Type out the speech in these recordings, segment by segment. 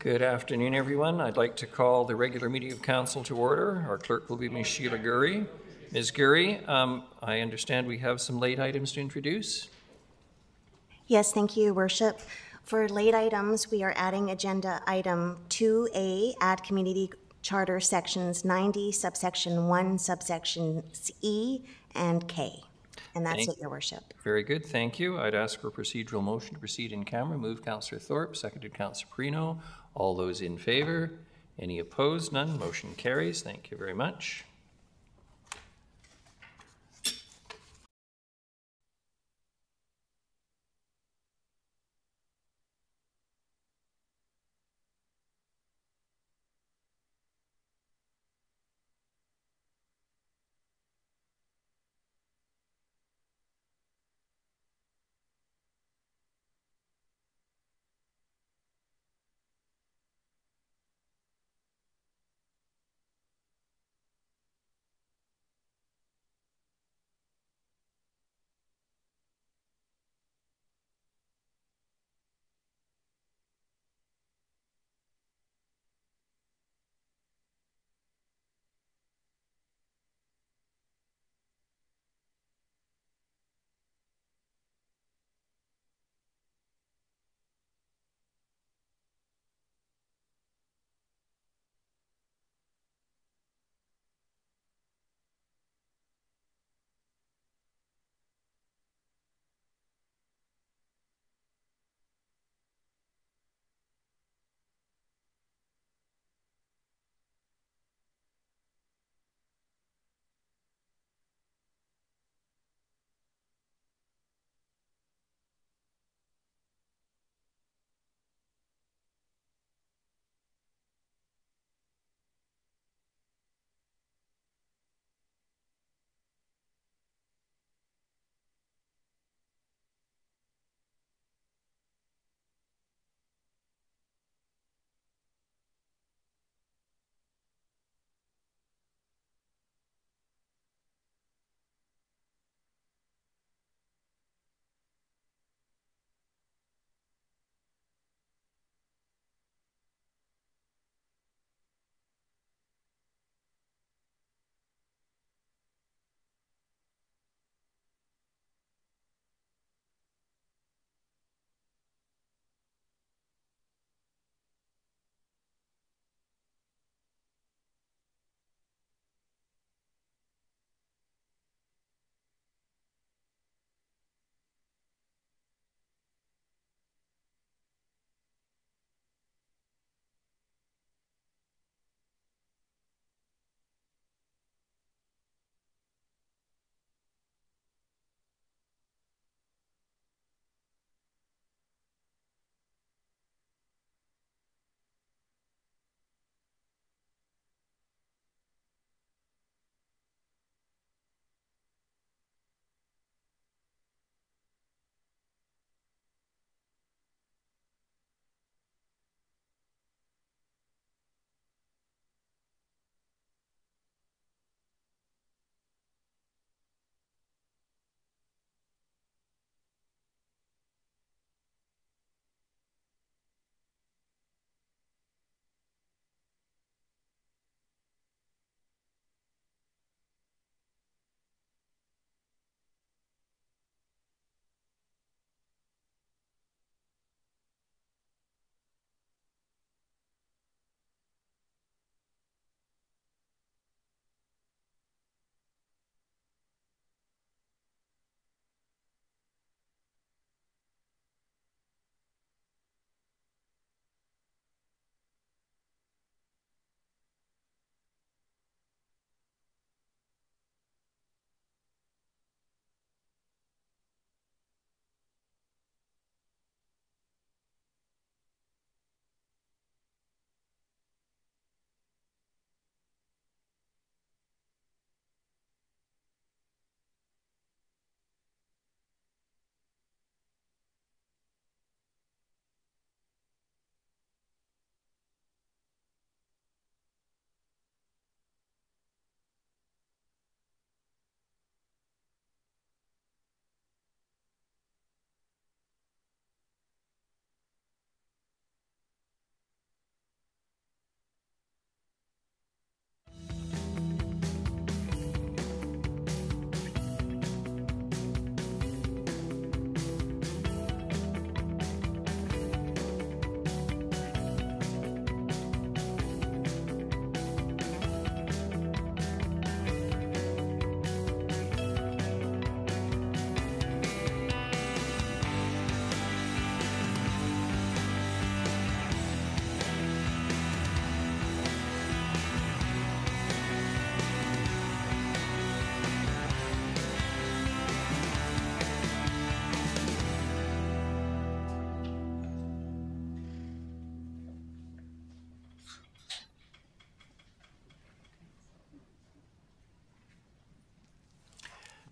Good afternoon, everyone. I'd like to call the regular meeting of council to order. Our clerk will be Ms. Sheila Gurrie. Ms. Gurrie, um, I understand we have some late items to introduce. Yes, thank you, Worship. For late items, we are adding agenda item 2A, add community charter sections 90, subsection 1, subsections E and K. And that's Thank- it, Your Worship. Very good, thank you. I'd ask for a procedural motion to proceed in camera. Move Councillor Thorpe, seconded Councillor Perrino. All those in favor? Any opposed? None. Motion carries. Thank you very much.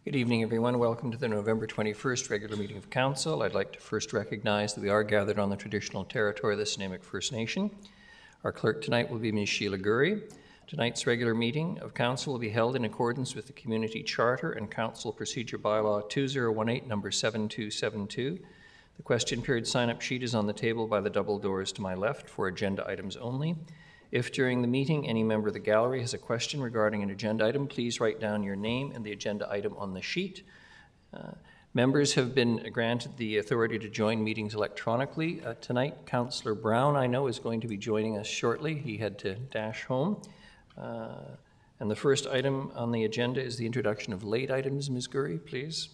Good evening, everyone. Welcome to the November 21st regular meeting of council. I'd like to first recognize that we are gathered on the traditional territory of the Snuneymuxw First Nation. Our clerk tonight will be Ms. Sheila Gurrie. Tonight's regular meeting of council will be held in accordance with the Community Charter and Council Procedure Bylaw 2018, number 7272. The question period sign-up sheet is on the table by the double doors to my left for agenda items only. If during the meeting any member of the gallery has a question regarding an agenda item, please write down your name and the agenda item on the sheet. Uh, Members have been granted the authority to join meetings electronically. Uh, Tonight, Councillor Brown, I know, is going to be joining us shortly. He had to dash home. Uh, And the first item on the agenda is the introduction of late items. Ms. Gurrie, please.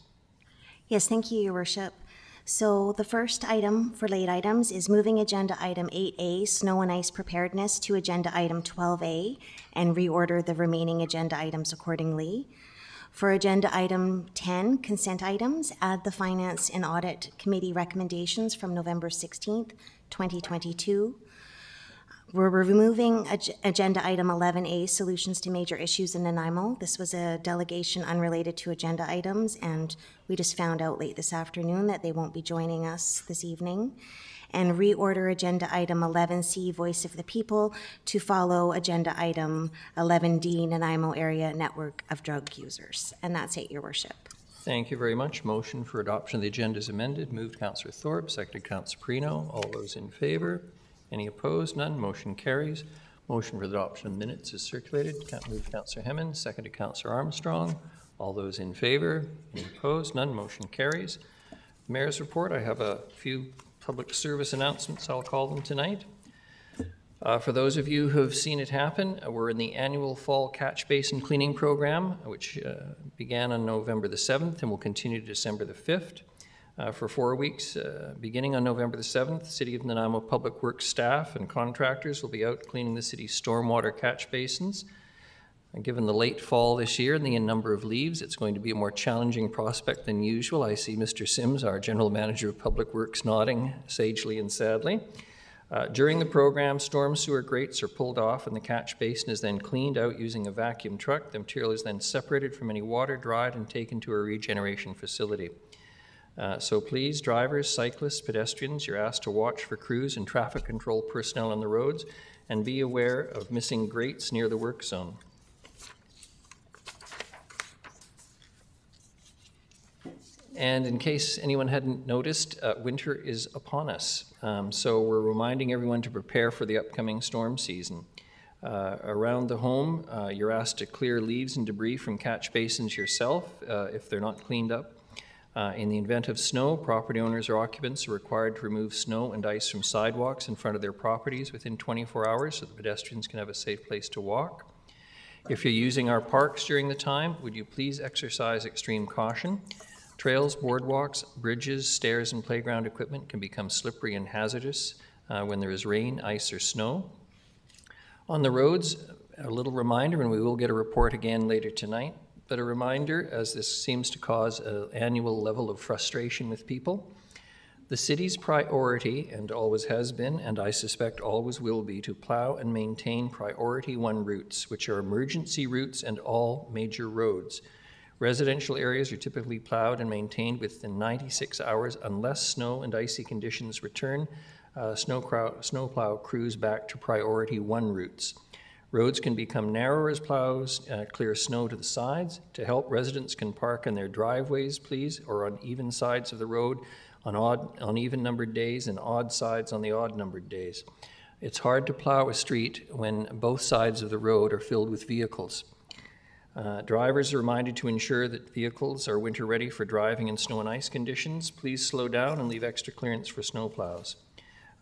Yes, thank you, Your Worship. So the first item for late items is moving agenda item 8A, snow and ice preparedness, to agenda item 12A, and reorder the remaining agenda items accordingly. For agenda item 10, consent items, add the Finance and Audit Committee recommendations from November 16th, 2022. We're removing ag- agenda item 11A, solutions to major issues in Nanaimo. This was a delegation unrelated to agenda items, and we just found out late this afternoon that they won't be joining us this evening. And reorder agenda item 11C, Voice of the People, to follow agenda item 11D, Nanaimo Area Network of Drug Users. And that's it, Your Worship. Thank you very much. Motion for adoption of the agenda is amended. Moved Councillor Thorpe, seconded Councillor Perrino. All those in favor? Any opposed? None. Motion carries. Motion for the adoption of minutes is circulated. Moved Councillor Hemmens, seconded Councillor Armstrong. All those in favor? Any opposed? None. Motion carries. Mayor's report, I have a few public service announcements, I'll call them tonight. Uh, For those of you who have seen it happen, uh, we're in the annual Fall Catch Basin Cleaning Program, which uh, began on November the 7th and will continue to December the 5th. Uh, For four weeks, uh, beginning on November the 7th, City of Nanaimo Public Works staff and contractors will be out cleaning the city's stormwater catch basins. And given the late fall this year and the number of leaves, it's going to be a more challenging prospect than usual. I see Mr. Sims, our General Manager of Public Works, nodding sagely and sadly. Uh, During the program, storm sewer grates are pulled off and the catch basin is then cleaned out using a vacuum truck. The material is then separated from any water, dried, and taken to a regeneration facility. Uh, So please, drivers, cyclists, pedestrians, you're asked to watch for crews and traffic control personnel on the roads and be aware of missing grates near the work zone. And in case anyone hadn't noticed, uh, winter is upon us. Um, so we're reminding everyone to prepare for the upcoming storm season. Uh, around the home, uh, you're asked to clear leaves and debris from catch basins yourself uh, if they're not cleaned up. Uh, in the event of snow, property owners or occupants are required to remove snow and ice from sidewalks in front of their properties within 24 hours so the pedestrians can have a safe place to walk. If you're using our parks during the time, would you please exercise extreme caution? Trails, boardwalks, bridges, stairs, and playground equipment can become slippery and hazardous uh, when there is rain, ice, or snow. On the roads, a little reminder, and we will get a report again later tonight, but a reminder, as this seems to cause an annual level of frustration with people. The city's priority, and always has been, and I suspect always will be, to plow and maintain Priority One routes, which are emergency routes and all major roads. Residential areas are typically plowed and maintained within 96 hours unless snow and icy conditions return uh, snow crow- snowplow crews back to Priority One routes. Roads can become narrower as plows uh, clear snow to the sides. To help, residents can park in their driveways, please, or on even sides of the road on odd, even numbered days and odd sides on the odd numbered days. It's hard to plow a street when both sides of the road are filled with vehicles. Uh, Drivers are reminded to ensure that vehicles are winter-ready for driving in snow and ice conditions. Please slow down and leave extra clearance for snowplows.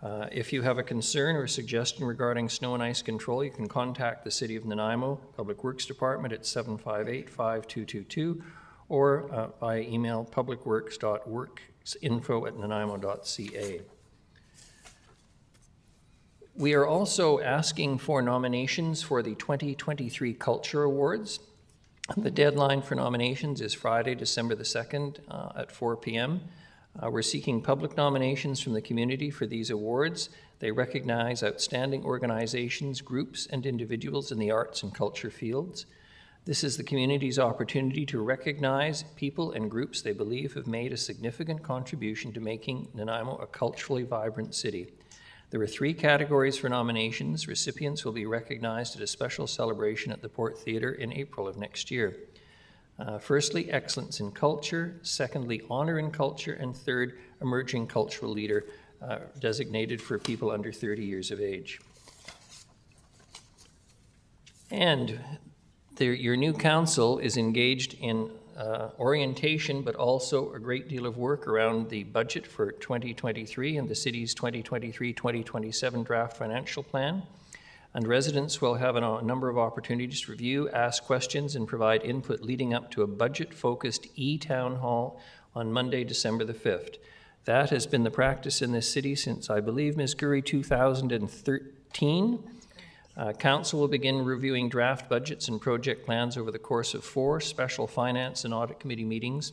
Uh, If you have a concern or suggestion regarding snow and ice control, you can contact the City of Nanaimo Public Works Department at 758-5222 or uh, by email publicworks.worksinfo@nanaimo.ca. We are also asking for nominations for the 2023 Culture Awards. The deadline for nominations is Friday, December the 2nd uh, at 4 p.m. Uh, We're seeking public nominations from the community for these awards. They recognize outstanding organizations, groups, and individuals in the arts and culture fields. This is the community's opportunity to recognize people and groups they believe have made a significant contribution to making Nanaimo a culturally vibrant city. There are three categories for nominations. Recipients will be recognized at a special celebration at the Port Theatre in April of next year. Uh, firstly, excellence in culture. Secondly, honor in culture. And third, emerging cultural leader uh, designated for people under 30 years of age. And there, your new council is engaged in uh, orientation, but also a great deal of work around the budget for 2023 and the city's 2023-2027 draft financial plan. And residents will have a number of opportunities to review, ask questions, and provide input leading up to a budget-focused e-town hall on Monday, December the 5th. That has been the practice in this city since, I believe, Ms. Gurrie, 2013. Uh, Council will begin reviewing draft budgets and project plans over the course of four special Finance and Audit Committee meetings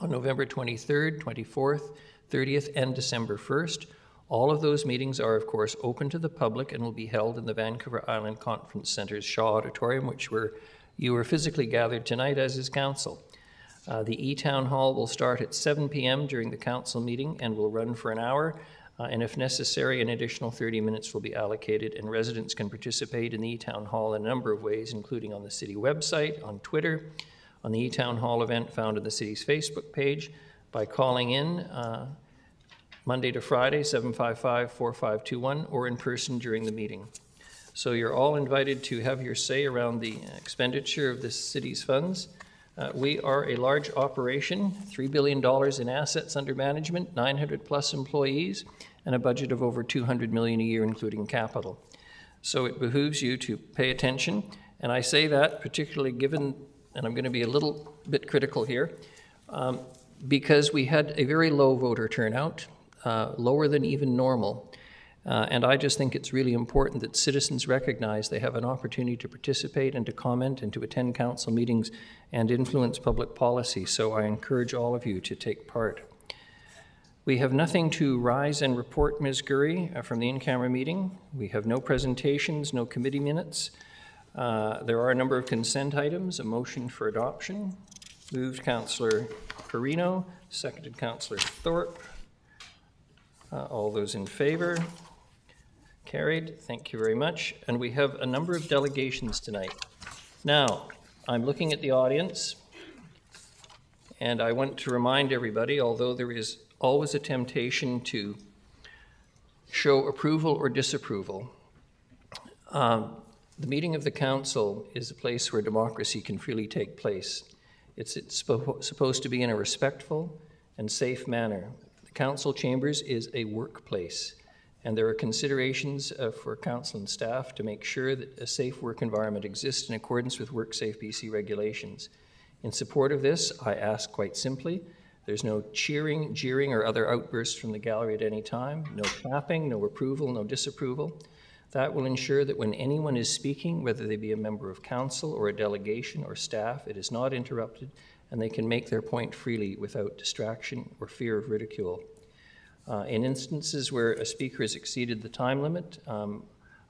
on November 23rd, 24th, 30th, and December 1st. All of those meetings are, of course, open to the public and will be held in the Vancouver Island Conference Center's Shaw Auditorium, which were, you are physically gathered tonight, as is Council. Uh, the E-Town Hall will start at 7 p.m. during the Council meeting and will run for an hour. Uh, and if necessary, an additional 30 minutes will be allocated, and residents can participate in the E-Town Hall in a number of ways, including on the city website, on Twitter, on the E-Town Hall event found on the city's Facebook page, by calling in uh, Monday to Friday, 755-4521, or in person during the meeting. So you're all invited to have your say around the expenditure of the city's funds. Uh, we are a large operation, $3 billion in assets under management, 900 plus employees, and a budget of over 200 million a year, including capital. So it behooves you to pay attention, and I say that particularly given, and I'm going to be a little bit critical here, um, because we had a very low voter turnout, uh, lower than even normal. Uh, and I just think it's really important that citizens recognize they have an opportunity to participate and to comment and to attend council meetings and influence public policy. So I encourage all of you to take part. We have nothing to rise and report, Ms. Gurrie, uh, from the in-camera meeting. We have no presentations, no committee minutes. Uh, there are a number of consent items, a motion for adoption. Moved Councillor Perrino, seconded Councillor Thorpe. Uh, all those in favor? Carried. Thank you very much. And we have a number of delegations tonight. Now, I'm looking at the audience, and I want to remind everybody, although there is always a temptation to show approval or disapproval, um, the meeting of the council is a place where democracy can freely take place. It's, it's supposed to be in a respectful and safe manner. Council chambers is a workplace. And there are considerations uh, for council and staff to make sure that a safe work environment exists in accordance with WorkSafe BC regulations. In support of this, I ask quite simply, there's no cheering, jeering, or other outbursts from the gallery at any time, no clapping, no approval, no disapproval. That will ensure that when anyone is speaking, whether they be a member of council or a delegation or staff, it is not interrupted and they can make their point freely without distraction or fear of ridicule. Uh, in instances where a speaker has exceeded the time limit, um,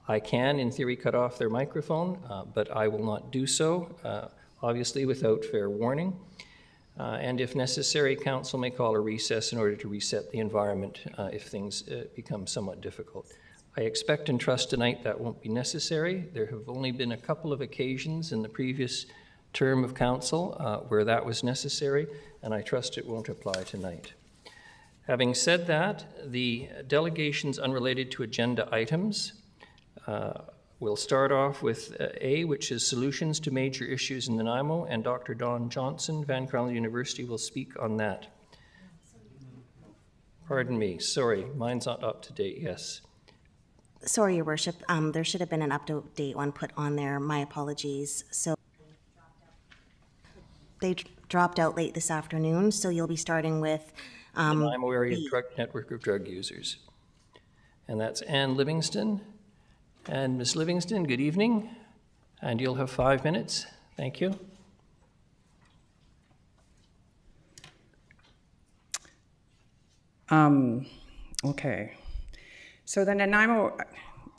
I can, in theory, cut off their microphone, uh, but I will not do so, uh, obviously without fair warning. Uh, and if necessary, council may call a recess in order to reset the environment uh, if things uh, become somewhat difficult. I expect and trust tonight that won't be necessary. There have only been a couple of occasions in the previous term of council where that was necessary, and I trust it won't apply tonight. Having said that, the delegations unrelated to agenda items. Uh, we'll start off with uh, A, which is solutions to major issues in Nanaimo, and Dr. Don Johnson, Van Island University, will speak on that. Pardon me, sorry, mine's not up to date, yes. Sorry, Your Worship, um, there should have been an up-to-date one put on there. My apologies. So they dropped out late this afternoon, so you'll be starting with um, Nanaimo Area Drug Network of Drug Users. And that's Ann Livingston. And Ms. Livingston, good evening. And you'll have five minutes. Thank you. Um, okay. So the Nanaimo,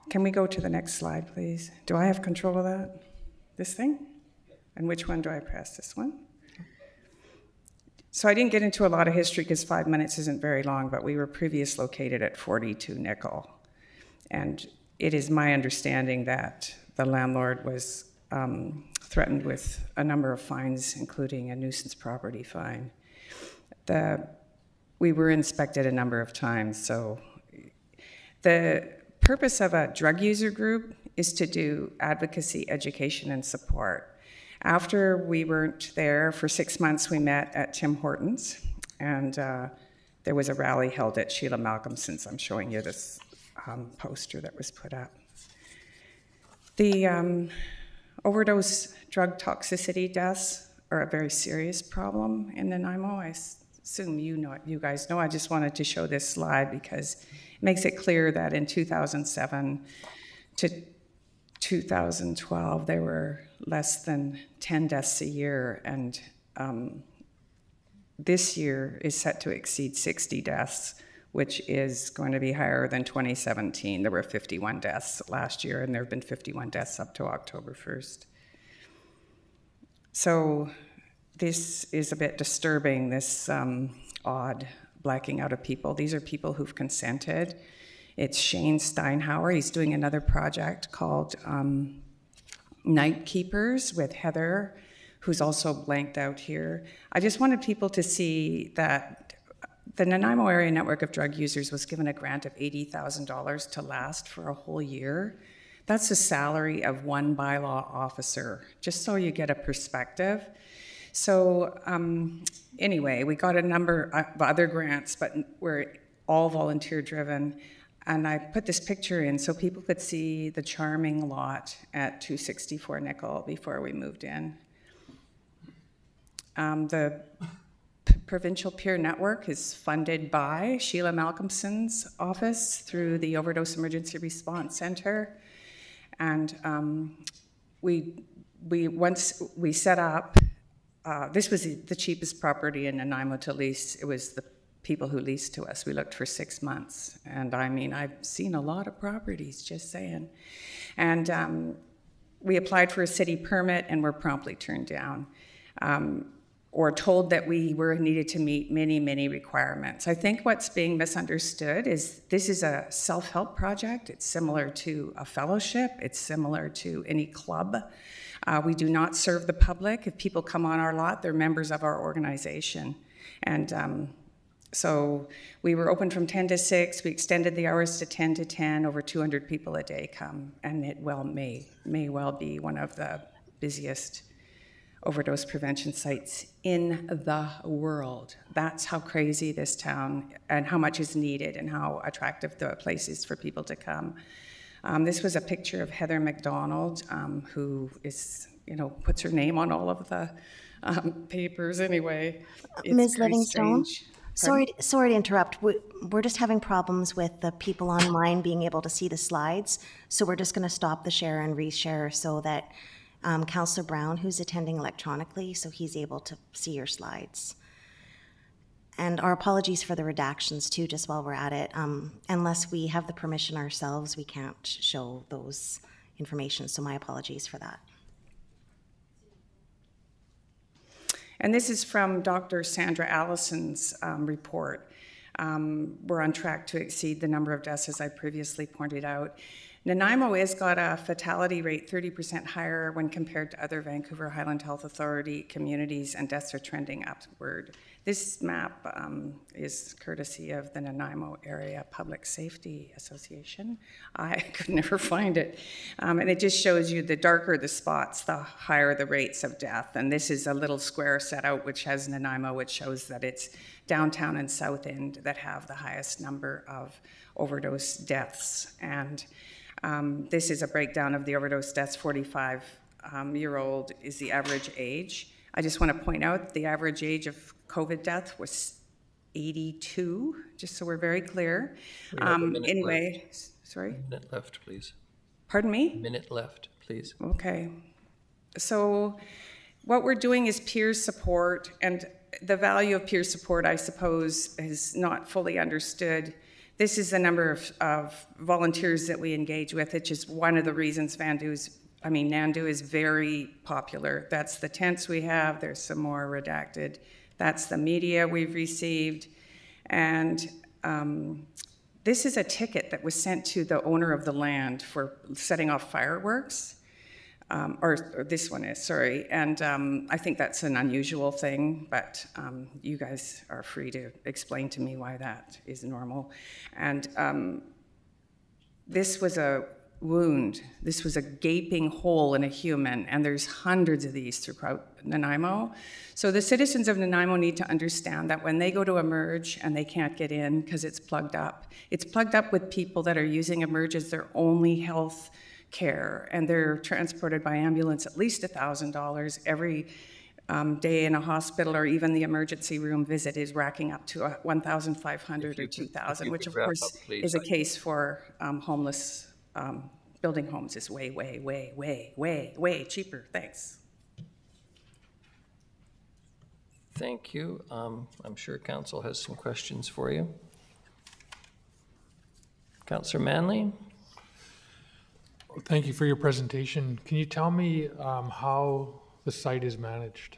can we go to the next slide, please? Do I have control of that? This thing? And which one do I press? This one? So I didn't get into a lot of history because five minutes isn't very long, but we were previously located at 42 Nicol. And it is my understanding that the landlord was um, threatened with a number of fines, including a nuisance property fine. The, we were inspected a number of times, so the purpose of a drug user group is to do advocacy, education, and support. After we weren't there for six months, we met at Tim Hortons, and uh, there was a rally held at Sheila Malcolmson's. I'm showing you this um, poster that was put up. The um, overdose drug toxicity deaths are a very serious problem in Nanaimo. I assume you know, you guys know. I just wanted to show this slide because it makes it clear that in 2007 to 2012 there were less than 10 deaths a year, and um, this year is set to exceed 60 deaths, which is going to be higher than 2017. There were 51 deaths last year, and there have been 51 deaths up to October 1st. So this is a bit disturbing, this um, odd blacking out of people. These are people who've consented. It's Shane Steinhauer. He's doing another project called um, Night Keepers with Heather, who's also blanked out here. I just wanted people to see that the Nanaimo Area Network of Drug Users was given a grant of $80,000 to last for a whole year. That's the salary of one bylaw officer, just so you get a perspective. So, um, anyway, we got a number of other grants, but we're all volunteer driven. And I put this picture in so people could see the charming lot at 264 Nicol before we moved in. Um, the P- Provincial Peer Network is funded by Sheila Malcolmson's office through the Overdose Emergency Response Center. And um, we, we, once we set up, uh, this was the cheapest property in Nanaimo to lease. It was the people who leased to us. We looked for six months. And I mean, I've seen a lot of properties, just saying. And um, we applied for a city permit and were promptly turned down. Um, or told that we were needed to meet many, many requirements. I think what's being misunderstood is this is a self help project. It's similar to a fellowship, it's similar to any club. Uh, we do not serve the public. If people come on our lot, they're members of our organization. And um, so we were open from 10 to 6. We extended the hours to 10 to 10. Over 200 people a day come, and it well may may well be one of the busiest overdose prevention sites in the world. That's how crazy this town and how much is needed and how attractive the place is for people to come. Um, this was a picture of Heather McDonald, um, who is, you know, puts her name on all of the um, papers anyway. It's Ms. Livingston? strange. Sorry, sorry to interrupt. We- We're just having problems with the people online being able to see the slides. So we're just going to stop the share and reshare so that um, Counselor Brown, who's attending electronically, so he's able to see your slides. And our apologies for the redactions too, just while we're at it. Um, Unless we have the permission ourselves, we can't show those information, so my apologies for that. And this is from Dr. Sandra Allison's um, report. Um, we're on track to exceed the number of deaths, as I previously pointed out. Nanaimo has got a fatality rate 30% higher when compared to other Vancouver Island Health Authority communities, and deaths are trending upward. This map um, is courtesy of the Nanaimo Area Public Safety Association. I could never find it. Um, and it just shows you the darker the spots, the higher the rates of death. And this is a little square set out which has Nanaimo, which shows that it's downtown and south end that have the highest number of overdose deaths. And um, this is a breakdown of the overdose deaths. 45 um, year old is the average age. I just want to point out the average age of COVID death was 82, just so we're very clear. We Um, anyway, s- sorry, Minute left, please. pardon me? A Minute left, please. Okay. So what we're doing is peer support, and the value of peer support, I suppose, is not fully understood. This is the number of, of volunteers that we engage with, which is one of the reasons Vandu's I mean, Nandu is very popular. That's the tents we have. There's some more redacted. That's the media we've received. And um, this is a ticket that was sent to the owner of the land for setting off fireworks. Um, or, or this one is, sorry. And um, I think that's an unusual thing, but um, you guys are free to explain to me why that is normal. And um, this was a wound. This was a gaping hole in a human, and there's hundreds of these throughout Nanaimo. So the citizens of Nanaimo need to understand that when they go to emerge and they can't get in because it's plugged up, it's plugged up with people that are using emerge as their only health care, and they're transported by ambulance at least $1,000 every um, day in a hospital or even the emergency room visit is racking up to uh, 1,500 or 2,000, which of course up, is a case for um, homeless um, building homes is way, way, way, way, way, way cheaper. Thanks. Thank you. Um, I'm sure council has some questions for you. Councillor Manly? Thank you for your presentation. Can you tell me um, how the site is managed?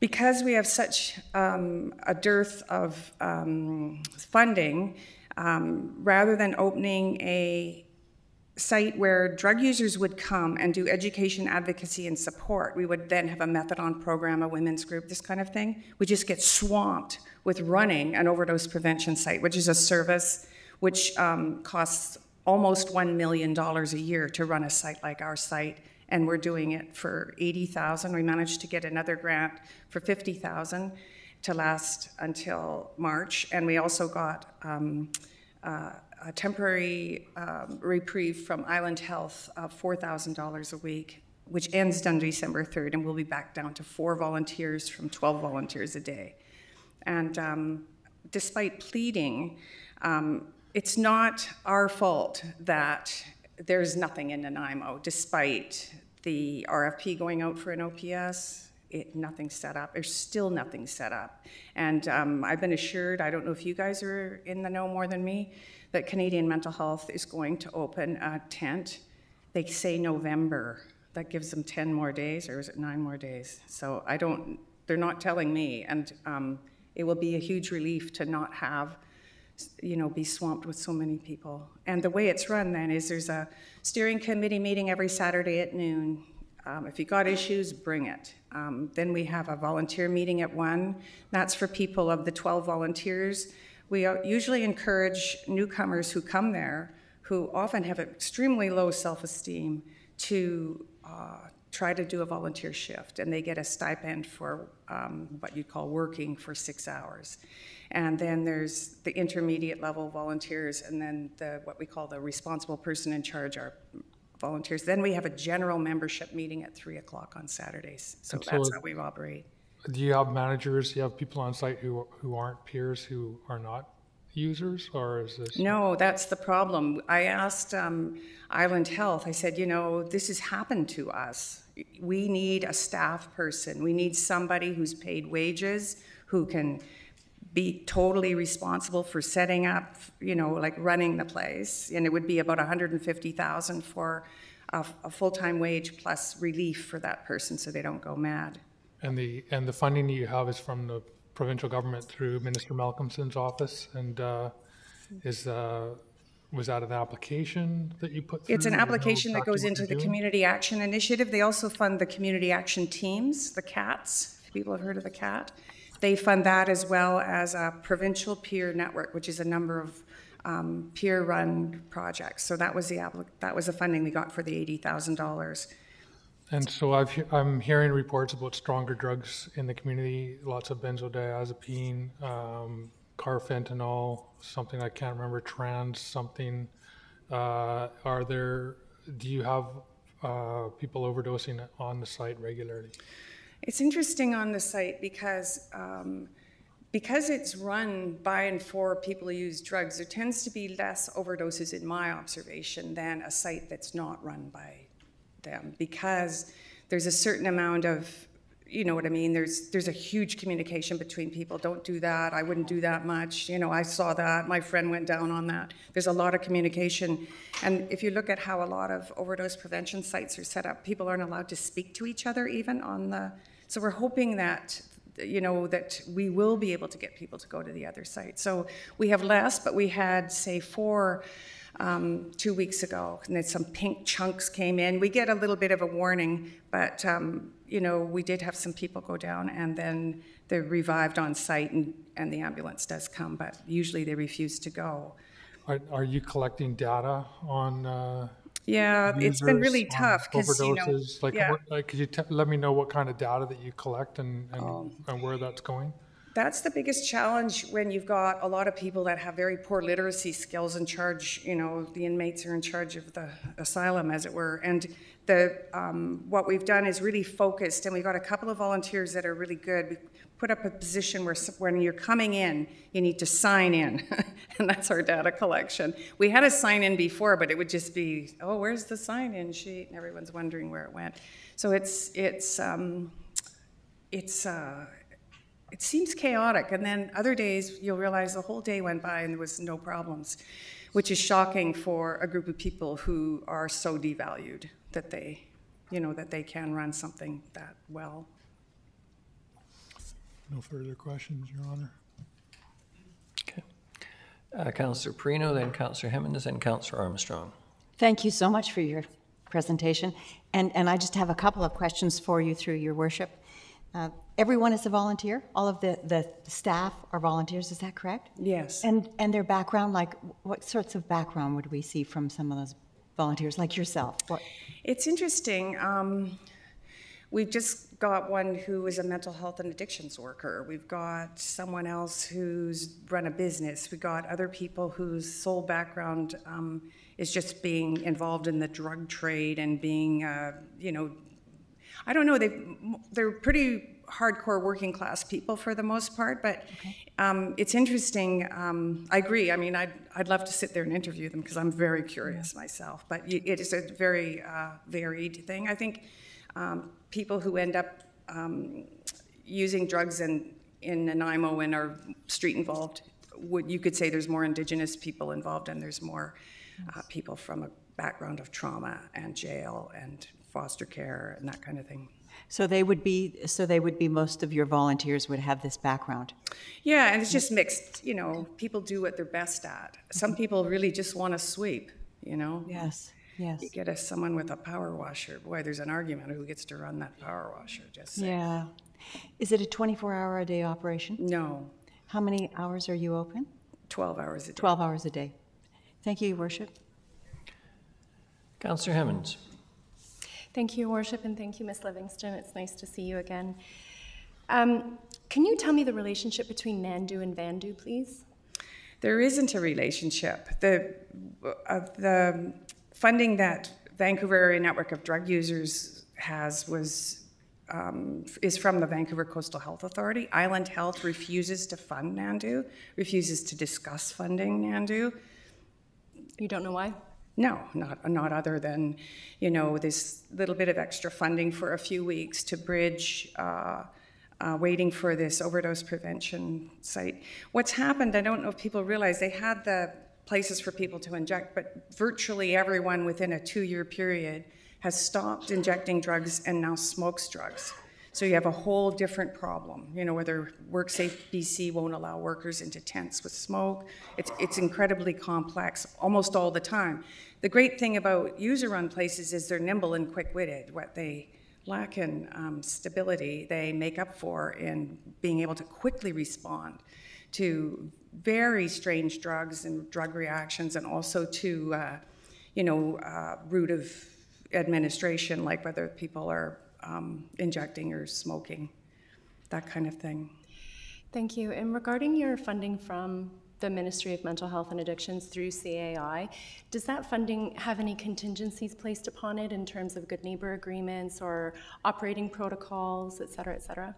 Because we have such um, a dearth of um, funding, um, rather than opening a site where drug users would come and do education, advocacy, and support, we would then have a methadone program, a women's group, this kind of thing. We just get swamped with running an overdose prevention site, which is a service which um, costs almost $1 million a year to run a site like our site and we're doing it for 80,000. We managed to get another grant for 50,000 to last until March, and we also got um, uh, a temporary um, reprieve from Island Health of $4,000 a week, which ends on December 3rd, and we'll be back down to four volunteers from 12 volunteers a day. And um, despite pleading, um, it's not our fault that there's nothing in Nanaimo, despite the RFP going out for an OPS. It, nothing's set up. There's still nothing set up. And um, I've been assured, I don't know if you guys are in the know more than me, that Canadian Mental Health is going to open a tent. They say November. That gives them 10 more days, or is it nine more days? So I don't, they're not telling me. And um, it will be a huge relief to not have you know, be swamped with so many people. And the way it's run then is there's a steering committee meeting every Saturday at noon. Um, if you got issues, bring it. Um, then we have a volunteer meeting at one. That's for people of the 12 volunteers. We uh, usually encourage newcomers who come there, who often have extremely low self-esteem, to uh, try to do a volunteer shift, and they get a stipend for um, what you'd call working for six hours. And then there's the intermediate level volunteers, and then the what we call the responsible person in charge are volunteers. Then we have a general membership meeting at three o'clock on Saturdays. So that's how we operate. Do you have managers, do you have people on site who, who aren't peers, who are not users, or is this? No, that's the problem. I asked um, Island Health, I said, you know, this has happened to us. We need a staff person. We need somebody who's paid wages, who can be totally responsible for setting up, you know, like running the place. And it would be about 150,000 for a, a full-time wage plus relief for that person so they don't go mad. And the, and the funding that you have is from the provincial government through Minister Malcolmson's office, and uh, is, uh, was that an application that you put through? It's an Do you know application that goes into the doing? Community Action Initiative. They also fund the Community Action Teams, the CATs, people have heard of the CAT. They fund that as well as a provincial peer network, which is a number of um, peer-run projects. So that was the, that was the funding we got for the $80,000. And so I've, I'm hearing reports about stronger drugs in the community, lots of benzodiazepine, um, carfentanil, something I can't remember, trans something. Uh, are there, do you have uh, people overdosing on the site regularly? It's interesting on the site because um, because it's run by and for people who use drugs, there tends to be less overdoses in my observation than a site that's not run by them because there's a certain amount of you know what I mean? There's there's a huge communication between people. Don't do that. I wouldn't do that much. You know, I saw that. My friend went down on that. There's a lot of communication, and if you look at how a lot of overdose prevention sites are set up, people aren't allowed to speak to each other even on the. So we're hoping that you know that we will be able to get people to go to the other site. So we have less, but we had say four um, two weeks ago, and then some pink chunks came in. We get a little bit of a warning, but um, you know, we did have some people go down, and then they're revived on site, and, and the ambulance does come, but usually they refuse to go. Are, are you collecting data on uh, Yeah, it's been really tough because you know. Like, yeah. what- like, could you te- let me know what kind of data that you collect and, and, Um, and where that's going? That's the biggest challenge when you've got a lot of people that have very poor literacy skills in charge, you know, the inmates are in charge of the asylum, as it were. And the, um, what we've done is really focused, and we've got a couple of volunteers that are really good. Put up a position where when you're coming in, you need to sign in, and that's our data collection. We had a sign in before, but it would just be, oh, where's the sign in sheet? And everyone's wondering where it went. So it's, it's, um, it's, uh, it seems chaotic, and then other days you'll realize the whole day went by and there was no problems, which is shocking for a group of people who are so devalued that they, you know, that they can run something that well. No further questions, Your Honor. Okay. Uh, Counselor Perrino, then Counselor Hemmens, and Counselor Armstrong. Thank you so much for your presentation. And, and I just have a couple of questions for you through your worship. Uh, Everyone is a volunteer? All of the, the staff are volunteers, is that correct? Yes. And, and their background, like, what sorts of background would we see from some of those volunteers, like yourself? What, It's interesting. Um, we've just got one who is a mental health and addictions worker. We've got someone else who's run a business. We've got other people whose sole background um, is just being involved in the drug trade and being, uh, you know, I don't know. They they're pretty hardcore working class people for the most part, but um, it's interesting. Um, I agree. I mean, I'd I'd love to sit there and interview them because I'm very curious myself. But it is a very uh, varied thing. I think um, people who end up um, using drugs in in Nanaimo and are street involved, would you could say there's more Indigenous people involved and there's more uh, people from a background of trauma and jail and foster care and that kind of thing. so they would be, so they would be, most of your volunteers would have this background? Yeah, and it's just mixed. You know, people do what they're best at. Some people really just want to sweep. You know, Yes, yes. you get us someone with a power washer. Boy, there's an argument who gets to run that power washer. Just saying. Yeah. Is it a 24-hour-a-day operation? no, How many hours are you open? twelve hours a day. 12 hours a day. Thank you, Your Worship. Counselor Hemmens. Thank you, Your Worship, and thank you, Ms. Livingston. It's nice to see you again. Um, can you tell me the relationship between Nandu and Vandu, please? There isn't a relationship. The, uh, the funding that Vancouver Area Network of Drug Users has was, um, is from the Vancouver Coastal Health Authority. Island Health refuses to fund NANDU, refuses to discuss funding NANDU. You don't know why? No, not, not other than, you know, this little bit of extra funding for a few weeks to bridge, uh, uh, waiting for this overdose prevention site. What's happened, I don't know if people realize, they had the places for people to inject, but virtually everyone within a two-year period has stopped injecting drugs and now smokes drugs. So you have a whole different problem, you know, whether WorkSafe BC won't allow workers into tents with smoke. It's, it's incredibly complex almost all the time. The great thing about user-run places is they're nimble and quick-witted. What they lack in um, stability, they make up for in being able to quickly respond to very strange drugs and drug reactions, and also to, uh, you know, uh, route of administration, like whether people are um, injecting or smoking, that kind of thing. Thank you. And regarding your funding from the Ministry of Mental Health and Addictions through CAI, does that funding have any contingencies placed upon it in terms of good neighbor agreements or operating protocols, et cetera, et cetera?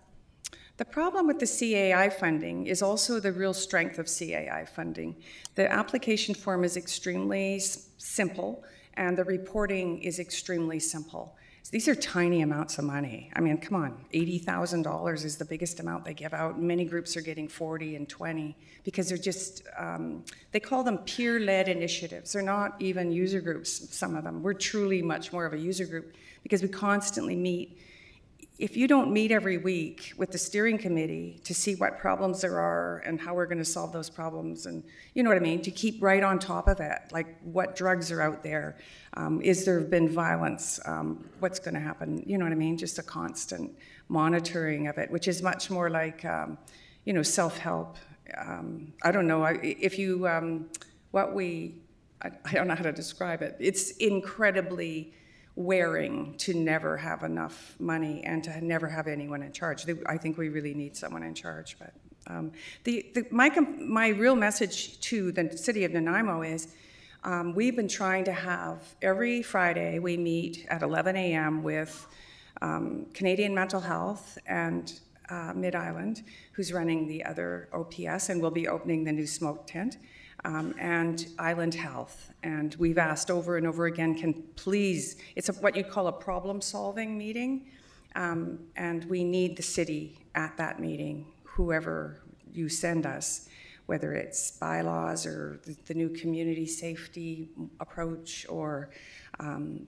The problem with the CAI funding is also the real strength of CAI funding. The application form is extremely simple, and the reporting is extremely simple. these are tiny amounts of money. I mean, come on, $80,000 is the biggest amount they give out. Many groups are getting 40 and 20 because they're just, um, they call them peer-led initiatives. They're not even user groups, some of them. We're truly much more of a user group because we constantly meet if you don't meet every week with the steering committee to see what problems there are and how we're going to solve those problems, and you know what I mean, to keep right on top of it, like what drugs are out there, um, is there been violence, um, what's going to happen, you know what I mean, just a constant monitoring of it, which is much more like, um, you know, self-help. Um, I don't know if you, um, what we, I, I don't know how to describe it. It's incredibly wearing to never have enough money and to never have anyone in charge. I think we really need someone in charge, but um, the, the, my, my real message to the city of Nanaimo is um, we've been trying to have, every Friday, we meet at 11 a.m. with um, Canadian Mental Health and uh, Mid-Island, who's running the other OPS, and we'll be opening the new smoke tent um, and Island Health. And we've asked over and over again, can please, it's a, what you'd call a problem-solving meeting, um, and we need the city at that meeting, whoever you send us, whether it's bylaws or the, the new community safety approach or um,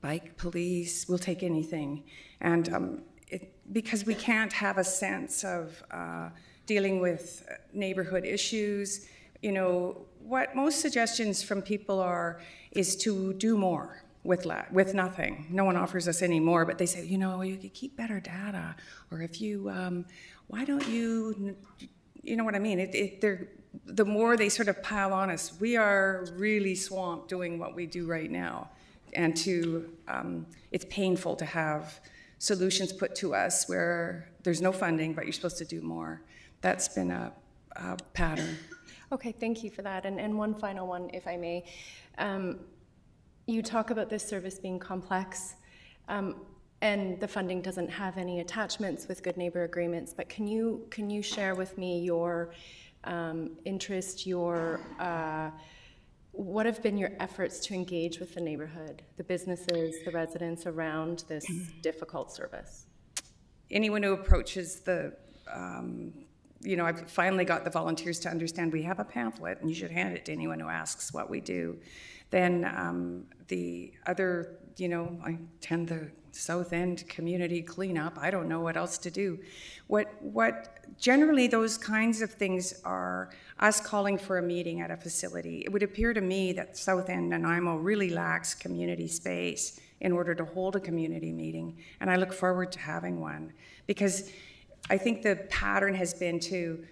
bike police, we'll take anything. And um, it, because we can't have a sense of uh, dealing with neighborhood issues, you know, what most suggestions from people are is to do more with la- with nothing. No one offers us any more, but they say, you know, you could keep better data, or if you, um, why don't you, you know what I mean? It, it, they're, the more they sort of pile on us, we are really swamped doing what we do right now, and to, um, it's painful to have solutions put to us where there's no funding, but you're supposed to do more. That's been a, a pattern. Okay, thank you for that. And, and one final one, if I may. Um, you talk about this service being complex, um, and the funding doesn't have any attachments with good neighbor agreements. But can you can you share with me your um, interest, your uh, what have been your efforts to engage with the neighborhood, the businesses, the residents around this difficult service? anyone who approaches the, um, you know, I've finally got the volunteers to understand we have a pamphlet and you should hand it to anyone who asks what we do. Then um, the other, you know, I tend the South End community cleanup. I don't know what else to do. What, what generally those kinds of things are us calling for a meeting at a facility. It would appear to me that South End Nanaimo really lacks community space in order to hold a community meeting, and I look forward to having one because I think the pattern has been to,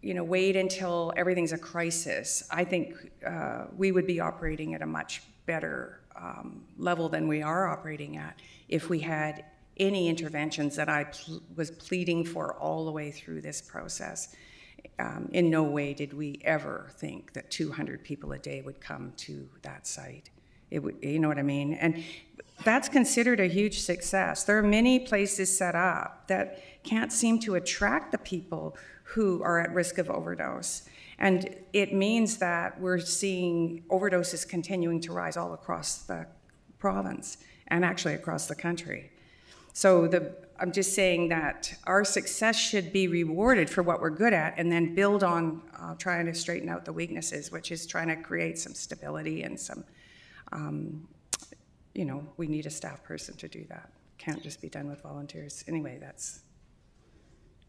you know, wait until everything's a crisis. I think uh, we would be operating at a much better um, level than we are operating at if we had any interventions that I pl- was pleading for all the way through this process. Um, in no way did we ever think that 200 people a day would come to that site. It you know what I mean? And that's considered a huge success. There are many places set up that can't seem to attract the people who are at risk of overdose. And it means that we're seeing overdoses continuing to rise all across the province and actually across the country. So the, I'm just saying that our success should be rewarded for what we're good at and then build on uh, trying to straighten out the weaknesses, which is trying to create some stability and some, um, you know, we need a staff person to do that. Can't just be done with volunteers. Anyway, that's,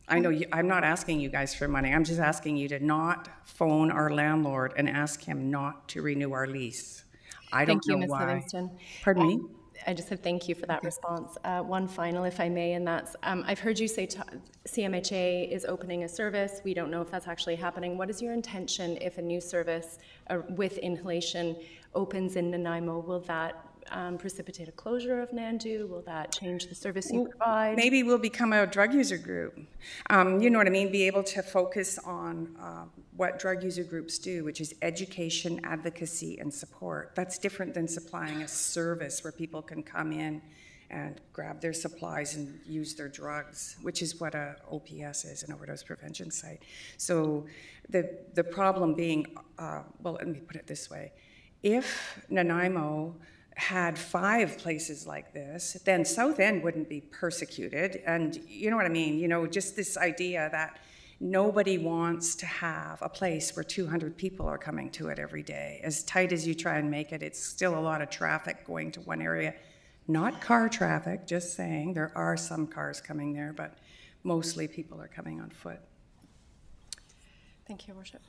I know, you, I'm not asking you guys for money. I'm just asking you to not phone our landlord and ask him not to renew our lease. I don't Thank you, know Ms. why. Livingston. Pardon me? I just said thank you for that response. Uh, one final, if I may, and that's um, I've heard you say t- CMHA is opening a service. We don't know if that's actually happening. What is your intention if a new service uh, with inhalation opens in Nanaimo? Will that um, precipitate a closure of Nandu? Will that change the service you provide? Maybe we'll become a drug user group. Um, you know what I mean? Be able to focus on uh, what drug user groups do, which is education, advocacy, and support. That's different than supplying a service where people can come in and grab their supplies and use their drugs, which is what a OPS is, an overdose prevention site. So the the problem being, uh, well, let me put it this way: if Nanaimo had five places like this, then South End wouldn't be persecuted. And you know what I mean? You know, just this idea that nobody wants to have a place where 200 people are coming to it every day. As tight as you try and make it, it's still a lot of traffic going to one area. Not car traffic, just saying. There are some cars coming there, but mostly people are coming on foot. Thank you, Worship.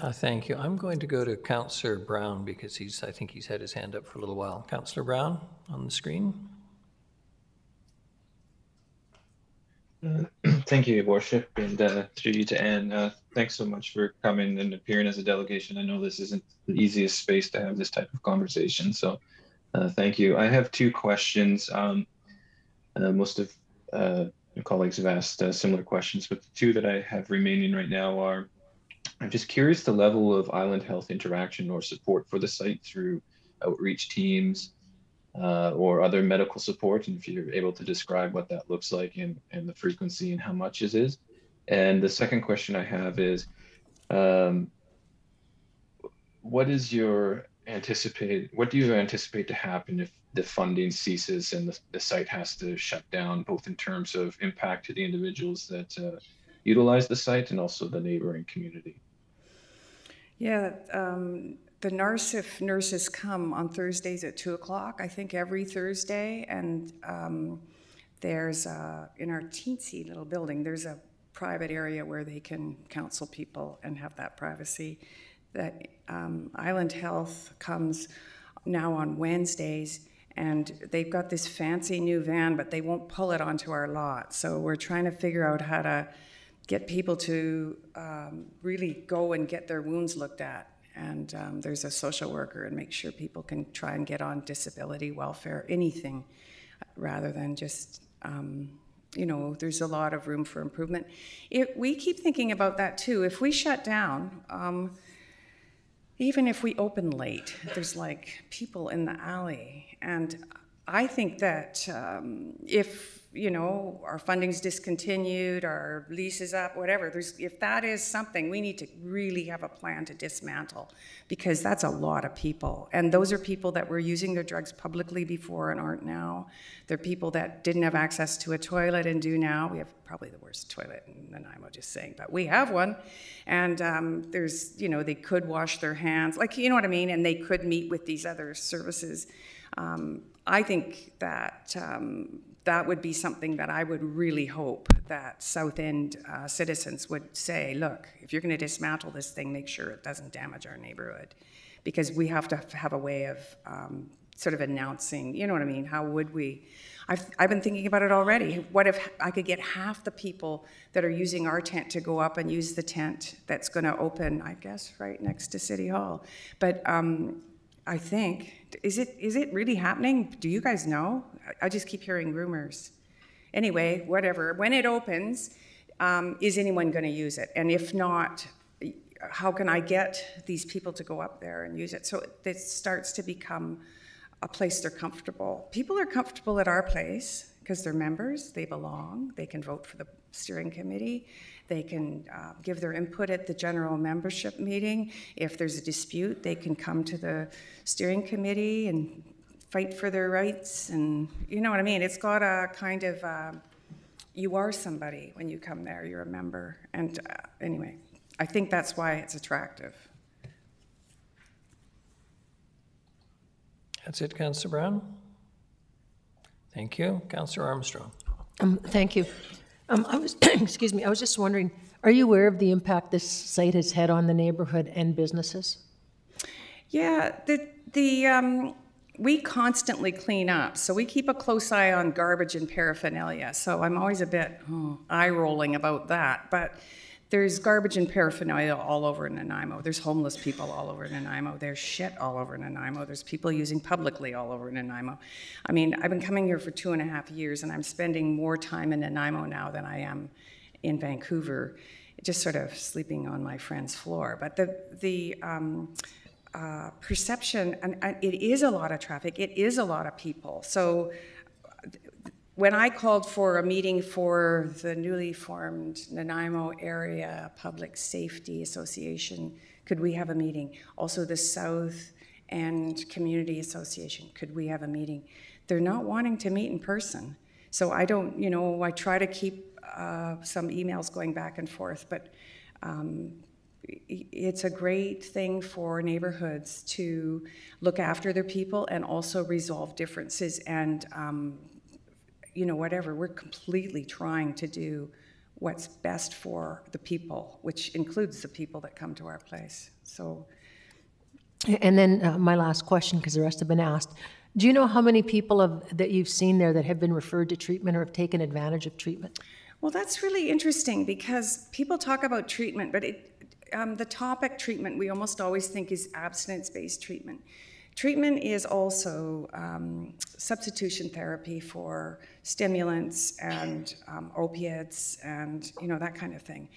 Uh, Thank you. I'm going to go to Counselor Brown because he's, I think he's had his hand up for a little while. Counselor Brown on the screen. Thank you, Your Worship, and uh, through you to Anne. Uh, thanks so much for coming and appearing as a delegation. I know this isn't the easiest space to have this type of conversation, so uh, thank you. I have two questions. Um, uh, most of uh, colleagues have asked uh, similar questions, but the two that I have remaining right now are I'm just curious the level of island health interaction or support for the site through outreach teams, uh, or other medical support, and if you're able to describe what that looks like and, and the frequency and how much it is. And the second question I have is, um, what is your anticipate? What do you anticipate to happen if the funding ceases and the, the site has to shut down, both in terms of impact to the individuals that uh, utilize the site and also the neighboring community? Yeah, um, the NARCIF nurses come on Thursdays at two o'clock, I think every Thursday, and um, there's uh, in our teensy little building, there's a private area where they can counsel people and have that privacy. That um, Island Health comes now on Wednesdays, and they've got this fancy new van, but they won't pull it onto our lot. So we're trying to figure out how to get people to um, really go and get their wounds looked at and um, there's a social worker and make sure people can try and get on disability welfare, anything, rather than just, um, you know, there's a lot of room for improvement. It, we keep thinking about that too. If we shut down, um, even if we open late, there's like people in the alley. And I think that um, if you know, our funding's discontinued, our lease is up, whatever. There's, if that is something, we need to really have a plan to dismantle because that's a lot of people. And those are people that were using their drugs publicly before and aren't now. They're people that didn't have access to a toilet and do now. We have probably the worst toilet in Nanaimo, just saying, but we have one. And um, there's, you know, they could wash their hands, like, you know what I mean? And they could meet with these other services. Um, I think that um, that would be something that I would really hope that South End uh, citizens would say, look, if you're going to dismantle this thing, make sure it doesn't damage our neighborhood. Because we have to have a way of um, sort of announcing, you know what I mean? How would we? I've, I've been thinking about it already. What if I could get half the people that are using our tent to go up and use the tent that's going to open, I guess, right next to City Hall? But um, I think, is it, is it really happening? Do you guys know? I just keep hearing rumors. Anyway, whatever. When it opens, um, is anyone going to use it? And if not, how can I get these people to go up there and use it? So it starts to become a place they're comfortable. People are comfortable at our place because they're members, they belong, they can vote for the steering committee, they can uh, give their input at the general membership meeting. If there's a dispute, they can come to the steering committee and fight for their rights, and you know what I mean. It's got a kind of uh, you are somebody when you come there. You're a member, and uh, anyway, I think that's why it's attractive. That's it, Councillor Brown. Thank you. Councillor Armstrong. Um, Thank you. Um, I was, excuse me, I was just wondering, are you aware of the impact this site has had on the neighborhood and businesses? Yeah, the, the, um, we constantly clean up, so we keep a close eye on garbage and paraphernalia. So I'm always a bit oh, eye rolling about that. But there's garbage and paraphernalia all over Nanaimo. There's homeless people all over Nanaimo. There's shit all over Nanaimo. There's people using publicly all over Nanaimo. I mean, I've been coming here for two and a half years, and I'm spending more time in Nanaimo now than I am in Vancouver, just sort of sleeping on my friend's floor. But the the um, uh, perception, and, and it is a lot of traffic, it is a lot of people. So when I called for a meeting for the newly formed Nanaimo Area Public Safety Association, could we have a meeting? Also, the South End community association. Could we have a meeting? They're not wanting to meet in person. So I don't, you know, I try to keep uh, some emails going back and forth, but um, it's a great thing for neighborhoods to look after their people and also resolve differences and, um, you know, whatever. We're completely trying to do what's best for the people, which includes the people that come to our place. So And then uh, my last question, because the rest have been asked. Do you know how many people have, that you've seen there that have been referred to treatment or have taken advantage of treatment? Well, that's really interesting because people talk about treatment, but it, um, the topic treatment we almost always think is abstinence based treatment. Treatment is also um, substitution therapy for stimulants and um, opiates and you know that kind of thing.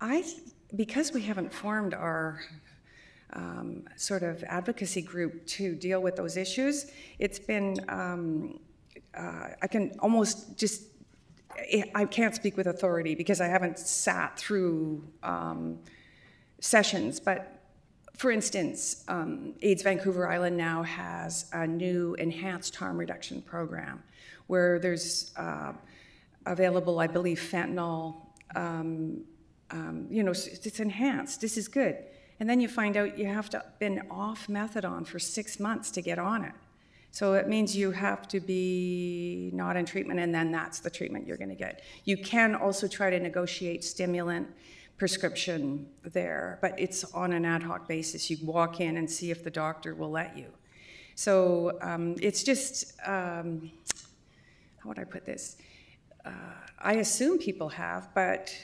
I, because we haven't formed our um, sort of advocacy group to deal with those issues, it's been um, uh, I can almost just I- I can't speak with authority because I haven't sat through um, sessions, but for instance, um, AIDS Vancouver Island now has a new enhanced harm reduction program where there's uh, available, I believe, fentanyl. Um, um, you know, it's enhanced. This is good. And then you find out you have to been off methadone for six months to get on it. So it means you have to be not in treatment, and then that's the treatment you're going to get. You can also try to negotiate stimulant prescription there, but it's on an ad hoc basis. You walk in and see if the doctor will let you. So um, it's just, um, how would I put this? Uh, I assume people have, but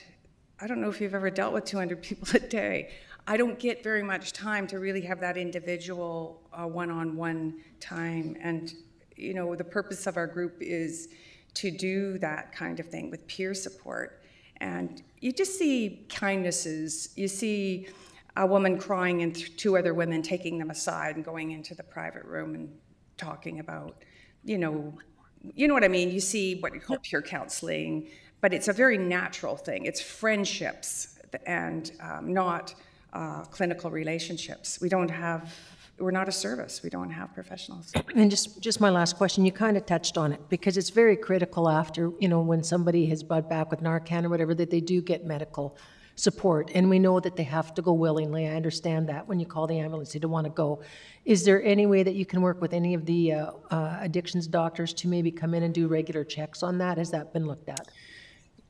I don't know if you've ever dealt with 200 people a day. I don't get very much time to really have that individual uh, one-on-one time. And, you know, the purpose of our group is to do that kind of thing with peer support. And you just see kindnesses. You see a woman crying and two other women taking them aside and going into the private room and talking about, you know, you know what I mean? You see what you call peer counseling, but it's a very natural thing. It's friendships and um, not uh, clinical relationships. We don't have, we're not a service. We don't have professionals. And just, just my last question, you kind of touched on it, because it's very critical after, you know, when somebody has brought back with Narcan or whatever, that they do get medical support, and we know that they have to go willingly, I understand that, when you call the ambulance, they don't want to go. Is there any way that you can work with any of the uh, uh, addictions doctors to maybe come in and do regular checks on that? Has that been looked at?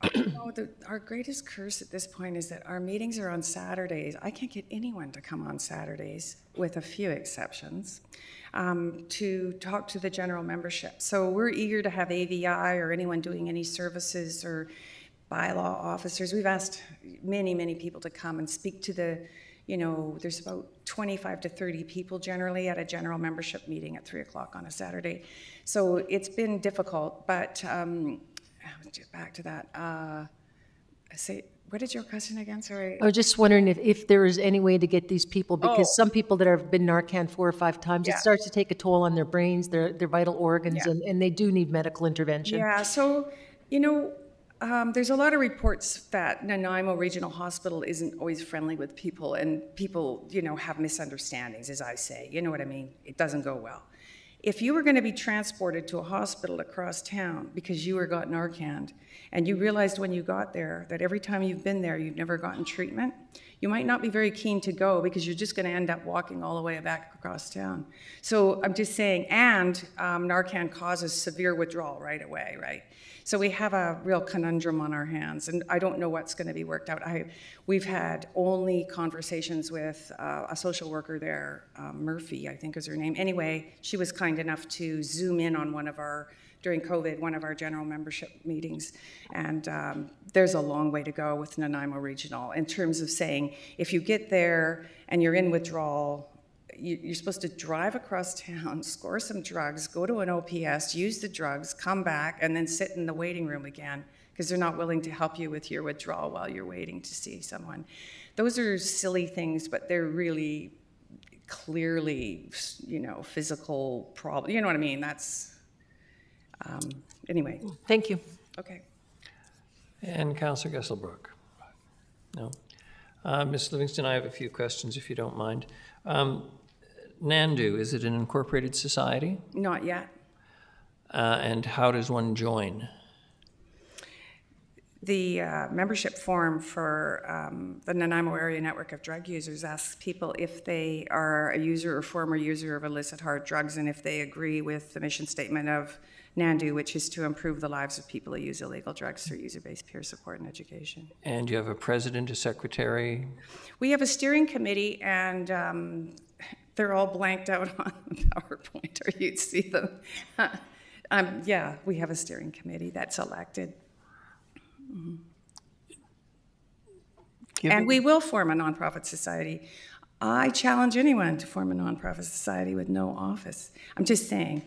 The, our greatest curse at this point is that our meetings are on Saturdays. I can't get anyone to come on Saturdays, with a few exceptions, um, to talk to the general membership. So we're eager to have AVI or anyone doing any services or bylaw officers. We've asked many, many people to come and speak to the, you know, there's about 25 to 30 people generally at a general membership meeting at 3 o'clock on a Saturday. So it's been difficult, but um, back to that. Uh, say, what is your question again? Sorry. I was just wondering if, if there is any way to get these people, because Oh. some people that have been Narcan four or five times, it starts to take a toll on their brains, their, their vital organs, Yeah. and, and they do need medical intervention. Yeah, so, you know, um, there's a lot of reports that Nanaimo Regional Hospital isn't always friendly with people, and people, you know, have misunderstandings, as I say. You know what I mean? It doesn't go well. If you were going to be transported to a hospital across town because you were got Narcan, and you realized when you got there that every time you've been there, you've never gotten treatment, you might not be very keen to go because you're just going to end up walking all the way back across town. So I'm just saying, and um, Narcan causes severe withdrawal right away, right? So we have a real conundrum on our hands, and I don't know what's going to be worked out. I, we've had only conversations with uh, a social worker there, um, Murphy, I think is her name. Anyway, she was kind enough to zoom in on one of our during COVID, one of our general membership meetings, and um, there's a long way to go with Nanaimo Regional in terms of saying if you get there and you're in withdrawal you're supposed to drive across town, score some drugs, go to an OPS, use the drugs, come back, and then sit in the waiting room again because they're not willing to help you with your withdrawal while you're waiting to see someone. Those are silly things, but they're really clearly, you know, physical problem. You know what I mean? That's um, anyway. Thank you. Okay. And Councillor Geselbracht? No? Uh, Ms. Livingston, I have a few questions, if you don't mind. Um, NANDU, is it an incorporated society? Not yet. Uh, And how does one join? The uh, membership form for um, the Nanaimo Area Network of Drug Users asks people if they are a user or former user of illicit hard drugs and if they agree with the mission statement of NANDU, which is to improve the lives of people who use illegal drugs through user-based peer support and education. And you have a president, a secretary? We have a steering committee, and um, they're all blanked out on the PowerPoint, or you'd see them. Um, Yeah, we have a steering committee that's elected. And we will form a nonprofit society. I challenge anyone to form a nonprofit society with no office. I'm just saying,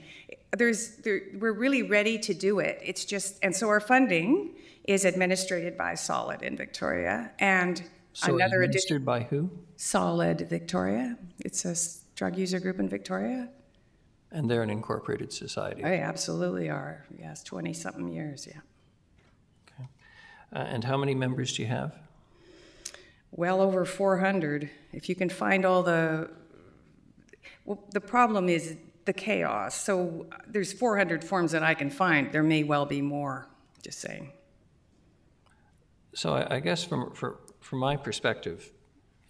there's, there, we're really ready to do it. It's just, and so our funding is administered by Solid in Victoria, and So another addition. administered by who? Solid Victoria. It's a drug user group in Victoria. And they're an incorporated society. They absolutely are. Yes, 20 something years, yeah. Uh, And how many members do you have? Well over 400. If you can find all the. Well, the problem is the chaos. So there's 400 forms that I can find. There may well be more, just saying. So I, I guess from, for, from my perspective,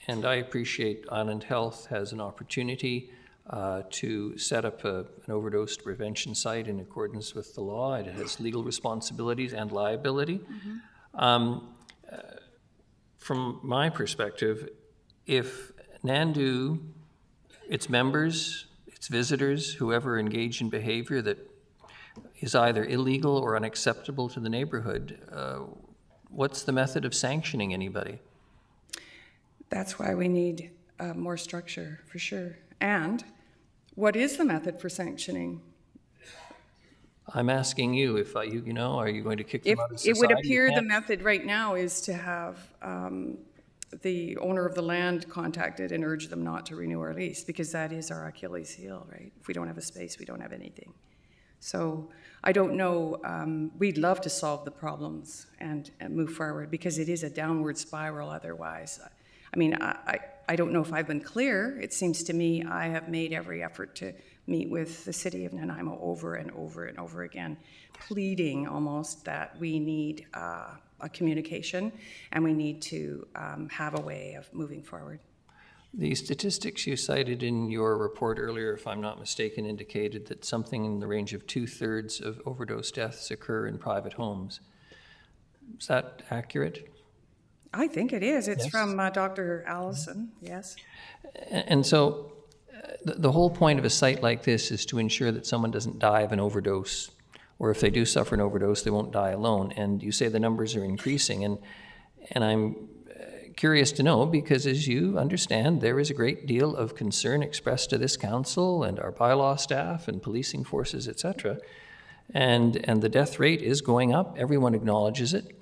and I appreciate Island Health has an opportunity uh, to set up a, an overdose prevention site in accordance with the law. It has legal responsibilities and liability. Um, uh, from my perspective, if Nandu, its members, its visitors, whoever engage in behavior that is either illegal or unacceptable to the neighborhood, uh, what's the method of sanctioning anybody? That's why we need uh, more structure, for sure. And what is the method for sanctioning? I'm asking you if uh, you, you know, are you going to kick them If, out of it would appear the method right now is to have um, the owner of the land contacted and urge them not to renew our lease, because that is our Achilles heel, right? If we don't have a space, we don't have anything. So I don't know, um, we'd love to solve the problems and, and move forward, because it is a downward spiral otherwise. I mean, I, I, don't know if I've been clear. It seems to me I have made every effort to meet with the city of Nanaimo over and over and over again, pleading almost that we need uh, a communication and we need to um, have a way of moving forward. The statistics you cited in your report earlier, if I'm not mistaken, indicated that something in the range of two-thirds of overdose deaths occur in private homes. Is that accurate? I think it is. It's Yes. from uh, Dr. Allison, yes. And so, uh, the, whole point of a site like this is to ensure that someone doesn't die of an overdose, or if they do suffer an overdose, they won't die alone. And you say the numbers are increasing, and and I'm uh, curious to know because, as you understand, there is a great deal of concern expressed to this council and our bylaw staff and policing forces, et cetera. And and the death rate is going up. Everyone acknowledges it.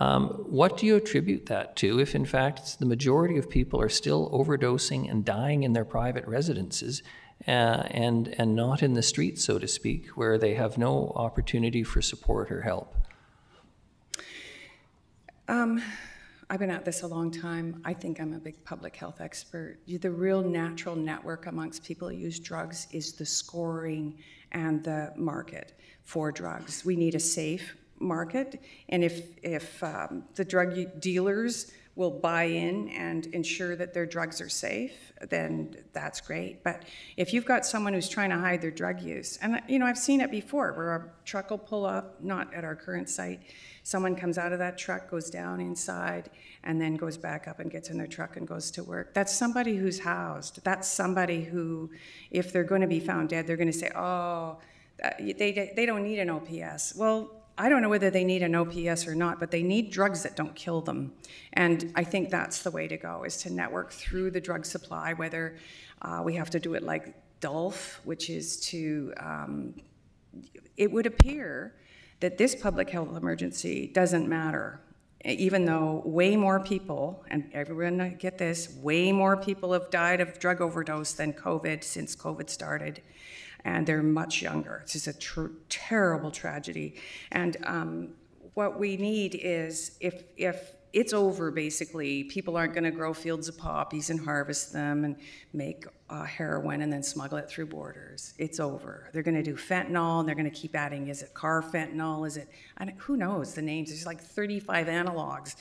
Um, what do you attribute that to if, in fact, the majority of people are still overdosing and dying in their private residences uh, and, and not in the streets, so to speak, where they have no opportunity for support or help? Um, I've been at this a long time. I think I'm a big public health expert. The real natural network amongst people who use drugs is the scoring and the market for drugs. We need a safe market, and if, if um, the drug dealers will buy in and ensure that their drugs are safe, then that's great. But if you've got someone who's trying to hide their drug use, and you know, I've seen it before where a truck will pull up, not at our current site, someone comes out of that truck, goes down inside, and then goes back up and gets in their truck and goes to work. That's somebody who's housed. That's somebody who, if they're going to be found dead, they're going to say, oh, uh, they, they don't need an OPS. Well, I don't know whether they need an OPS or not, but they need drugs that don't kill them. And I think that's the way to go, is to network through the drug supply, whether uh, we have to do it like DULF, which is to, um, it would appear that this public health emergency doesn't matter, even though way more people, and everyone get this, way more people have died of drug overdose than COVID since COVID started and they're much younger. This is a terrible tragedy. And um, what we need is if, if it's over basically. People aren't going to grow fields of poppies and harvest them and make uh, heroin and then smuggle it through borders. It's over. They're going to do fentanyl and they're going to keep adding. Is it carfentanil? Is it? Who knows the names? There's like 35 analogs,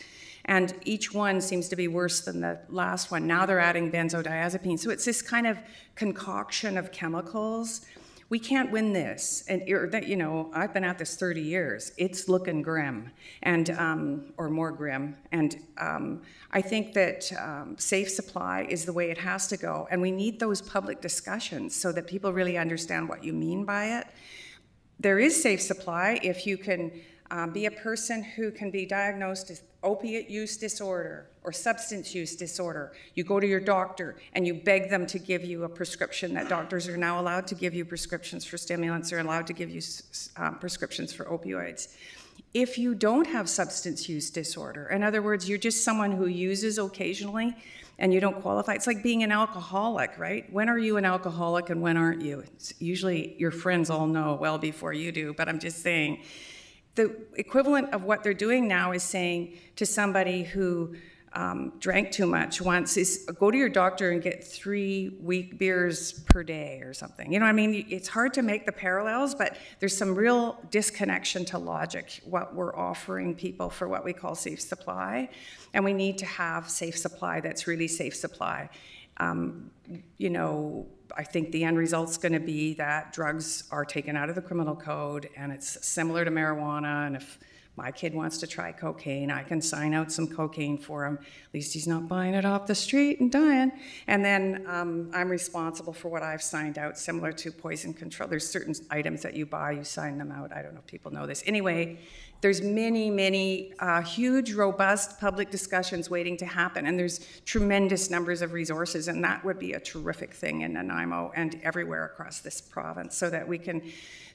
and each one seems to be worse than the last one. Now they're adding benzodiazepine. So it's this kind of concoction of chemicals we can't win this. And you know, I've been at this 30 years. It's looking grim, and um, or more grim. And um, I think that um, safe supply is the way it has to go. And we need those public discussions so that people really understand what you mean by it. There is safe supply if you can um, be a person who can be diagnosed opiate use disorder or substance use disorder. You go to your doctor and you beg them to give you a prescription that doctors are now allowed to give you prescriptions for stimulants, are allowed to give you um, prescriptions for opioids. If you don't have substance use disorder, in other words, you're just someone who uses occasionally and you don't qualify, it's like being an alcoholic, right? When are you an alcoholic and when aren't you? It's usually your friends all know well before you do, but I'm just saying the equivalent of what they're doing now is saying to somebody who um, drank too much once is go to your doctor and get three weak beers per day or something. You know I mean? It's hard to make the parallels, but there's some real disconnection to logic, what we're offering people for what we call safe supply. And we need to have safe supply that's really safe supply. Um, you know, I think the end result's going to be that drugs are taken out of the criminal code and it's similar to marijuana. And if my kid wants to try cocaine, I can sign out some cocaine for him. At least he's not buying it off the street and dying. And then um, I'm responsible for what I've signed out, similar to poison control. There's certain items that you buy, you sign them out. I don't know if people know this. Anyway, there's many, many uh, huge, robust public discussions waiting to happen, and there's tremendous numbers of resources, and that would be a terrific thing in Nanaimo and everywhere across this province, so that we can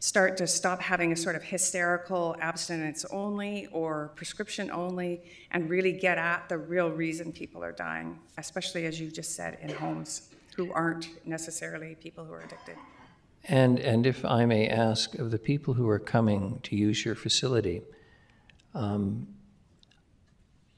start to stop having a sort of hysterical abstinence only or prescription only, and really get at the real reason people are dying, especially as you just said, in homes who aren't necessarily people who are addicted. And, and if I may ask, of the people who are coming to use your facility, um,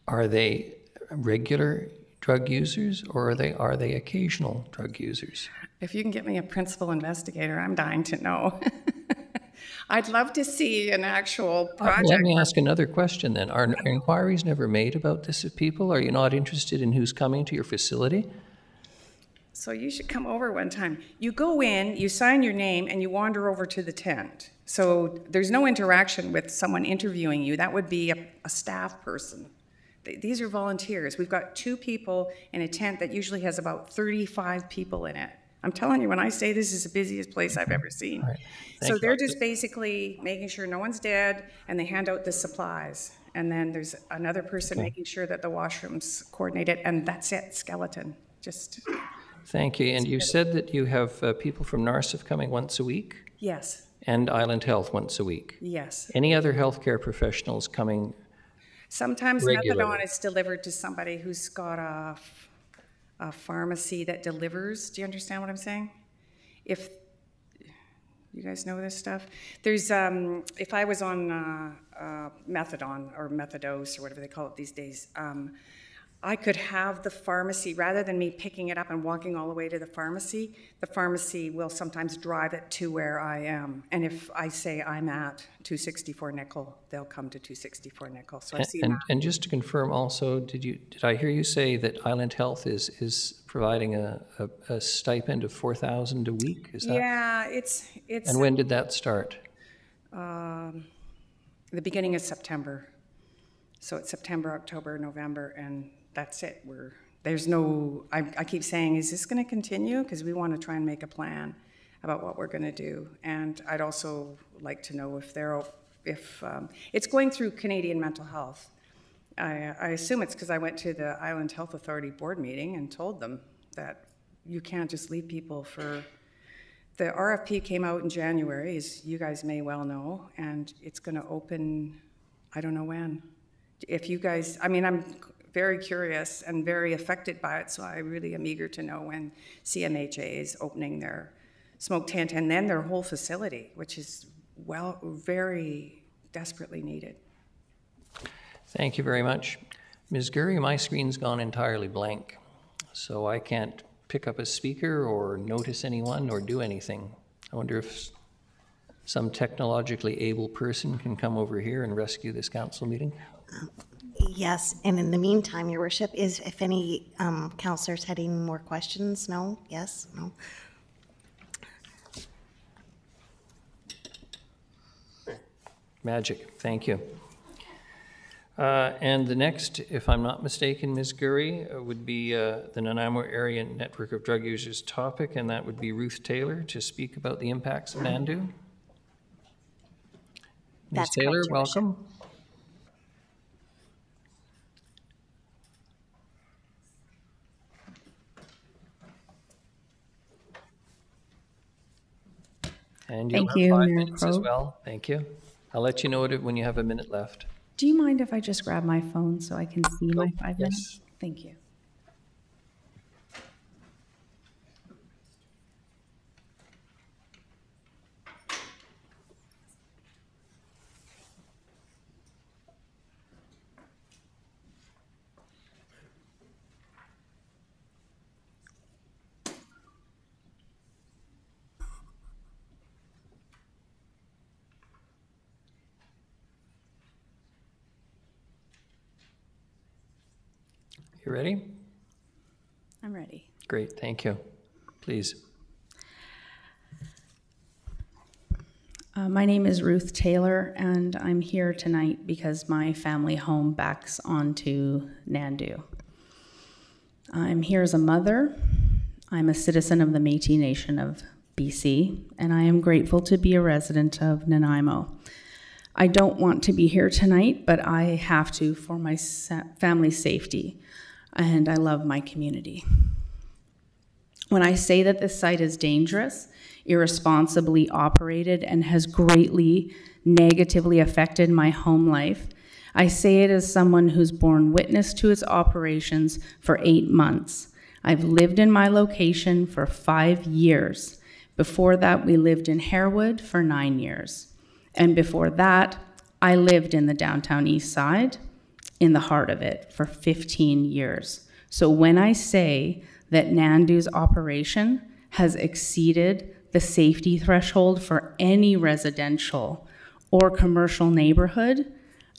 are they regular drug users or are they, are they occasional drug users? If you can get me a principal investigator, I'm dying to know. I'd love to see an actual Uh, Let me ask another question then. Are inquiries never made about this of people? Are you not interested in who's coming to your facility? So you should come over one time. You go in, you sign your name, and you wander over to the tent. So there's no interaction with someone interviewing you. That would be a, a staff person. Th- These are volunteers. We've got two people in a tent that usually has about 35 people in it. I'm telling you, when I say this is the busiest place I've ever seen. right. So they're just basically making sure no one's dead, and they hand out the supplies. And then there's another person making sure that the washrooms coordinated, and that's it, skeleton. Just, Thank you. And you said that you have uh, people from NARSIF coming once a week yes, and Island Health once a week. yes. Any other healthcare professionals coming? Sometimes Regularly. methadone is delivered to somebody who's got a, a pharmacy that delivers. Do you understand what I'm saying? If you guys know this stuff, there's um, if I was on uh, uh, methadone or methadose or whatever they call it these days. Um, I could have the pharmacy, rather than me picking it up and walking all the way to the pharmacy, the pharmacy will sometimes drive it to where I am. And if I say I'm at 264 Nicol, they'll come to 264 Nicol. So I've seen And, that. and just to confirm also, did you, did I hear you say that Island Health is, is providing a, a, a stipend of 4,000 a week? Is that? Yeah, it's, it's And when did that start? um, the beginning of September. So it's September, October, November, and that's it. We're, there's no, I, I keep saying, is this going to continue? Because we want to try and make a plan about what we're going to do. And I'd also like to know if they're, if, um, it's going through Canadian Mental Health. I, I assume it's because I went to the Island Health Authority board meeting and told them that you can't just leave people for the RFP came out in January, as you guys may well know, and it's going to open, I don't know when. If you guys, I mean, I'm very curious and very affected by it, so I really am eager to know when CMHA is opening their smoke tent and then their whole facility, which is well, very desperately needed. Thank you very much. Ms. Gurrie, my screen's gone entirely blank, so I can't pick up a speaker or notice anyone or do anything. I wonder if some technologically able person can come over here and rescue this council meeting? Yes, and in the meantime, your worship, is if any um, counselors had any more questions? No? Yes? No? Magic, thank you. Uh, And the next, if I'm not mistaken, Ms. Gurrie, uh, would be uh, the Nanaimo Area Network of Drug Users topic, and that would be Ruth Taylor to speak about the impacts of Nandu. Ms. That's correct, Taylor, Your Worship. welcome. And you'll Thank have you, five Mayor minutes as Krog. well. Thank you. I'll let you know it when you have a minute left. Do you mind if I just grab my phone so I can see my five yes. minutes? Thank you. You ready? I'm ready. Great, thank you. Please. Uh, my name is Ruth Taylor, and I'm here tonight because my family home backs onto Nandu. I'm here as a mother. I'm a citizen of the Métis Nation of BC, and I am grateful to be a resident of Nanaimo. I don't want to be here tonight, but I have to for my sa- family's safety, and I love my community. When I say that this site is dangerous, irresponsibly operated, and has greatly negatively affected my home life, I say it as someone who's borne witness to its operations for eight months. I've lived in my location for five years. Before that, we lived in Harewood for nine years. And before that, I lived in the downtown east side, in the heart of it, for 15 years. So when I say that Nandu's operation has exceeded the safety threshold for any residential or commercial neighborhood,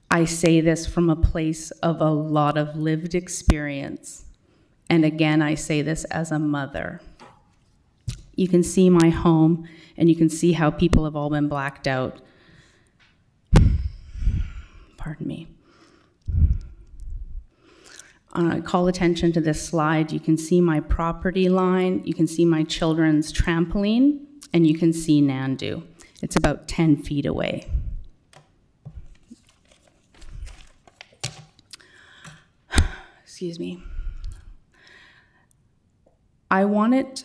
I say this from a place of a lot of lived experience. And again, I say this as a mother. You can see my home, and you can see how people have all been blacked out. Pardon me. Uh, call attention to this slide. You can see my property line, you can see my children's trampoline, and you can see Nandu. It's about 10 feet away. Excuse me. I want it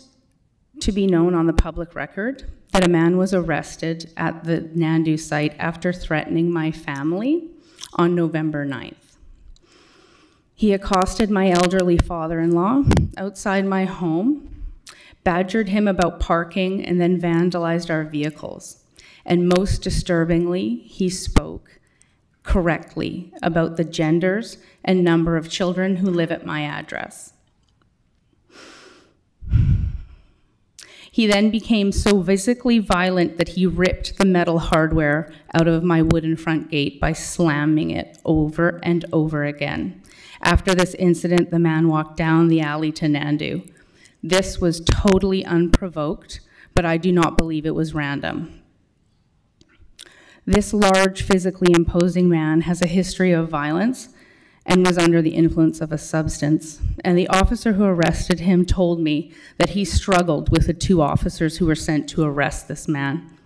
to be known on the public record that a man was arrested at the Nandu site after threatening my family on November 9th. He accosted my elderly father in law outside my home, badgered him about parking, and then vandalized our vehicles. And most disturbingly, he spoke correctly about the genders and number of children who live at my address. He then became so physically violent that he ripped the metal hardware out of my wooden front gate by slamming it over and over again. After this incident, the man walked down the alley to Nandu. This was totally unprovoked, but I do not believe it was random. This large, physically imposing man has a history of violence and was under the influence of a substance. And the officer who arrested him told me that he struggled with the two officers who were sent to arrest this man.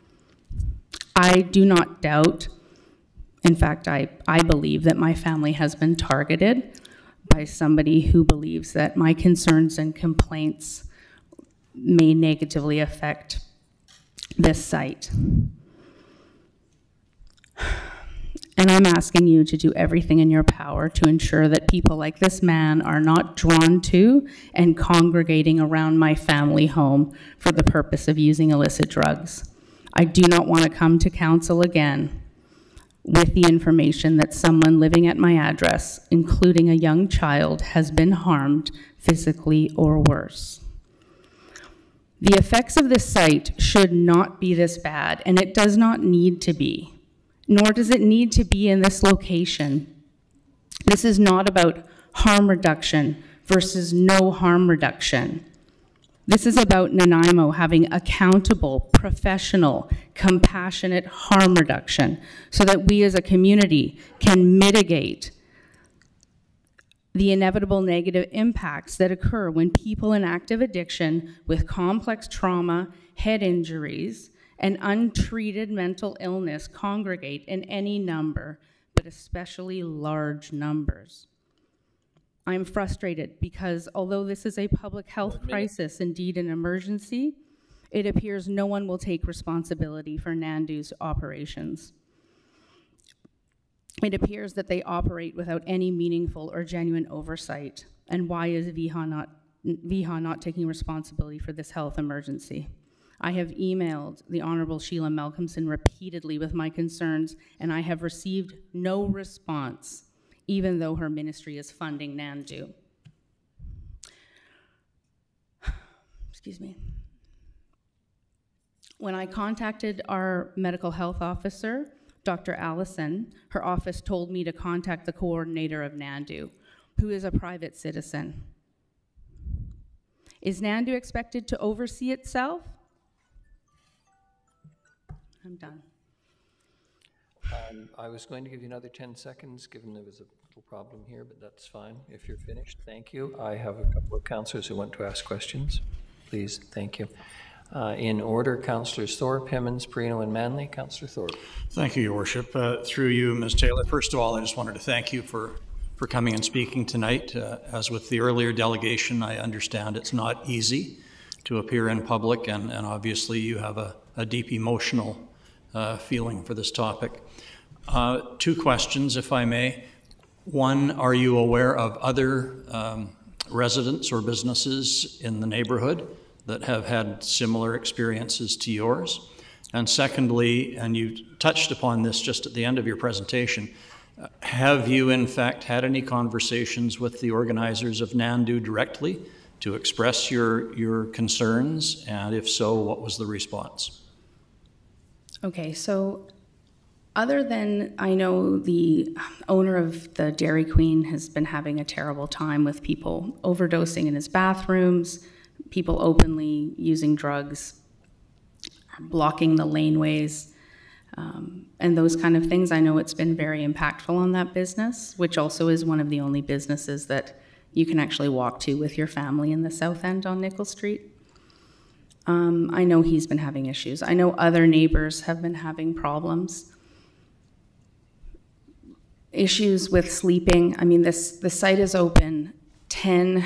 I do not doubt, in fact, I, I believe that my family has been targeted by somebody who believes that my concerns and complaints may negatively affect this site. And I'm asking you to do everything in your power to ensure that people like this man are not drawn to and congregating around my family home for the purpose of using illicit drugs. I do not want to come to council again with the information that someone living at my address, including a young child, has been harmed physically or worse. The effects of this site should not be this bad, and it does not need to be, nor does it need to be in this location. This is not about harm reduction versus no harm reduction. This is about Nanaimo having accountable, professional, compassionate harm reduction so that we as a community can mitigate the inevitable negative impacts that occur when people in active addiction with complex trauma, head injuries, and untreated mental illness congregate in any number, but especially large numbers. I'm frustrated because although this is a public health crisis, indeed an emergency, it appears no one will take responsibility for Nandu's operations. It appears that they operate without any meaningful or genuine oversight. And why is VIHA not, VIHA not taking responsibility for this health emergency? I have emailed the Honorable Sheila Malcolmson repeatedly with my concerns, and I have received no response even though her ministry is funding NANDU. Excuse me. When I contacted our medical health officer, Dr. Allison, her office told me to contact the coordinator of NANDU, who is a private citizen. Is NANDU expected to oversee itself? I'm done. Um, I was going to give you another 10 seconds, given there was a little problem here, but that's fine. If you're finished, thank you. I have a couple of councillors who want to ask questions. Please, thank you. Uh, In order, Councillors Thorpe, Hemmens, Perrino, and Manly. Councillor Thorpe. Thank you, Your Worship. Uh, Through you, Ms. Taylor, first of all, I just wanted to thank you for, for coming and speaking tonight. Uh, As with the earlier delegation, I understand it's not easy to appear in public, and, and obviously you have a, a deep emotional uh, feeling for this topic. Uh, Two questions, if I may. One, are you aware of other um, residents or businesses in the neighborhood that have had similar experiences to yours? And secondly, and you touched upon this just at the end of your presentation, have you in fact had any conversations with the organizers of NANDU directly to express your, your concerns? And if so, what was the response? Okay, so other than I know the owner of the Dairy Queen has been having a terrible time with people overdosing in his bathrooms, people openly using drugs, blocking the laneways, um, and those kind of things. I know it's been very impactful on that business, which also is one of the only businesses that you can actually walk to with your family in the South End on Nicol Street. Um, I know he's been having issues. I know other neighbors have been having problems. Issues with sleeping. I mean, this the site is open 10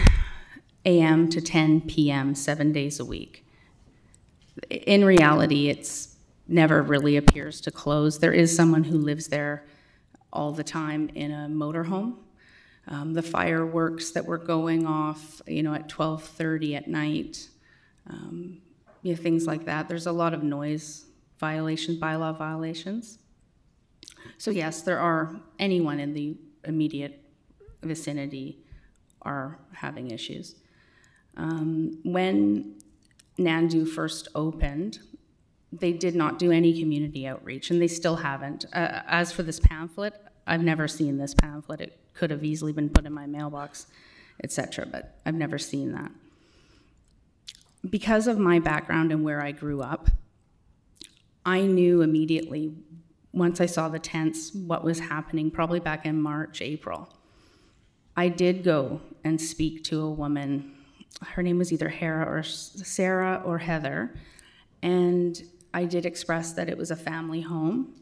a.m. to 10 p.m. seven days a week. In reality, it's never really appears to close. There is someone who lives there all the time in a motorhome. Um, the fireworks that were going off, you know, at 12:30 at night. Um, you know, things like that. There's a lot of noise violations, bylaw violations. So yes, there are, anyone in the immediate vicinity are having issues. Um, when Nandu first opened, they did not do any community outreach, and they still haven't. Uh, as for this pamphlet, I've never seen this pamphlet. It could have easily been put in my mailbox, etc., but I've never seen that because of my background and where I grew up, I knew immediately once I saw the tents what was happening, probably back in March, April. I did go and speak to a woman. Her name was either Hera or Sarah or Heather. And I did express that it was a family home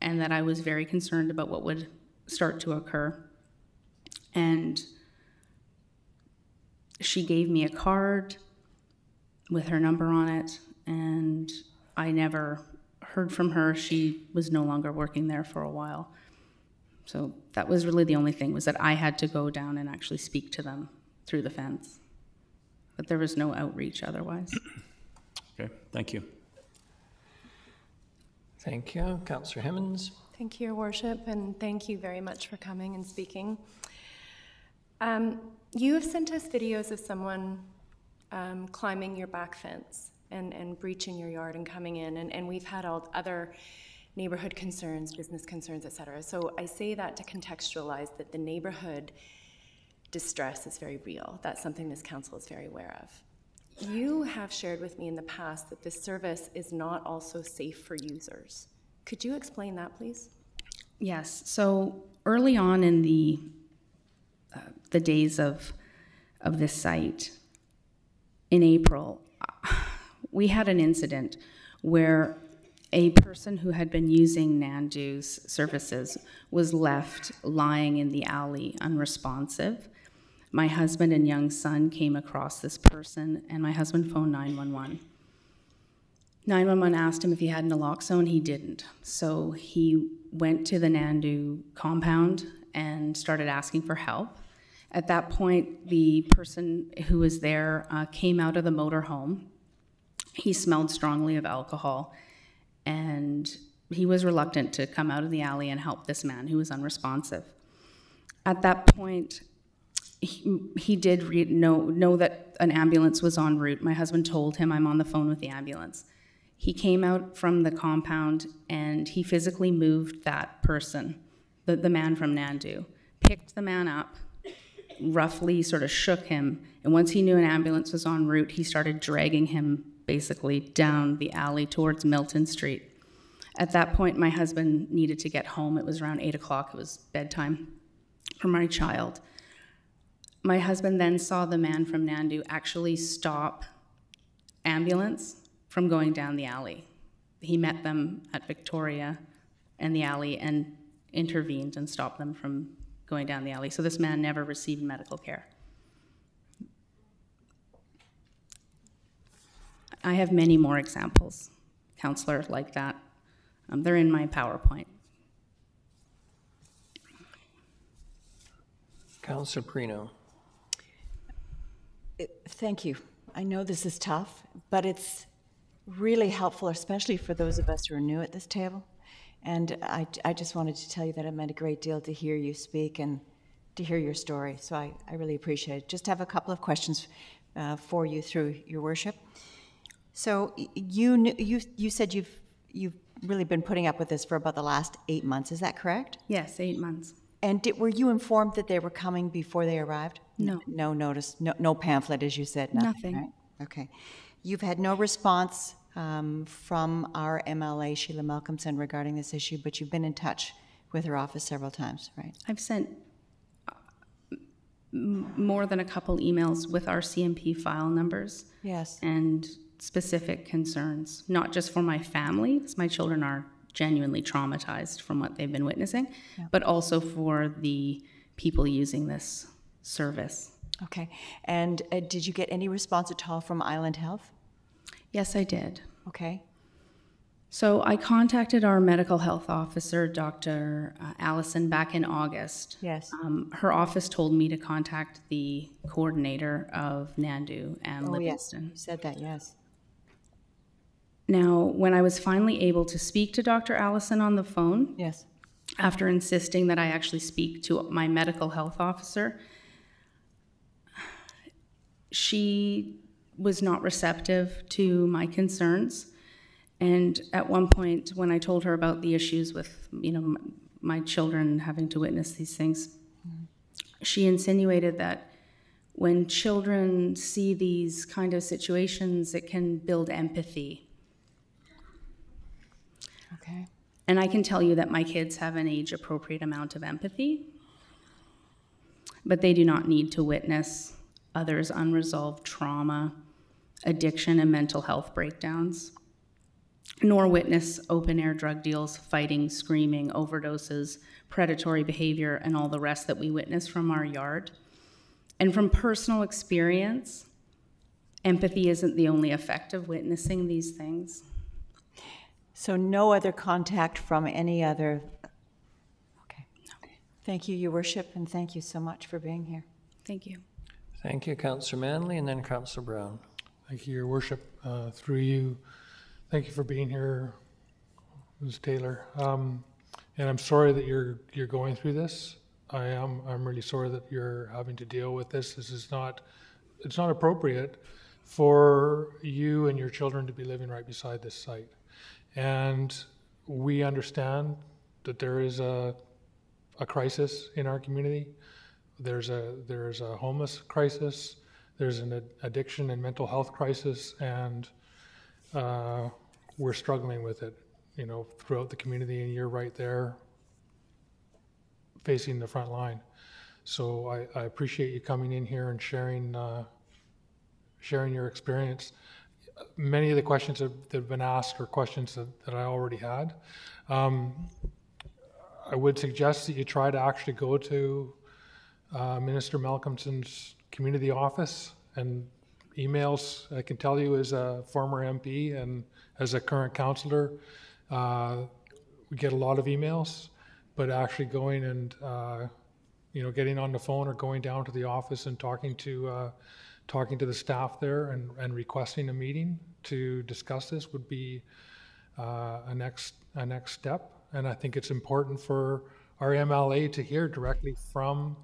and that I was very concerned about what would start to occur. And she gave me a card with her number on it, and I never heard from her. She was no longer working there for a while. So that was really the only thing was that I had to go down and actually speak to them through the fence. But there was no outreach otherwise. Okay, thank you. Thank you. Councillor Hemmens. Thank you, Your Worship, and thank you very much for coming and speaking. Um, you have sent us videos of someone um, climbing your back fence and, and breaching your yard and coming in, and, and we've had all other neighborhood concerns, business concerns, et cetera. So I say that to contextualize that the neighborhood distress is very real. That's something this council is very aware of. You have shared with me in the past that this service is not also safe for users. Could you explain that, please? Yes. So early on in the uh, the days of of this site, in April, we had an incident where a person who had been using Nandu's services was left lying in the alley unresponsive. My husband and young son came across this person, and my husband phoned 911. 911 asked him if he had naloxone. He didn't. So he went to the Nandu compound and started asking for help. At that point, the person who was there uh, came out of the motorhome. He smelled strongly of alcohol, and he was reluctant to come out of the alley and help this man who was unresponsive. At that point, he, he did know, know that an ambulance was en route. My husband told him, I'm on the phone with the ambulance. He came out from the compound and he physically moved that person, the, the man from Nandu, picked the man up, roughly sort of shook him, and once he knew an ambulance was en route, he started dragging him basically down the alley towards Milton Street. At that point, my husband needed to get home. It was around 8 o'clock, it was bedtime for my child. My husband then saw the man from Nandu actually stop ambulance from going down the alley. He met them at Victoria and the alley and intervened and stopped them from going down the alley. So this man never received medical care. I have many more examples, counselor, like that. Um, they're in my PowerPoint. Councillor Perrino. Thank you. I know this is tough, but it's really helpful, especially for those of us who are new at this table. And I, I just wanted to tell you that it meant a great deal to hear you speak and to hear your story. So I, I really appreciate it. Just have a couple of questions uh, for you through your worship. So you you you said you've you've really been putting up with this for about the last eight months. Is that correct? Yes, eight months. And did, were you informed that they were coming before they arrived? No. No notice, no, no pamphlet, as you said? Nothing, Nothing. right? Okay. You've had no response um, from our MLA, Sheila Malcolmson, regarding this issue, but you've been in touch with her office several times, right? I've sent uh, more than a couple emails with our CMP file numbers Yes. and specific concerns, not just for my family, because my children are genuinely traumatized from what they've been witnessing, but also for the people using this service. Okay. And uh, did you get any response at all from Island Health? Yes, I did. Okay. So I contacted our medical health officer, Dr. uh, Allison, back in August. Yes. Um, her office told me to contact the coordinator of Nandu and Oh, yes. Livingston. You said that, yes. Now, when I was finally able to speak to Dr. Allison on the phone, Yes. after insisting that I actually speak to my medical health officer, she was not receptive to my concerns. And at one point, when I told her about the issues with, you know, my children having to witness these things, mm-hmm. she insinuated that when children see these kind of situations, it can build empathy Okay. And I can tell you that my kids have an age appropriate amount of empathy, but they do not need to witness others' unresolved trauma, addiction, and mental health breakdowns, nor witness open air drug deals, fighting, screaming, overdoses, predatory behavior, and all the rest that we witness from our yard. And from personal experience, empathy isn't the only effect of witnessing these things. So no other contact from any other? Okay. Thank you, Your Worship, and thank you so much for being here. Thank you. Thank you, Councillor Manly, and then Councillor Brown. Thank you, Your Worship. Uh, Through you, thank you for being here, Ms. Taylor. Um, And I'm sorry that you're, you're going through this. I am, I'm really sorry that you're having to deal with this. This is not, it's not appropriate for you and your children to be living right beside this site. And we understand that there is a, a crisis in our community. There's a, there's a homeless crisis. There's an ad- addiction and mental health crisis, and uh, we're struggling with it, you know, throughout the community, and you're right there facing the front line. So I, I appreciate you coming in here and sharing, uh, sharing your experience. Many of the questions that have been asked are questions that, that I already had. Um, I would suggest that you try to actually go to uh, Minister Malcolmson's community office and emails. I can tell you as a former MP and as a current councillor, uh, we get a lot of emails, but actually going and, uh, you know, getting on the phone or going down to the office and talking to, uh, talking to the staff there and, and requesting a meeting to discuss this would be uh, a next, a next step. And I think it's important for our MLA to hear directly from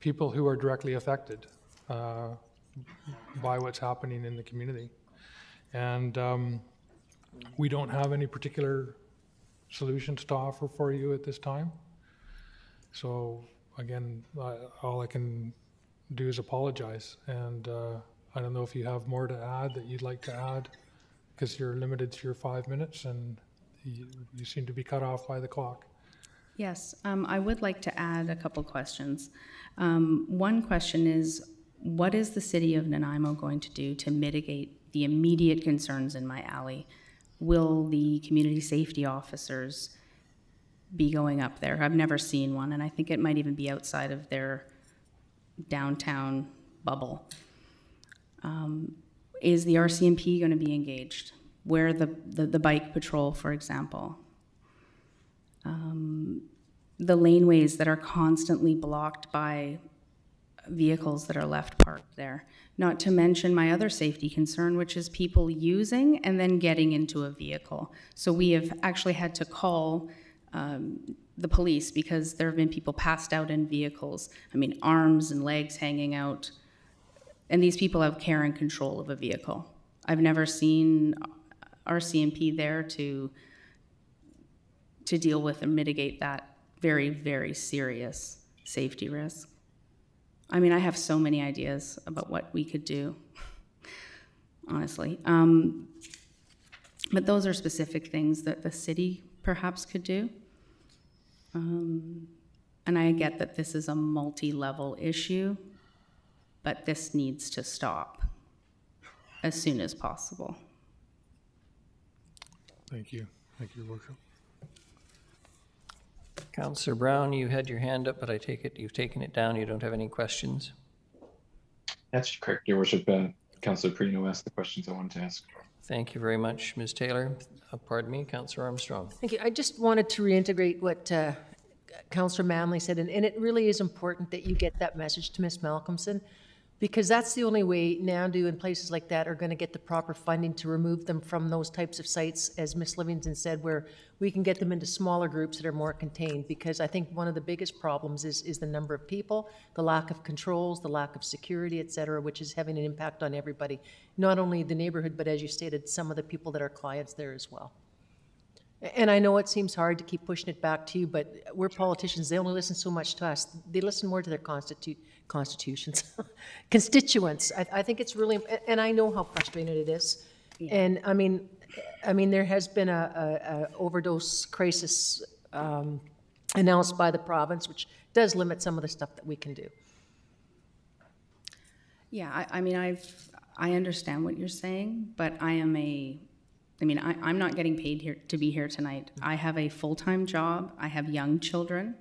people who are directly affected uh, by what's happening in the community. And um, we don't have any particular solutions to offer for you at this time. So again, I- all I can do is apologize. And uh, I don't know if you have more to add that you'd like to add, because you're limited to your five minutes and you you seem to be cut off by the clock. Yes, um, I would like to add a couple questions. Um, one question is, what is the city of Nanaimo going to do to mitigate the immediate concerns in my alley? Will the community safety officers be going up there? I've never seen one, and I think it might even be outside of their downtown bubble. Um, is the RCMP going to be engaged? Where the, the, the bike patrol, for example? the laneways that are constantly blocked by vehicles that are left parked there. Not to mention my other safety concern, which is people using and then getting into a vehicle. So we have actually had to call um, the police because there have been people passed out in vehicles. I mean, arms and legs hanging out. And these people have care and control of a vehicle. I've never seen RCMP there to to deal with and mitigate that very, very serious safety risk. I mean, I have so many ideas about what we could do, honestly. Um, but those are specific things that the city perhaps could do. Um, and I get that this is a multi level issue, but this needs to stop as soon as possible. Thank you. Thank you, Your Worship. Councillor Brown, you had your hand up, but I take it you've taken it down. You don't have any questions? That's correct, Your Worship. Uh, Councillor Perrino asked the questions I wanted to ask. Thank you very much, Ms. Taylor. Uh, Pardon me, Councillor Armstrong. Thank you. I just wanted to reintegrate what uh, Councillor Manly said, and, and it really is important that you get that message to Ms. Malcolmson, because that's the only way Nandu and places like that are going to get the proper funding to remove them from those types of sites, as Ms. Livingston said, where we can get them into smaller groups that are more contained, because I think one of the biggest problems is, is the number of people, the lack of controls, the lack of security, et cetera, which is having an impact on everybody, not only the neighborhood, but as you stated, some of the people that are clients there as well. And I know it seems hard to keep pushing it back to you, but we're politicians, they only listen so much to us. They listen more to their constitu- constitutions, constituents. I, I think it's really, and I know how frustrating it is. And I mean, I mean, there has been a, a, a overdose crisis um, announced by the province, which does limit some of the stuff that we can do. Yeah, I, I mean, I've, I understand what you're saying, but I am a, I mean, I, I'm not getting paid here to be here tonight. I have a full-time job, I have young children,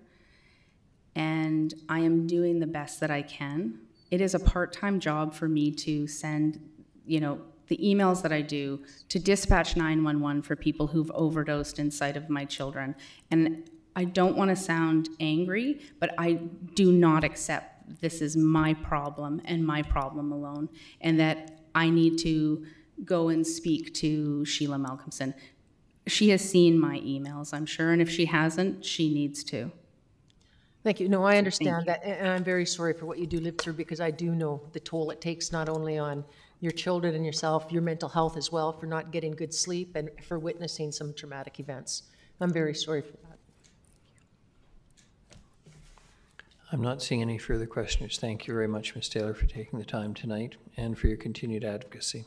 and I am doing the best that I can. It is a part-time job for me to send, you know, the emails that I do to dispatch 911 for people who've overdosed in sight of my children. And I don't want to sound angry, but I do not accept this is my problem and my problem alone, and that I need to go and speak to Sheila Malcolmson. she has seen my emails, I'm sure, and if she hasn't, she needs to. Thank you. No, I understand that, and and I'm very sorry for what you do live through because I do know the toll it takes not only on your children and yourself, your mental health as well, for not getting good sleep and for witnessing some traumatic events. I'm very sorry for that. I'm not seeing any further questioners. Thank you very much, Ms. Taylor, for taking the time tonight and for your continued advocacy.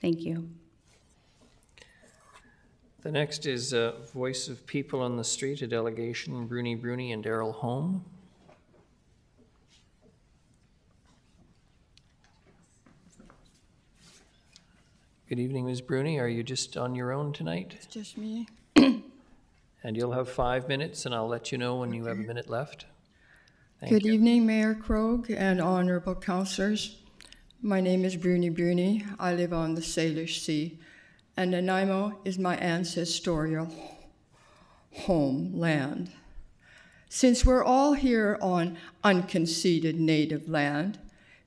Thank you. The next is uh, Voice of People on the Street, a delegation, Bruni Bruni and Daryl Holm. Good evening, Ms. Bruni. Are you just on your own tonight? It's just me. And you'll have five minutes, and I'll let you know when you have a minute left. Thank Good you. evening, Mayor Krog and honorable councilors. My name is Bruni Bruni. I live on the Salish Sea, and Nanaimo is my ancestral homeland. Since we're all here on unconceded native land,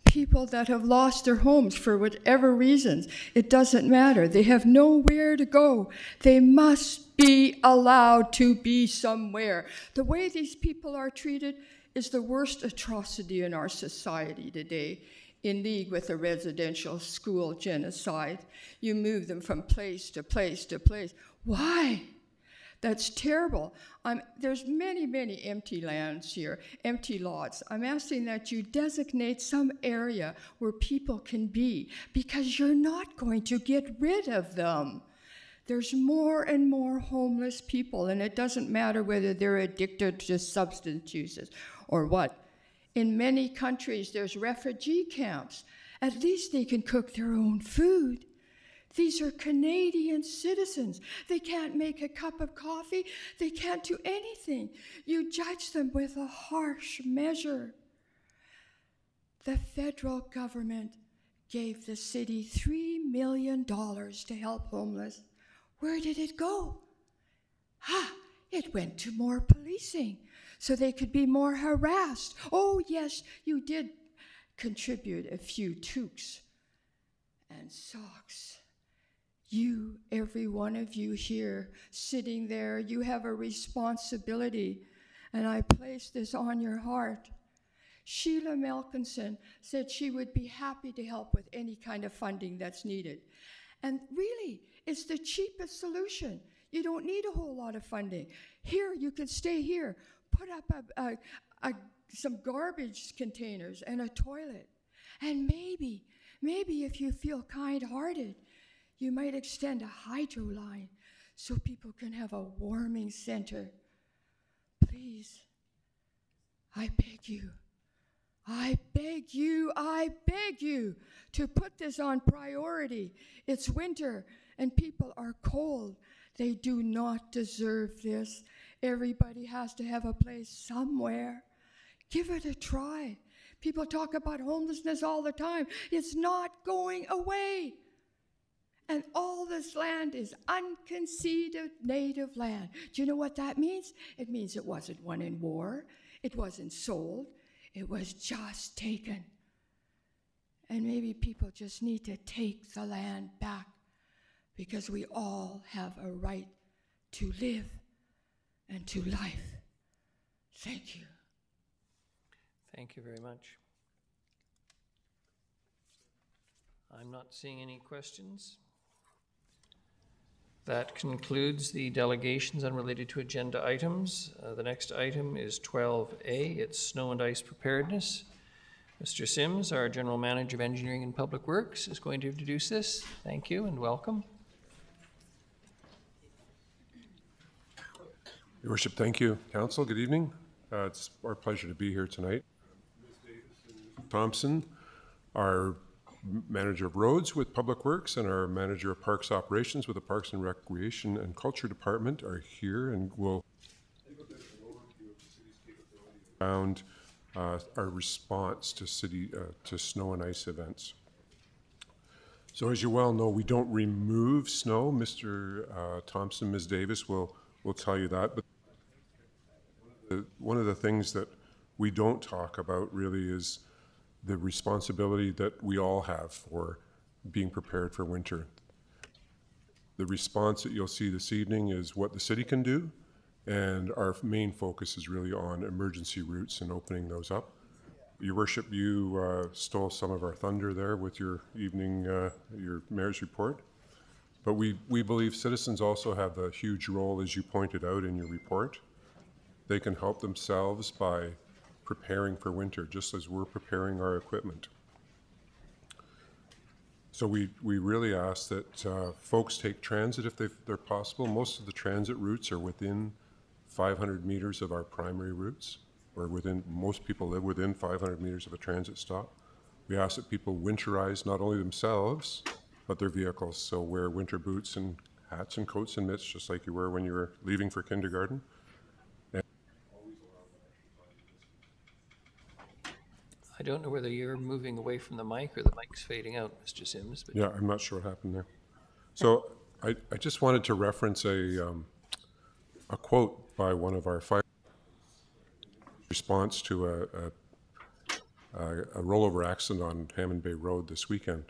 people that have lost their homes for whatever reasons, it doesn't matter. They have nowhere to go. They must be allowed to be somewhere. The way these people are treated is the worst atrocity in our society today. In league with a residential school genocide, you move them from place to place to place. Why? That's terrible. I'm, there's many, many empty lands here, empty lots. I'm asking that you designate some area where people can be because you're not going to get rid of them. There's more and more homeless people, and it doesn't matter whether they're addicted to substance uses or what. In many countries, there's refugee camps. At least they can cook their own food. These are Canadian citizens. They can't make a cup of coffee. They can't do anything. You judge them with a harsh measure. The federal government gave the city $3 million to help homeless. Where did it go? Ah, it went to more policing so they could be more harassed. Oh, yes, you did contribute a few toques and socks. You, every one of you here sitting there, you have a responsibility, and I place this on your heart. Sheila Malcolmson said she would be happy to help with any kind of funding that's needed. And really, it's the cheapest solution. You don't need a whole lot of funding. Here, you can stay here, put up a, a, a, some garbage containers and a toilet. And maybe, maybe if you feel kind hearted, you might extend a hydro line so people can have a warming center. Please, I beg you, I beg you, I beg you to put this on priority. It's winter and people are cold. They do not deserve this. Everybody has to have a place somewhere. Give it a try. People talk about homelessness all the time. It's not going away. And all this land is unconceded native land. Do you know what that means? It means it wasn't won in war, it wasn't sold, it was just taken. And maybe people just need to take the land back because we all have a right to live and to life. Thank you. Thank you very much. I'm not seeing any questions. That concludes the delegations unrelated to agenda items. Uh, The next item is 12A, it's snow and ice preparedness. Mr. Sims, our General Manager of Engineering and Public Works, is going to introduce this. Thank you and welcome. Your Worship, thank you. Council, good evening. Uh, It's our pleasure to be here tonight. Thompson, our Manager of Roads with Public Works and our Manager of Parks Operations with the Parks and Recreation and Culture Department are here and will around uh, our response to city, uh, to snow and ice events. So as you well know, we don't remove snow. Mr. uh, Thompson, Ms. Davis will, will tell you that. But one of the things that we don't talk about really is the responsibility that we all have for being prepared for winter. The response that you'll see this evening is what the city can do, and our main focus is really on emergency routes and opening those up. Your worship, you uh, stole some of our thunder there with your evening, uh, your mayor's report. But we, we believe citizens also have a huge role, as you pointed out in your report. They can help themselves by preparing for winter, just as we're preparing our equipment. So we, we really ask that uh, folks take transit if they, they're possible. Most of the transit routes are within 500 meters of our primary routes, or within, most people live within 500 meters of a transit stop. We ask that people winterize not only themselves, but their vehicles. So wear winter boots and hats and coats and mitts, just like you were when you were leaving for kindergarten. I don't know whether you're moving away from the mic or the mic's fading out, Mr. Sims, but Yeah, I'm not sure what happened there. So I, I just wanted to reference a, um, a quote by one of our fire response to a, a, a a rollover accident on Hammond Bay Road this weekend.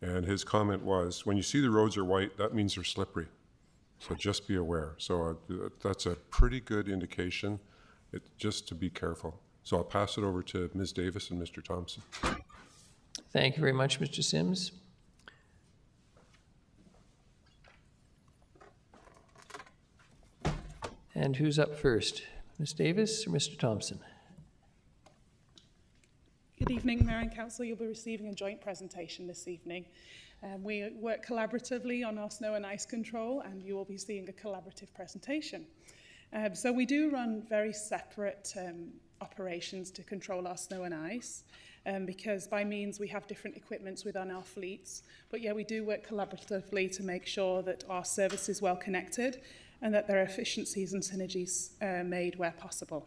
And his comment was, when you see the roads are white, that means they're slippery. So just be aware. So uh, that's a pretty good indication, it, just to be careful. So I'll pass it over to Ms. Davis and Mr. Thompson. thank you very much, Mr. Sims. And who's up first? Ms. Davis or Mr. Thompson? Good evening, Mayor and Council. You'll be receiving a joint presentation this evening. Um, we work collaboratively on our snow and ice control, and you will be seeing a collaborative presentation. Um, so we do run very separate um, operations to control our snow and ice um, because by means we have different equipments within our fleets. But yeah, we do work collaboratively to make sure that our service is well connected and that there are efficiencies and synergies uh, made where possible.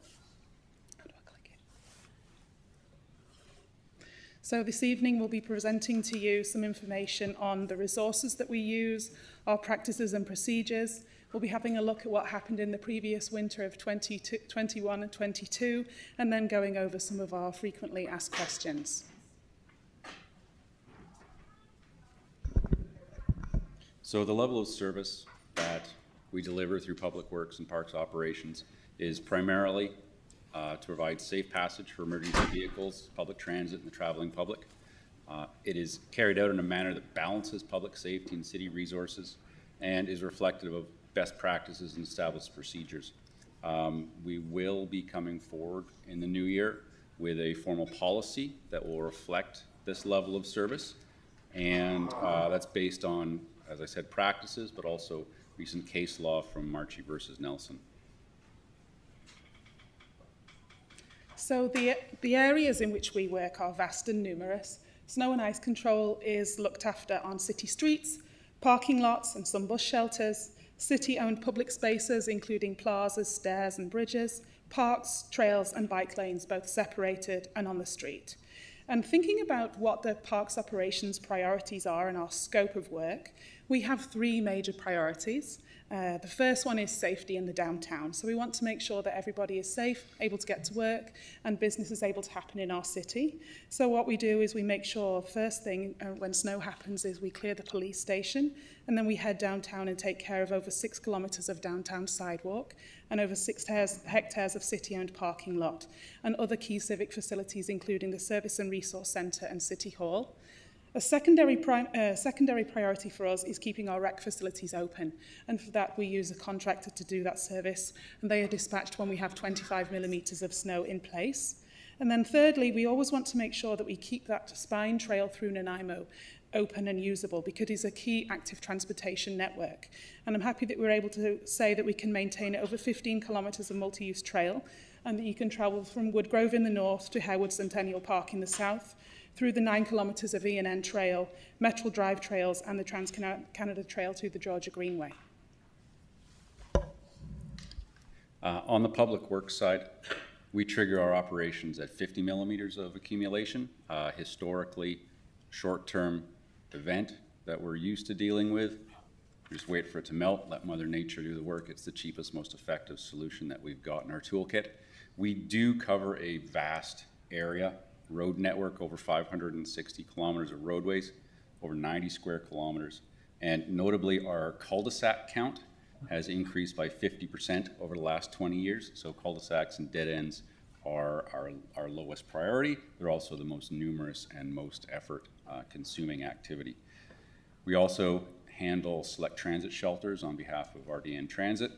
So this evening we'll be presenting to you some information on the resources that we use, our practices and procedures, We'll be having a look at what happened in the previous winter of 2021 and 22, and then going over some of our frequently asked questions. So the level of service that we deliver through Public Works and Parks operations is primarily uh, to provide safe passage for emergency vehicles, public transit, and the traveling public. Uh, It is carried out in a manner that balances public safety and city resources and is reflective of best practices and established procedures. Um, We will be coming forward in the new year with a formal policy that will reflect this level of service. And uh, that's based on, as I said, practices, but also recent case law from Marchi versus Nelson. So the, the areas in which we work are vast and numerous. Snow and ice control is looked after on city streets, parking lots and some bus shelters, city-owned public spaces including plazas, stairs and bridges, parks, trails and bike lanes both separated and on the street. And thinking about what the parks operations priorities are in our scope of work, we have three major priorities. Uh, the first one is safety in the downtown. So we want to make sure that everybody is safe, able to get to work, and business is able to happen in our city. So what we do is we make sure, first thing uh, when snow happens, is we clear the police station, and then we head downtown and take care of over six kilometres of downtown sidewalk and over six hectares of city-owned parking lot, and other key civic facilities, including the Service and Resource Centre and City Hall. A secondary, uh, secondary priority for us is keeping our rec facilities open, and for that we use a contractor to do that service, and they are dispatched when we have 25 millimetres of snow in place. And then thirdly, we always want to make sure that we keep that spine trail through Nanaimo open and usable because it is a key active transportation network. And I'm happy that we're able to say that we can maintain over 15 kilometres of multi-use trail and that you can travel from Woodgrove in the north to Harewood Centennial Park in the south, through the nine kilometres of E&N Trail, Metral Drive Trails and the Trans-Canada Trail to the Georgia Greenway. Uh, on the public works side, we trigger our operations at 50 millimeters of accumulation. Uh, historically, short-term event that we're used to dealing with. Just wait for it to melt, let Mother Nature do the work. It's the cheapest, most effective solution that we've got in our toolkit. We do cover a vast area, road network, over 560 kilometers of roadways, over 90 square kilometers. And notably, our cul-de-sac count has increased by 50% over the last 20 years. So cul-de-sacs and dead ends are our, our lowest priority. They're also the most numerous and most effort uh, consuming activity. We also handle select transit shelters on behalf of RDN Transit.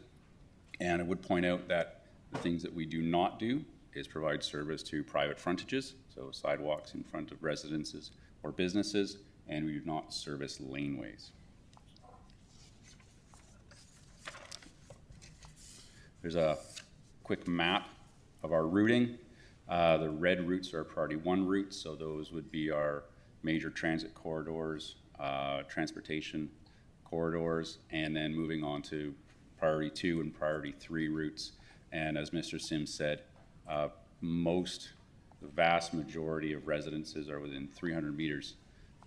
And I would point out that the things that we do not do is provide service to private frontages, so sidewalks in front of residences or businesses, and we do not service laneways. There's a quick map of our routing. Uh, the red routes are priority one routes, so those would be our major transit corridors, uh, transportation corridors, and then moving on to priority two and priority three routes. And as Mr. Sims said, uh, most, the vast majority of residences are within 300 meters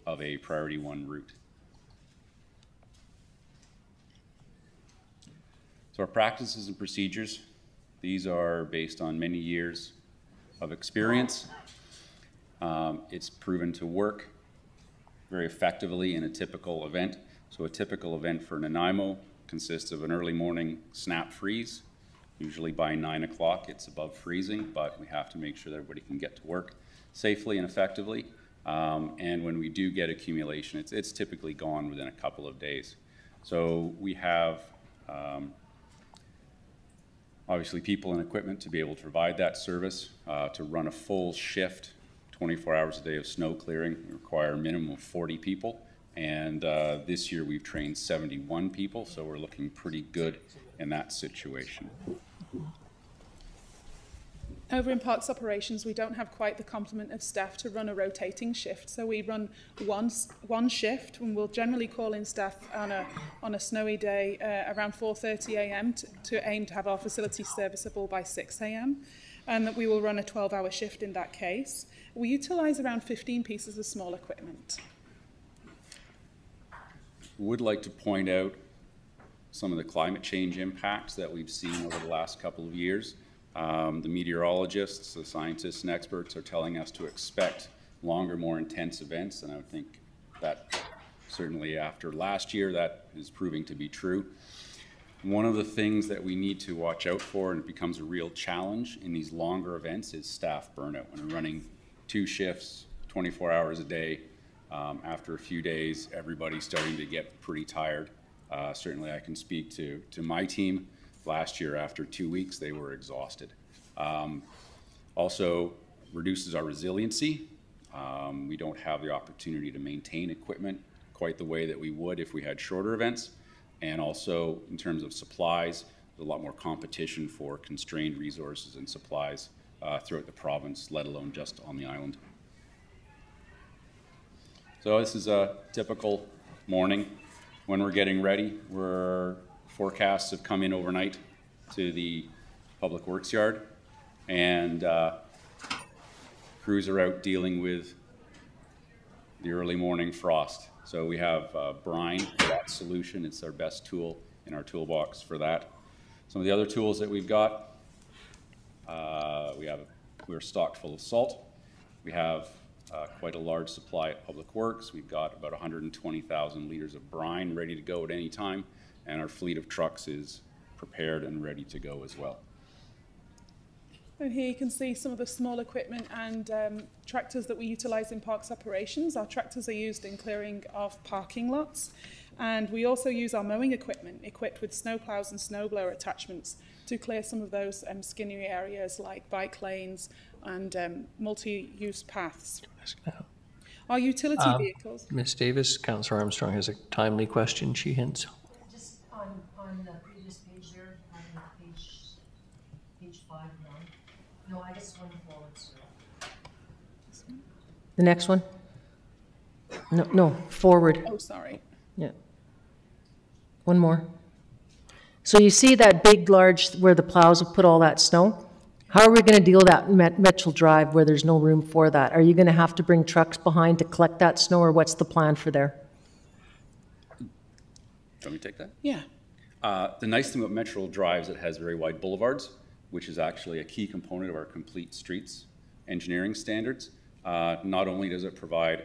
of a priority one route. So our practices and procedures, these are based on many years of experience. Um, it's proven to work very effectively in a typical event. So a typical event for Nanaimo consists of an early morning snap freeze. Usually by nine o'clock, it's above freezing, but we have to make sure that everybody can get to work safely and effectively. Um, and when we do get accumulation, it's, it's typically gone within a couple of days. So we have um, obviously people and equipment to be able to provide that service. Uh, to run a full shift, 24 hours a day of snow clearing, we require a minimum of 40 people. And uh, this year we've trained 71 people, so we're looking pretty good in that situation. Over in Parks Operations, we don't have quite the complement of staff to run a rotating shift. So we run one, one shift, and we'll generally call in staff on a, on a snowy day uh, around 4.30 a.m. To, to aim to have our facility serviceable by 6 a.m. And that we will run a 12-hour shift in that case. We utilise around 15 pieces of small equipment. Would like to point out some of the climate change impacts that we've seen over the last couple of years. Um, the meteorologists, the scientists, and experts are telling us to expect longer, more intense events, and I think that certainly after last year, that is proving to be true. One of the things that we need to watch out for, and it becomes a real challenge in these longer events, is staff burnout. When we're running two shifts, 24 hours a day, um, after a few days, everybody's starting to get pretty tired. Uh, certainly, I can speak to, to my team. Last year, after two weeks, they were exhausted. Um, also, reduces our resiliency. Um, we don't have the opportunity to maintain equipment quite the way that we would if we had shorter events. And also, in terms of supplies, there's a lot more competition for constrained resources and supplies uh, throughout the province, let alone just on the island. So this is a typical morning when we're getting ready. We're forecasts have come in overnight to the public works yard, and uh, crews are out dealing with the early morning frost. So we have uh, brine for that solution. It's our best tool in our toolbox for that. Some of the other tools that we've got, uh, we have we're stocked full of salt. We have uh, quite a large supply at Public Works. We've got about 120,000 liters of brine ready to go at any time and our fleet of trucks is prepared and ready to go as well. And here you can see some of the small equipment and um, tractors that we utilise in parks operations. Our tractors are used in clearing of parking lots. And we also use our mowing equipment equipped with snow plows and snowblower attachments to clear some of those um, skinny areas like bike lanes and um, multi-use paths. Our utility Um, vehicles. Ms. Davis, Councillor Armstrong has a timely question, she hints. Just on, on the previous page there, on page, page five now. No, I guess one forward, sir. The next one? No, no, forward. Oh, sorry. Yeah. One more. So you see that big, large, where the plows have put all that snow? How are we going to deal with that Met- Metral Drive where there's no room for that? Are you going to have to bring trucks behind to collect that snow, or what's the plan for there? Let me take that? Yeah. Uh, the nice thing about Metral Drive is it has very wide boulevards, which is actually a key component of our complete streets engineering standards. Uh, not only does it provide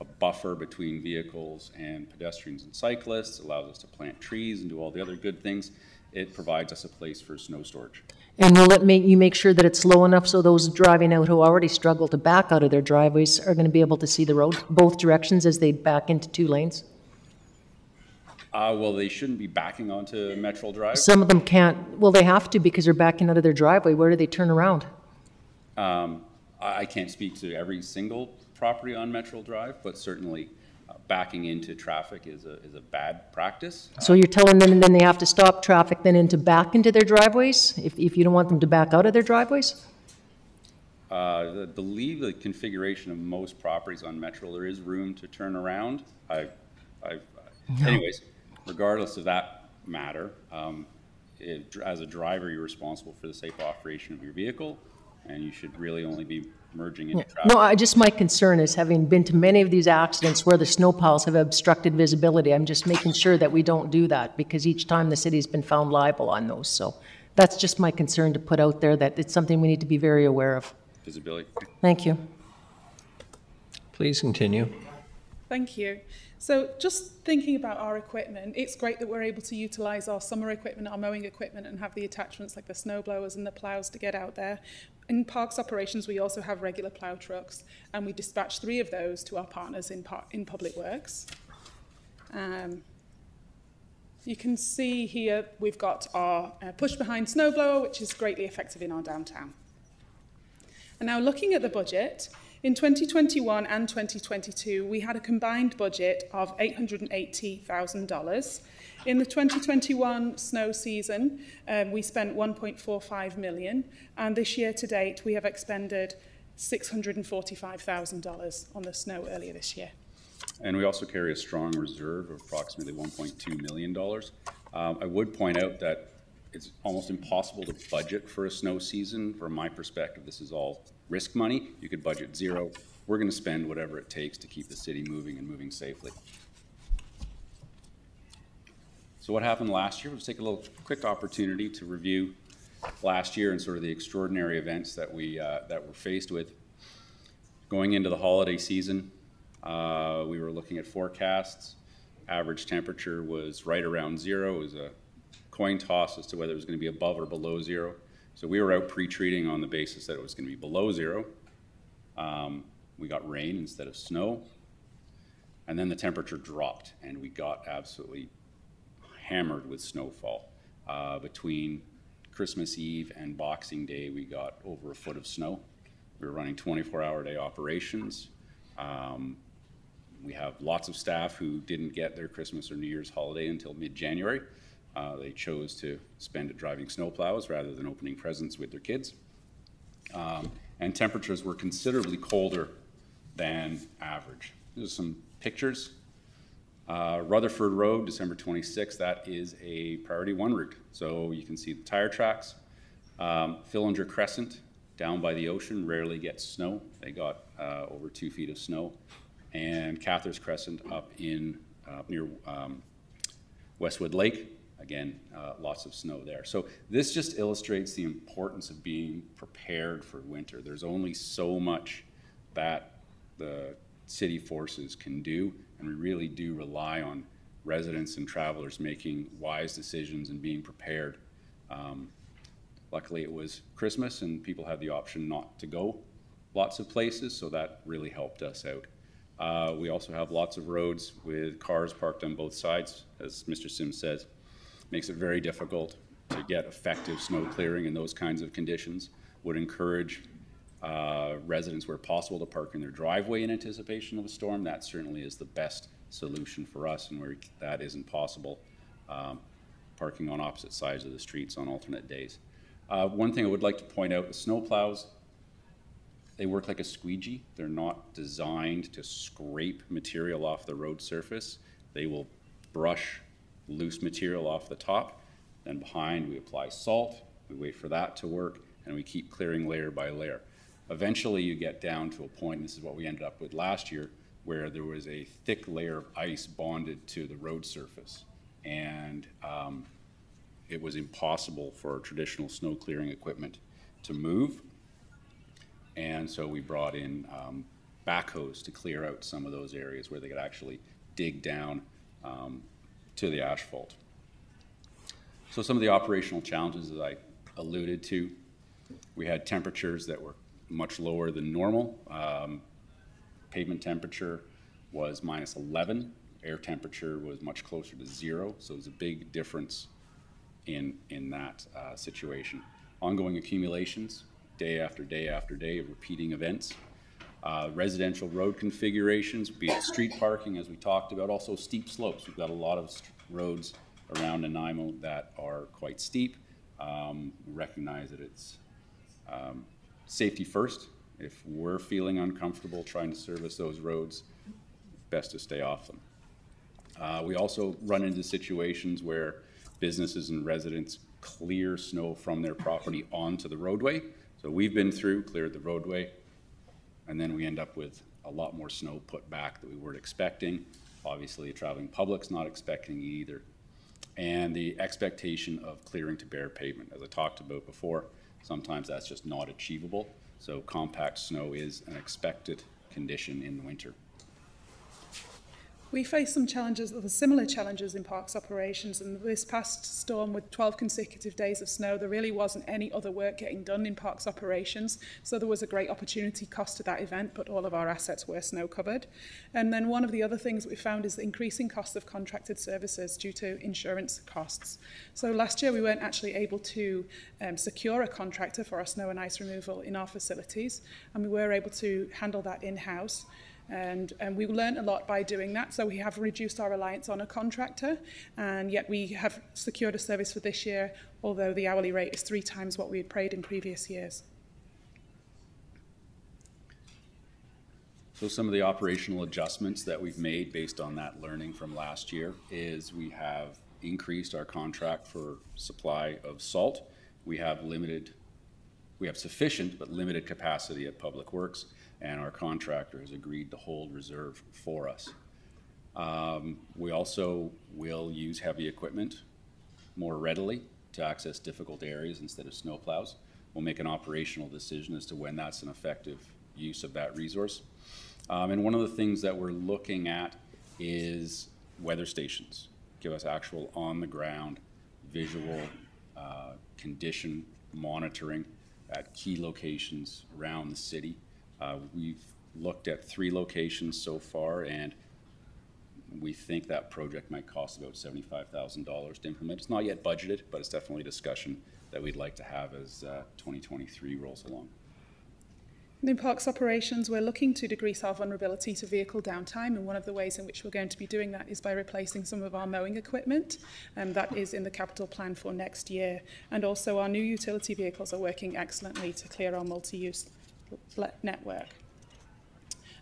a buffer between vehicles and pedestrians and cyclists, allows us to plant trees and do all the other good things. It provides us a place for snow storage. And will it make, you make sure that it's low enough so those driving out who already struggle to back out of their driveways are going to be able to see the road both directions as they back into two lanes? Uh, well, they shouldn't be backing onto Metral Drive. Some of them can't, well, they have to because they're backing out of their driveway. Where do they turn around? Um, I, I can't speak to every single property on Metral Drive, but certainly backing into traffic is a, is a bad practice. So you're telling them then they have to stop traffic then into back into their driveways if, if you don't want them to back out of their driveways? Uh, I believe the configuration of most properties on Metral, there is room to turn around. I, I, No. anyways, regardless of that matter, um, it, as a driver, you're responsible for the safe operation of your vehicle, and you should really only be merging into Yeah. traffic. No, I just, my concern is having been to many of these accidents where the snow piles have obstructed visibility, I'm just making sure that we don't do that because each time the city's been found liable on those. So that's just my concern to put out there, that it's something we need to be very aware of. Visibility. Thank you. Please continue. Thank you. So just thinking about our equipment, it's great that we're able to utilize our summer equipment, our mowing equipment, and have the attachments like the snow blowers and the plows to get out there. In parks operations, we also have regular plow trucks, and we dispatch three of those to our partners in, par- in Public Works. Um, you can see here we've got our uh, push-behind snowblower, which is greatly effective in our downtown. And now looking at the budget, in 2021 and 2022, we had a combined budget of $880,000. In the 2021 snow season, um, we spent 1.45 million, and this year to date, we have expended $645,000 on the snow earlier this year. And we also carry a strong reserve of approximately $1.2 million. Um, I would point out that it's almost impossible to budget for a snow season. From my perspective, this is all risk money. You could budget zero. We're going to spend whatever it takes to keep the city moving and moving safely. So what happened last year? Let's take a little quick opportunity to review last year and sort of the extraordinary events that we uh, that we're faced with. Going into the holiday season, uh, we were looking at forecasts. Average temperature was right around zero. It was a coin toss as to whether it was going to be above or below zero. So we were out pre-treating on the basis that it was going to be below zero. Um, we got rain instead of snow. And then the temperature dropped and we got absolutely hammered with snowfall. Uh, between Christmas Eve and Boxing Day, we got over a foot of snow. We were running 24-hour day operations. Um, we have lots of staff who didn't get their Christmas or New Year's holiday until mid-January. Uh, they chose to spend it driving snowplows rather than opening presents with their kids. Um, and temperatures were considerably colder than average. There's some pictures. Uh, Rutherford Road, December 26th, that is a priority one route. So you can see the tire tracks. Um, Fillinger Crescent, down by the ocean, rarely gets snow. They got uh, over two feet of snow. And Cathars Crescent up in uh, near um, Westwood Lake, again, uh, lots of snow there. So this just illustrates the importance of being prepared for winter. There's only so much that the city forces can do, and we really do rely on residents and travelers making wise decisions and being prepared. Um, luckily, it was Christmas, and people had the option not to go lots of places, so that really helped us out. Uh, we also have lots of roads with cars parked on both sides, as Mr. Sims says. Makes it very difficult to get effective snow clearing in those kinds of conditions. Would encourage uh, residents where possible to park in their driveway in anticipation of a storm. That certainly is the best solution for us, and where that isn't possible, um, parking on opposite sides of the streets on alternate days. Uh, one thing I would like to point out, the snow plows, they work like a squeegee. They're not designed to scrape material off the road surface. They will brush loose material off the top. Then behind, we apply salt. We wait for that to work, and we keep clearing layer by layer. Eventually, you get down to a point, and this is what we ended up with last year, where there was a thick layer of ice bonded to the road surface. And um, it was impossible for traditional snow clearing equipment to move. And so we brought in um, backhoes to clear out some of those areas where they could actually dig down um, to the asphalt. So some of the operational challenges that I alluded to, we had temperatures that were much lower than normal. Um, pavement temperature was minus 11. Air temperature was much closer to zero. So it was a big difference in, in that uh, situation. Ongoing accumulations, day after day after day of repeating events. Uh, residential road configurations, be it street parking, as we talked about, also steep slopes. We've got a lot of roads around Nanaimo that are quite steep. Um, we recognize that it's um, safety first. If we're feeling uncomfortable trying to service those roads, best to stay off them. Uh, we also run into situations where businesses and residents clear snow from their property onto the roadway. So we've been through, cleared the roadway, and then we end up with a lot more snow put back that we weren't expecting. Obviously, a traveling public's not expecting either. And the expectation of clearing to bare pavement, as I talked about before, sometimes that's just not achievable. So compact snow is an expected condition in the winter. we face some challenges or similar challenges in parks operations and this past storm with 12 consecutive days of snow there really wasn't any other work getting done in parks operations. So there was a great opportunity cost to that event but all of our assets were snow covered. And then one of the other things we found is the increasing cost of contracted services due to insurance costs. So last year we weren't actually able to um, secure a contractor for our snow and ice removal in our facilities and we were able to handle that in-house. And, and we learned a lot by doing that. So we have reduced our reliance on a contractor, and yet we have secured a service for this year, although the hourly rate is three times what we had paid in previous years. So some of the operational adjustments that we've made based on that learning from last year is we have increased our contract for supply of salt. We have limited, we have sufficient but limited capacity at Public Works and our contractor has agreed to hold reserve for us. Um, we also will use heavy equipment more readily to access difficult areas instead of snowplows. We'll make an operational decision as to when that's an effective use of that resource. Um, and one of the things that we're looking at is weather stations. Give us actual on the ground visual uh, condition monitoring at key locations around the city uh, we've looked at three locations so far, and we think that project might cost about $75,000 to implement. It's not yet budgeted, but it's definitely a discussion that we'd like to have as uh, 2023 rolls along. In parks operations, we're looking to decrease our vulnerability to vehicle downtime, and one of the ways in which we're going to be doing that is by replacing some of our mowing equipment, and that is in the capital plan for next year. And also, our new utility vehicles are working excellently to clear our multi-use network.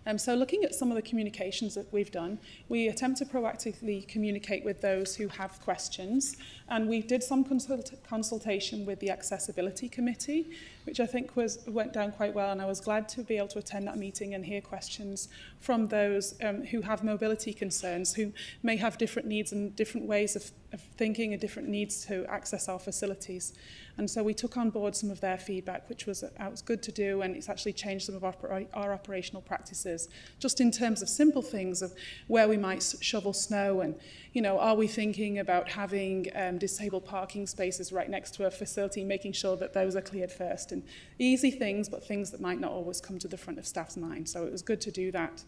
Um, so looking at some of the communications that we've done, we attempt to proactively communicate with those who have questions. And we did some consult consultation with the Accessibility Committee which I think was went down quite well. And I was glad to be able to attend that meeting and hear questions from those um, who have mobility concerns, who may have different needs and different ways of, of thinking and different needs to access our facilities. And so we took on board some of their feedback, which was, uh, was good to do, and it's actually changed some of our, our operational practices, just in terms of simple things of where we might shovel snow and, you know, are we thinking about having um, disabled parking spaces right next to a facility, making sure that those are cleared first? and easy things, but things that might not always come to the front of staff's mind. So it was good to do that.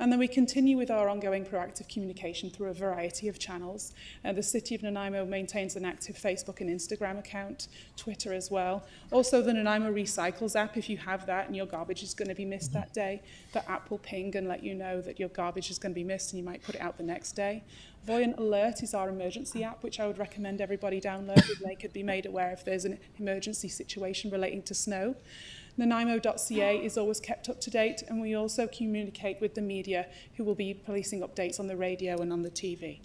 And then we continue with our ongoing proactive communication through a variety of channels. Uh, the City of Nanaimo maintains an active Facebook and Instagram account, Twitter as well. Also, the Nanaimo Recycles app, if you have that and your garbage is going to be missed that day, the app will ping and let you know that your garbage is going to be missed and you might put it out the next day. Voyent Alert is our emergency app, which I would recommend everybody download. They could be made aware if there's an emergency situation relating to snow. Nanaimo.ca is always kept up to date, and we also communicate with the media who will be policing updates on the radio and on the TV.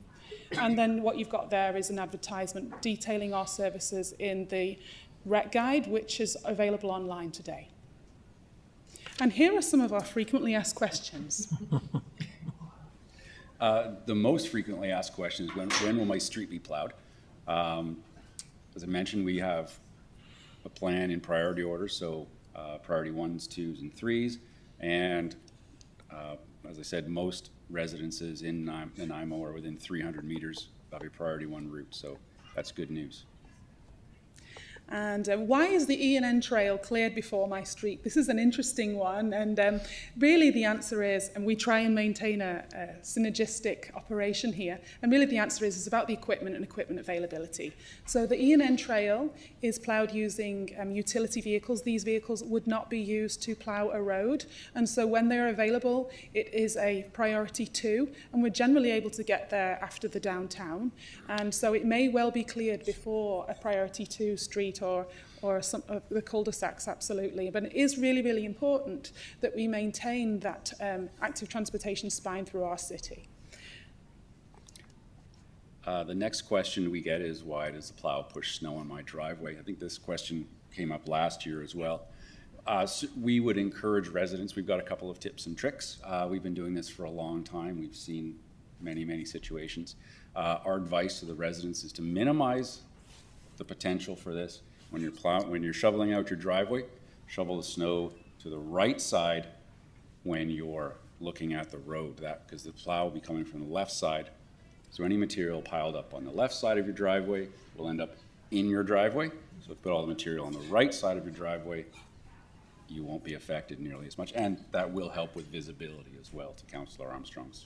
And then what you've got there is an advertisement detailing our services in the REC guide, which is available online today. And here are some of our frequently asked questions. uh, the most frequently asked question is when, when will my street be plowed? Um, as I mentioned, we have a plan in priority order, so uh, priority ones, twos, and threes. And Uh, As I said, most residences in Nanaimo are within 300 meters of a priority one route, so that's good news. And um, why is the E and N trail cleared before my street? This is an interesting one, and um, really the answer is, and we try and maintain a, a synergistic operation here. And really the answer is, it's about the equipment and equipment availability. So the E and N trail is ploughed using um, utility vehicles. These vehicles would not be used to plough a road, and so when they're available, it is a priority two, and we're generally able to get there after the downtown. And so it may well be cleared before a priority two street or, or some of the cul-de-sacs, absolutely. But it is really, really important that we maintain that um, active transportation spine through our city. Uh, The next question we get is, why does the plow push snow on my driveway? I think this question came up last year as well. Uh, s- We would encourage residents, we've got a couple of tips and tricks. Uh, We've been doing this for a long time. We've seen many, many situations. Uh, Our advice to the residents is to minimize the potential for this. When you're plow, when you're shoveling out your driveway, shovel the snow to the right side when you're looking at the road, that, because the plow will be coming from the left side. So any material piled up on the left side of your driveway will end up in your driveway. So if you put all the material on the right side of your driveway, you won't be affected nearly as much. And that will help with visibility as well, to Councillor Armstrong's.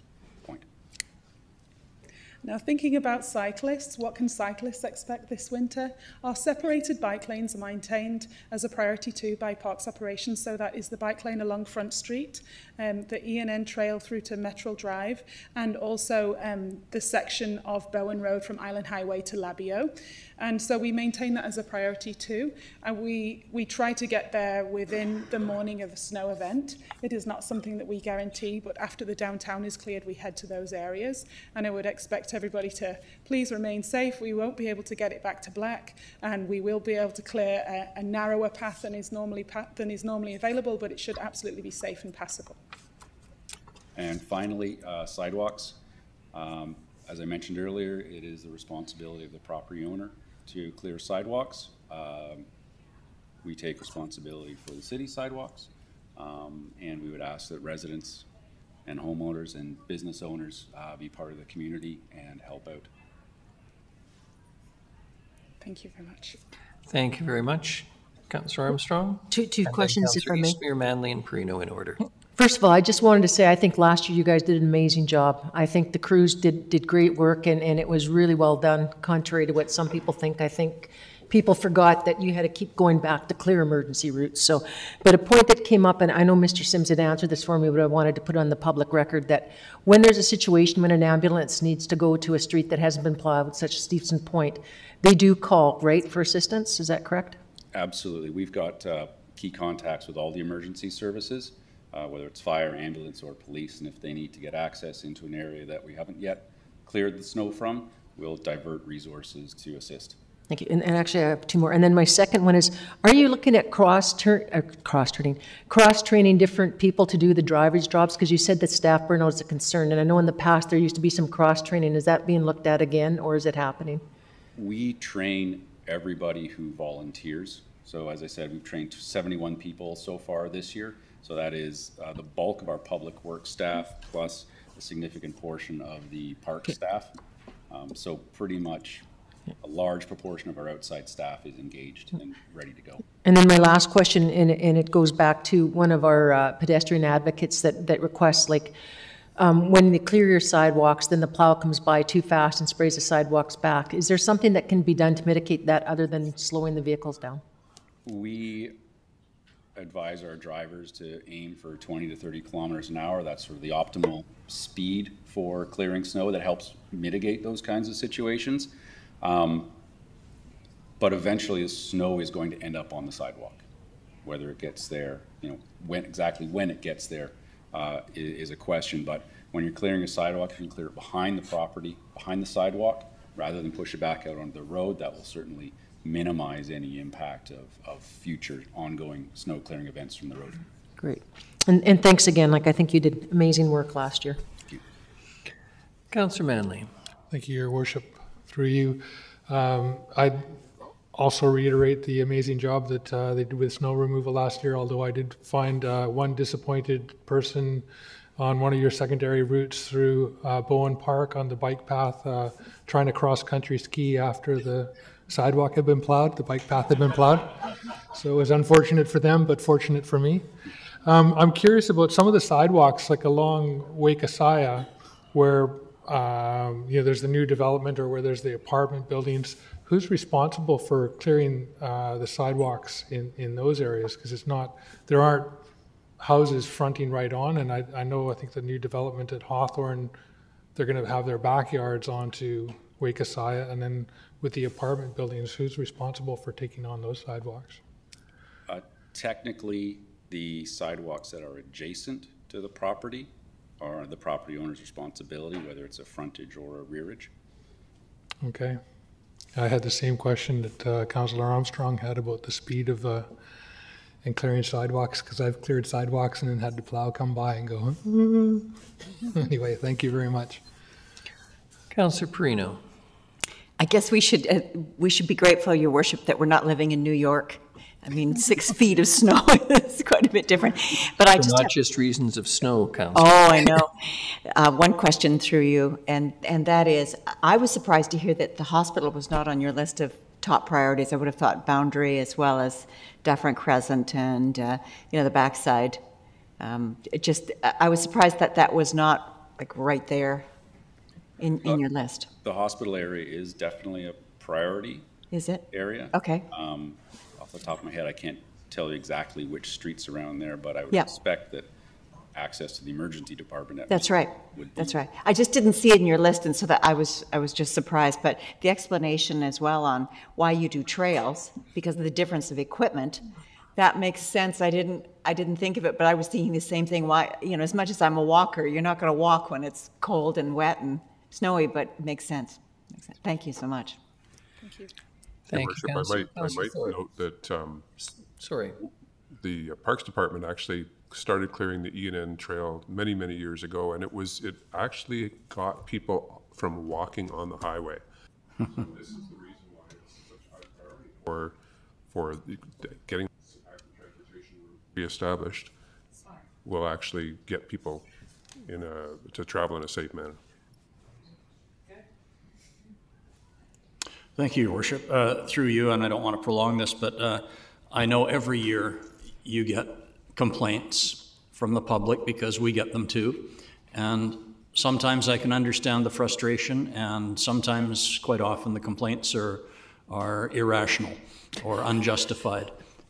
Now, thinking about cyclists, what can cyclists expect this winter? Our separated bike lanes are maintained as a priority too by parks operations, so that is the bike lane along Front Street, um, the E&N Trail through to Metro Drive, and also um, the section of Bowen Road from Island Highway to Labio. And so we maintain that as a priority too, and we, we try to get there within the morning of the snow event. It is not something that we guarantee, but after the downtown is cleared, we head to those areas. And I would expect everybody to please remain safe. We won't be able to get it back to black, and we will be able to clear a, a narrower path than is normally than is normally available, but it should absolutely be safe and passable. And finally, uh, sidewalks. Um, As I mentioned earlier, it is the responsibility of the property owner to clear sidewalks. Um, We take responsibility for the city sidewalks, um, and we would ask that residents and homeowners and business owners uh, be part of the community and help out. Thank you very much. Thank you very much. Councillor Armstrong? Two, two questions, if I Councillor may. Eastmure, Manly, and Perrino in order. First of all, I just wanted to say, I think last year you guys did an amazing job. I think the crews did, did great work, and, and it was really well done, contrary to what some people think. I think people forgot that you had to keep going back to clear emergency routes, so. But a point that came up, and I know Mr. Sims had answered this for me, but I wanted to put on the public record, that when there's a situation when an ambulance needs to go to a street that hasn't been plowed, such as Stephenson Point, they do call, right, for assistance? Is that correct? Absolutely. We've got uh, key contacts with all the emergency services, uh, whether it's fire, ambulance, or police, and if they need to get access into an area that we haven't yet cleared the snow from, we'll divert resources to assist. Thank you. And, and actually, I have two more. And then my second one is, are you looking at cross turn, uh, cross training, cross training different people to do the driver's jobs? Because you said that staff burnout is a concern, and I know in the past there used to be some cross training. Is that being looked at again, or is it happening? We train everybody who volunteers. So as I said, we've trained 71 people so far this year. So that is uh, the bulk of our public works staff plus a significant portion of the park staff. Um, So pretty much a large proportion of our outside staff is engaged and ready to go. And then my last question, and, and it goes back to one of our uh, pedestrian advocates that, that requests, like, um, when they clear your sidewalks, then the plow comes by too fast and sprays the sidewalks back. Is there something that can be done to mitigate that other than slowing the vehicles down? We advise our drivers to aim for 20 to 30 kilometers an hour. That's sort of the optimal speed for clearing snow that helps mitigate those kinds of situations. Um, But eventually, the snow is going to end up on the sidewalk. Whether it gets there, you know, when, exactly when it gets there uh, i- is a question. But when you're clearing a sidewalk, if you can clear it behind the property, behind the sidewalk, rather than push it back out onto the road, that will certainly minimize any impact of, of future ongoing snow clearing events from the road. Great. And, and thanks again, like, I think you did amazing work last year. Thank you. Councillor Manly? Thank you, Your Worship. Through you, um, I also reiterate the amazing job that uh, they did with snow removal last year, although I did find uh, one disappointed person on one of your secondary routes through uh, Bowen Park on the bike path, uh, trying to cross-country ski after the sidewalk had been plowed, the bike path had been plowed. So it was unfortunate for them, but fortunate for me. Um, I'm curious about some of the sidewalks, like along Wakesiah, where um, you know there's the new development or where there's the apartment buildings. Who's responsible for clearing uh, the sidewalks in, in those areas? Because it's not there aren't houses fronting right on, and I, I know I think the new development at Hawthorne, they're going to have their backyards onto Wakesiah, and then with the apartment buildings, who's responsible for taking on those sidewalks? Uh, Technically, the sidewalks that are adjacent to the property are the property owner's responsibility, whether it's a frontage or a rearage. Okay. I had the same question that uh, Councillor Armstrong had about the speed of uh, and clearing sidewalks because I've cleared sidewalks and then had the plow come by and go. anyway, thank you very much. Councillor Perrino. I guess we should, uh, we should be grateful, Your Worship, that we're not living in New York. I mean, six feet of snow is quite a bit different. But I For just Not have- just reasons of snow, Councillor. Oh, I know. Uh, one question through you, and, and that is, I was surprised to hear that the hospital was not on your list of top priorities. I would have thought Boundary as well as Dufferin Crescent and, uh, you know, the backside. Um, it just, I I was surprised that that was not like right there in, in your list. The hospital area is definitely a priority Is it? area. Okay. Um, Off the top of my head, I can't tell you exactly which streets around there, but I would Yeah. expect that access to the emergency department. at That's least right. would be- That's right. I just didn't see it in your list, and so that I was, I was just surprised. But the explanation as well on why you do trails, because of the difference of equipment, that makes sense. I didn't, I didn't think of it, but I was thinking the same thing. Why, you know, as much as I'm a walker, you're not going to walk when it's cold and wet and snowy, but it makes sense. Makes sense. Thank you so much. Thank you. Your Thank you, Worship, I Councillor. might, I might Thorpe. note that um, Sorry. the uh, Parks Department actually started clearing the E and N Trail many, many years ago, and it was, it actually got people from walking on the highway. So This is the reason why it's such a high priority for, for the- getting active transportation reestablished will actually get people in a, to travel in a safe manner. Thank you, Your Worship. Uh, Through you, and I don't want to prolong this, but uh, I know every year you get complaints from the public because we get them too. And sometimes I can understand the frustration, and sometimes, quite often, the complaints are, are irrational or unjustified.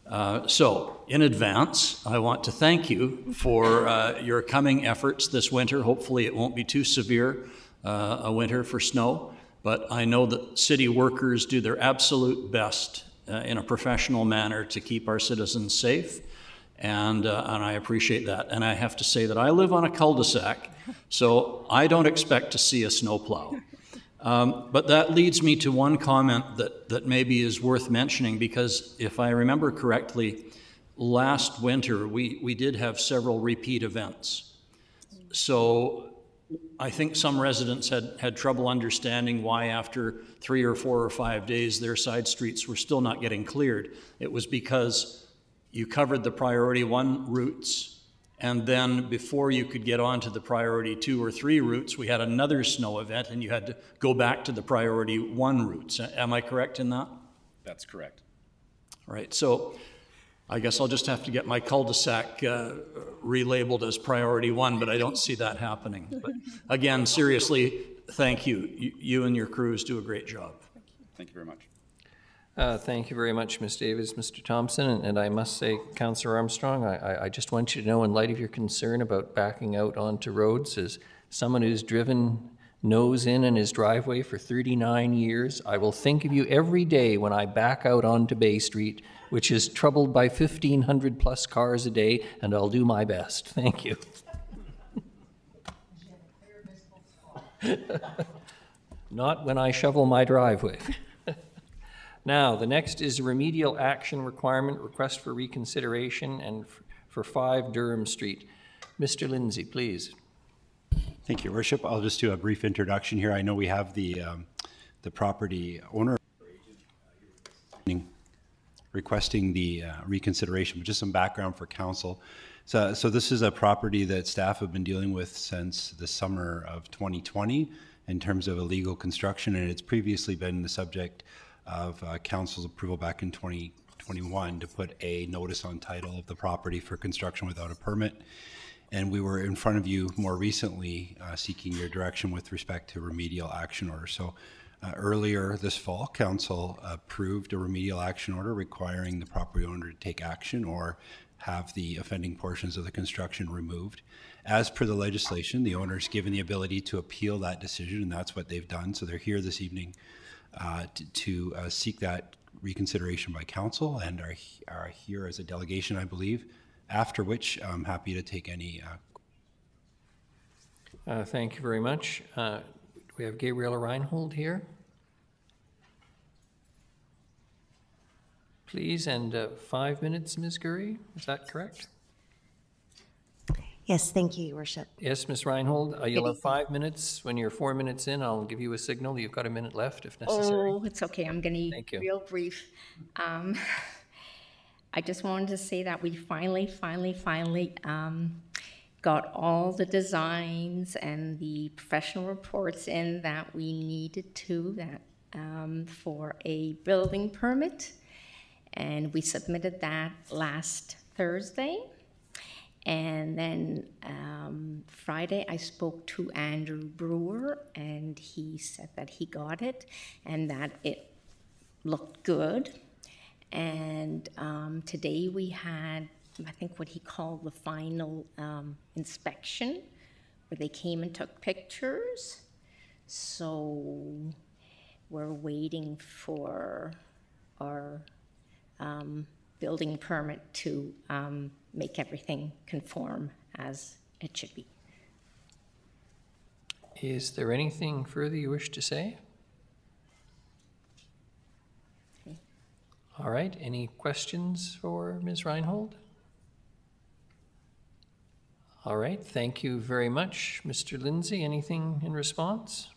Uh, So, in advance, I want to thank you for uh, your coming efforts this winter. Hopefully, it won't be too severe uh, a winter for snow, but I know that city workers do their absolute best uh, in a professional manner to keep our citizens safe, and, uh, and I appreciate that. And I have to say that I live on a cul-de-sac, so I don't expect to see a snowplow. Um, but that leads me to one comment that, that maybe is worth mentioning because if I remember correctly, last winter we, we did have several repeat events. So I think some residents had, had trouble understanding why after three or four or five days their side streets were still not getting cleared. It was because you covered the priority one routes and then before you could get on to the priority two or three routes, we had another snow event and you had to go back to the priority one routes. Am I correct in that? That's correct. Right. So I guess I'll just have to get my cul-de-sac uh, relabeled as priority one, but I don't see that happening. But again, seriously, thank you. You, you and your crews do a great job. Thank you very much. Uh, Thank you very much, Ms. Davis, Mr. Thompson, and- and I must say, Councillor Armstrong, I- I, I just want you to know, in light of your concern about backing out onto roads, as someone who's driven nose in in his driveway for 39 years, I will think of you every day when I back out onto Bay Street, which is troubled by 1,500-plus cars a day, and I'll do my best. Thank you. Not when I shovel my driveway. Now, the next is a remedial action requirement, request for reconsideration, and for 5 Durham Street. Mr. Lindsay, please. Thank you, Worship. I'll just do a brief introduction here. I know we have the, um, the property owner requesting the uh, reconsideration, but just some background for council. So, so this is a property that staff have been dealing with since the summer of 2020 in terms of illegal construction, and it's previously been the subject of uh, council's approval back in 2021 to put a notice on title of the property for construction without a permit. And we were in front of you more recently uh, seeking your direction with respect to remedial action order. So uh, earlier this fall, council approved a remedial action order requiring the property owner to take action or have the offending portions of the construction removed. As per the legislation, the owner is given the ability to appeal that decision, and that's what they've done. So they're here this evening uh, to, to uh, seek that reconsideration by council and are, are here as a delegation, I believe. After which, I'm happy to take any. Uh, Uh, Thank you very much. We have Gabriella Reinhold here. Please, and uh, five minutes, Ms. Gurrie, is that correct? Yes, thank you, Your Worship. Yes, Ms. Reinhold, uh, you'll have five minutes. When you're four minutes in, I'll give you a signal. You've got a minute left if necessary. Oh, it's okay. I'm going to Thank be real brief. Um, I just wanted to say that we finally, finally, finally um, got all the designs and the professional reports in that we needed to that um, for a building permit, and we submitted that last Thursday. And then um, Friday, I spoke to Andrew Brewer, and he said that he got it and that it looked good. And um, today we had, I think, what he called the final um, inspection, where they came and took pictures. So we're waiting for our um, building permit to um, make everything conform as it should be. Is there anything further you wish to say? All right, any questions for Ms. Reinhold? All right, thank you very much. Mr. Lindsay, anything in response?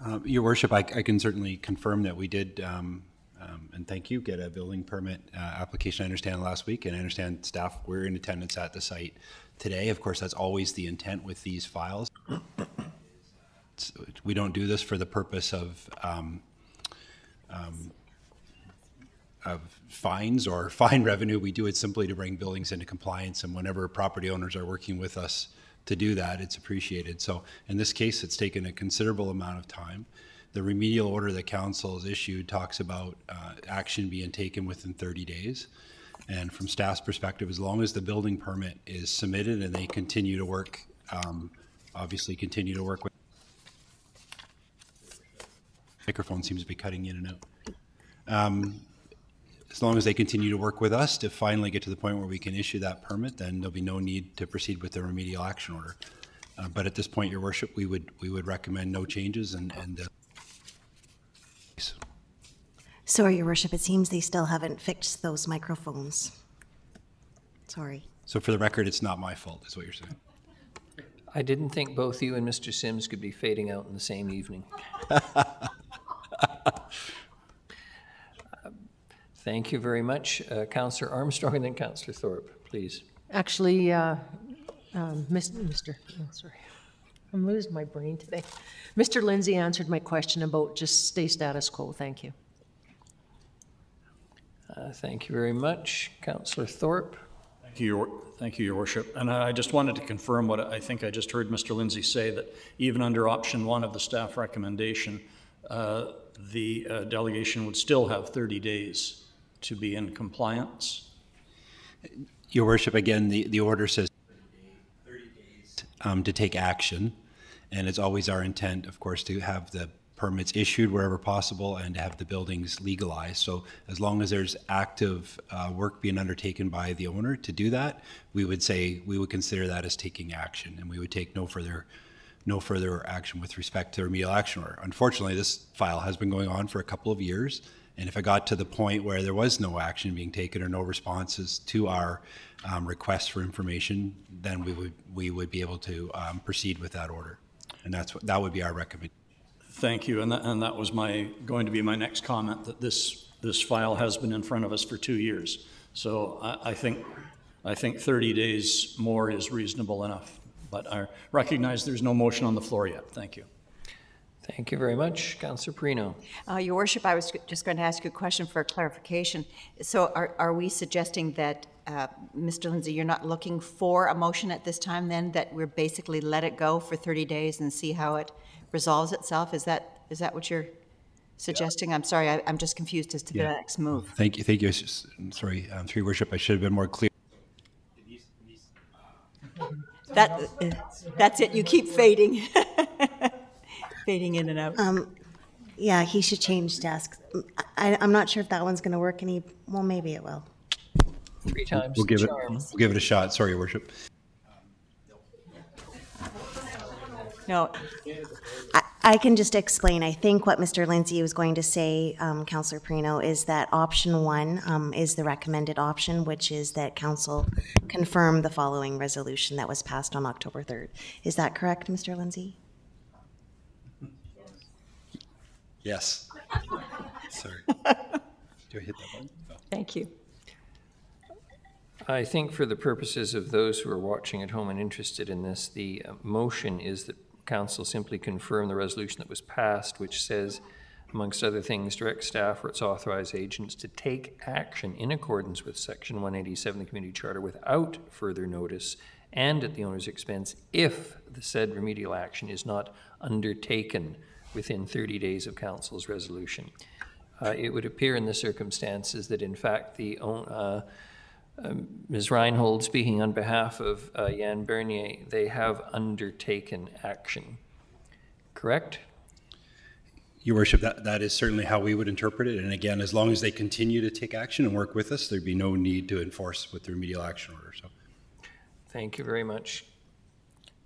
Uh, Your worship, I, I can certainly confirm that we did, um, um, and thank you, get a building permit uh, application, I understand, last week, and I understand staff were in attendance at the site today. Of course, that's always the intent with these files. We don't do this for the purpose of, um, um, of fines or fine revenue. We do it simply to bring buildings into compliance, and whenever property owners are working with us to do that, it's appreciated. So in this case, it's taken a considerable amount of time. The remedial order that council has issued talks about uh, action being taken within 30 days. And from staff's perspective, as long as the building permit is submitted and they continue to work, um, obviously continue to work with. Microphone seems to be cutting in and out. Um, as long as they continue to work with us to finally get to the point where we can issue that permit, then there'll be no need to proceed with the remedial action order. Uh, But at this point, your worship, we would, we would recommend no changes and, and uh, Sorry, Your Worship, it seems they still haven't fixed those microphones. Sorry. so for the record, it's not my fault, is what you're saying. I didn't think both you and Mr. Sims could be fading out in the same evening. Thank you very much. Uh, Councillor Armstrong and then Councillor Thorpe, please. Actually, uh, um, Mis- Mr., oh, sorry, I'm losing my brain today. Mr. Lindsay answered my question about just stay status quo, thank you. Uh, Thank you very much. Councillor Thorpe? Thank you, Your- thank you, Your Worship. And I just wanted to confirm what I think I just heard Mr. Lindsay say, that even under option one of the staff recommendation, uh, the uh, delegation would still have 30 days to be in compliance. Your worship, again, the, the order says 30 days um, to take action. And it's always our intent, of course, to have the permits issued wherever possible and to have the buildings legalized. So as long as there's active uh, work being undertaken by the owner to do that, we would say, we would consider that as taking action and we would take no further no further action with respect to remedial action order. Unfortunately, this file has been going on for a couple of years. And if it got to the point where there was no action being taken or no responses to our um, requests for information, then we would we would be able to um, proceed with that order. And that's what that would be our recommendation. Thank you, and that, and that was my, going to be my next comment, that this, this file has been in front of us for two years. So I, I think I think 30 days more is reasonable enough. But I recognize there's no motion on the floor yet. Thank you. Thank you very much. Councillor Perrino. Uh, Your worship, I was just going to ask you a question for clarification. So are, are we suggesting that, uh, Mr. Lindsay, you're not looking for a motion at this time then, that we're basically let it go for 30 days and see how it resolves itself? Is that, is that what you're suggesting? I'm sorry, I, I'm just confused as to the Yeah. next move. Thank you, thank you. I s- Sorry, um, through your worship, I should have been more clear. That, uh, that's it, you keep fading. Fading in and out. Um, yeah, he should change desks. I, I'm not sure if that one's gonna work any, well, maybe it will. Three times We'll give it, we'll give it a shot. Sorry, your worship. No, I, I can just explain. I think what Mr. Lindsay was going to say, um, Councillor Perrino, is that option one, um, is the recommended option, which is that council confirm the following resolution that was passed on October 3rd. Is that correct, Mr. Lindsay? Yes. Sorry. Do I hit that one? Thank you. I think for the purposes of those who are watching at home and interested in this, the uh, motion is that council simply confirm the resolution that was passed, which says, amongst other things, direct staff or its authorized agents to take action in accordance with section 187 of the Community Charter without further notice and at the owner's expense if the said remedial action is not undertaken within 30 days of council's resolution. Uh, It would appear in the circumstances that in fact the uh, um, Ms. Reinhold, speaking on behalf of uh, Jan Bernier, they have undertaken action, correct? Your worship, that, that is certainly how we would interpret it. And again, as long as they continue to take action and work with us, there'd be no need to enforce with the remedial action order. So Thank you very much.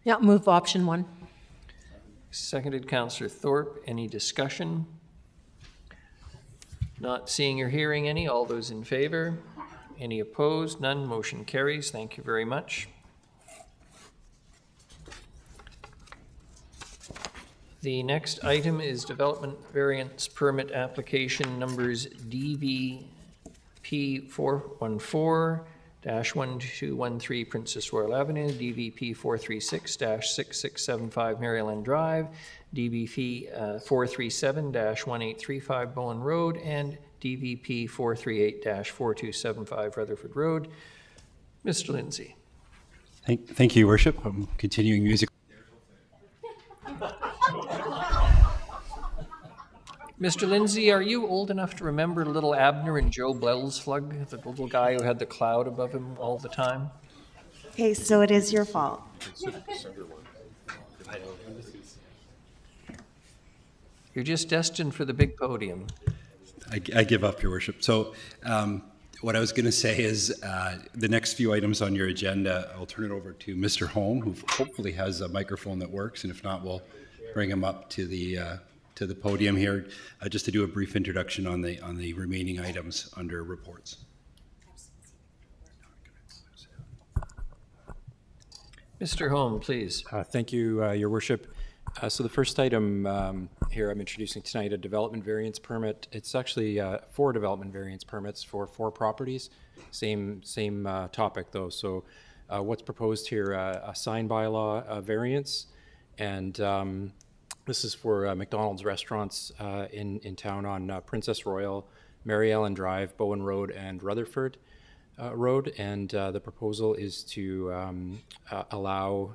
Yeah, move option one. Seconded, Councillor Thorpe. Any discussion? Not seeing or hearing any. All those in favor? Any opposed? None. Motion carries. Thank you very much. The next item is Development Variance Permit Application Numbers DVP 414-1213 Princess Royal Avenue, DVP 436-6675 Mary Ellen Drive, DVP uh, 437-1835 Bowen Road, and DVP 438-4275 Rutherford Road. Mr. Lindsay. thank, thank you, worship. I'm continuing music. Mr. Lindsay, are you old enough to remember little Abner and Joe Blelsflug, the little guy who had the cloud above him all the time? Okay, so it is your fault. You're just destined for the big podium. I, I give up, Your Worship. So, um, what I was going to say is uh, the next few items on your agenda, I'll turn it over to Mr. Holm, who hopefully has a microphone that works, and if not, we'll bring him up to the uh, to the podium here uh, just to do a brief introduction on the on the remaining items under reports. Mr. Holm, please. Uh, Thank you, uh, Your Worship. Uh, So the first item um, here I'm introducing tonight, a development variance permit. It's actually uh, four development variance permits for four properties. Same, same uh, topic though. So uh, what's proposed here, uh, a sign bylaw uh, variance. And um, this is for uh, McDonald's restaurants uh, in, in town on uh, Princess Royal, Mary Ellen Drive, Bowen Road, and Rutherford uh, Road. And uh, the proposal is to um, uh, allow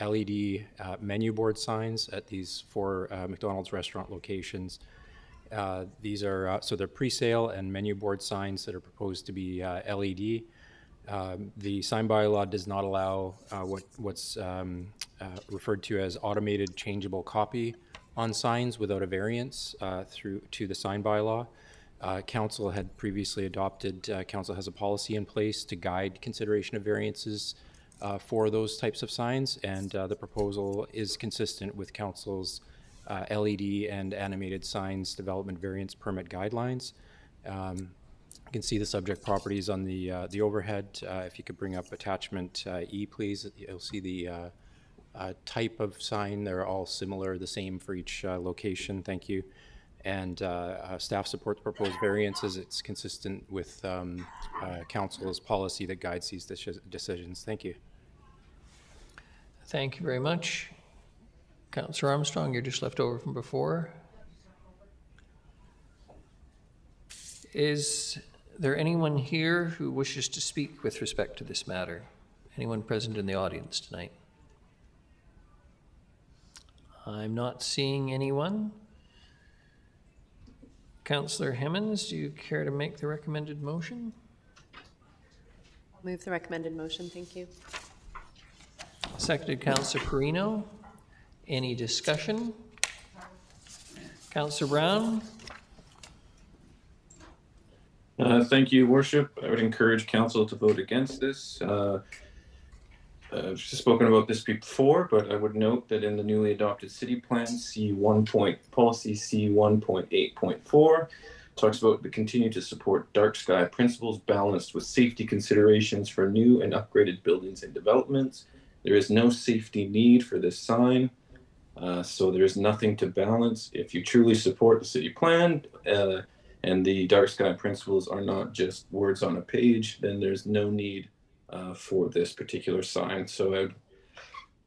LED menu board signs at these four McDonald's restaurant locations. These are, so they're pre-sale and menu board signs that are proposed to be LED. Um, The sign bylaw does not allow uh, what, what's um, uh, referred to as automated changeable copy on signs without a variance uh, through, to the sign bylaw. Uh, Council had previously adopted, uh, council has a policy in place to guide consideration of variances uh, for those types of signs, and uh, the proposal is consistent with council's LED and animated signs development variance permit guidelines. Um, You can see the subject properties on the, uh, the overhead. Uh, If you could bring up attachment uh, E, please, you'll see the uh, uh, type of sign. They're all similar, the same for each uh, location. Thank you. And staff supports proposed variances. It's consistent with um, council's policy that guides these deci- decisions. Thank you. Thank you very much. Councillor Armstrong, you're just left over from before. Is there anyone here who wishes to speak with respect to this matter? Anyone present in the audience tonight? I'm not seeing anyone. Councillor Hemmens, do you care to make the recommended motion? Move the recommended motion, thank you. Seconded Councillor Perrino. Any discussion? Councillor Brown? Uh, Thank you, Worship. I would encourage council to vote against this. Uh, uh, I've spoken about this before, but I would note that in the newly adopted city plan, C one point, policy C one point eight point four talks about the continue to support dark sky principles balanced with safety considerations for new and upgraded buildings and developments. There is no safety need for this sign. Uh, so there is nothing to balance. If you truly support the city plan, uh, and the dark sky principles are not just words on a page, then there's no need uh, for this particular sign. So, I would,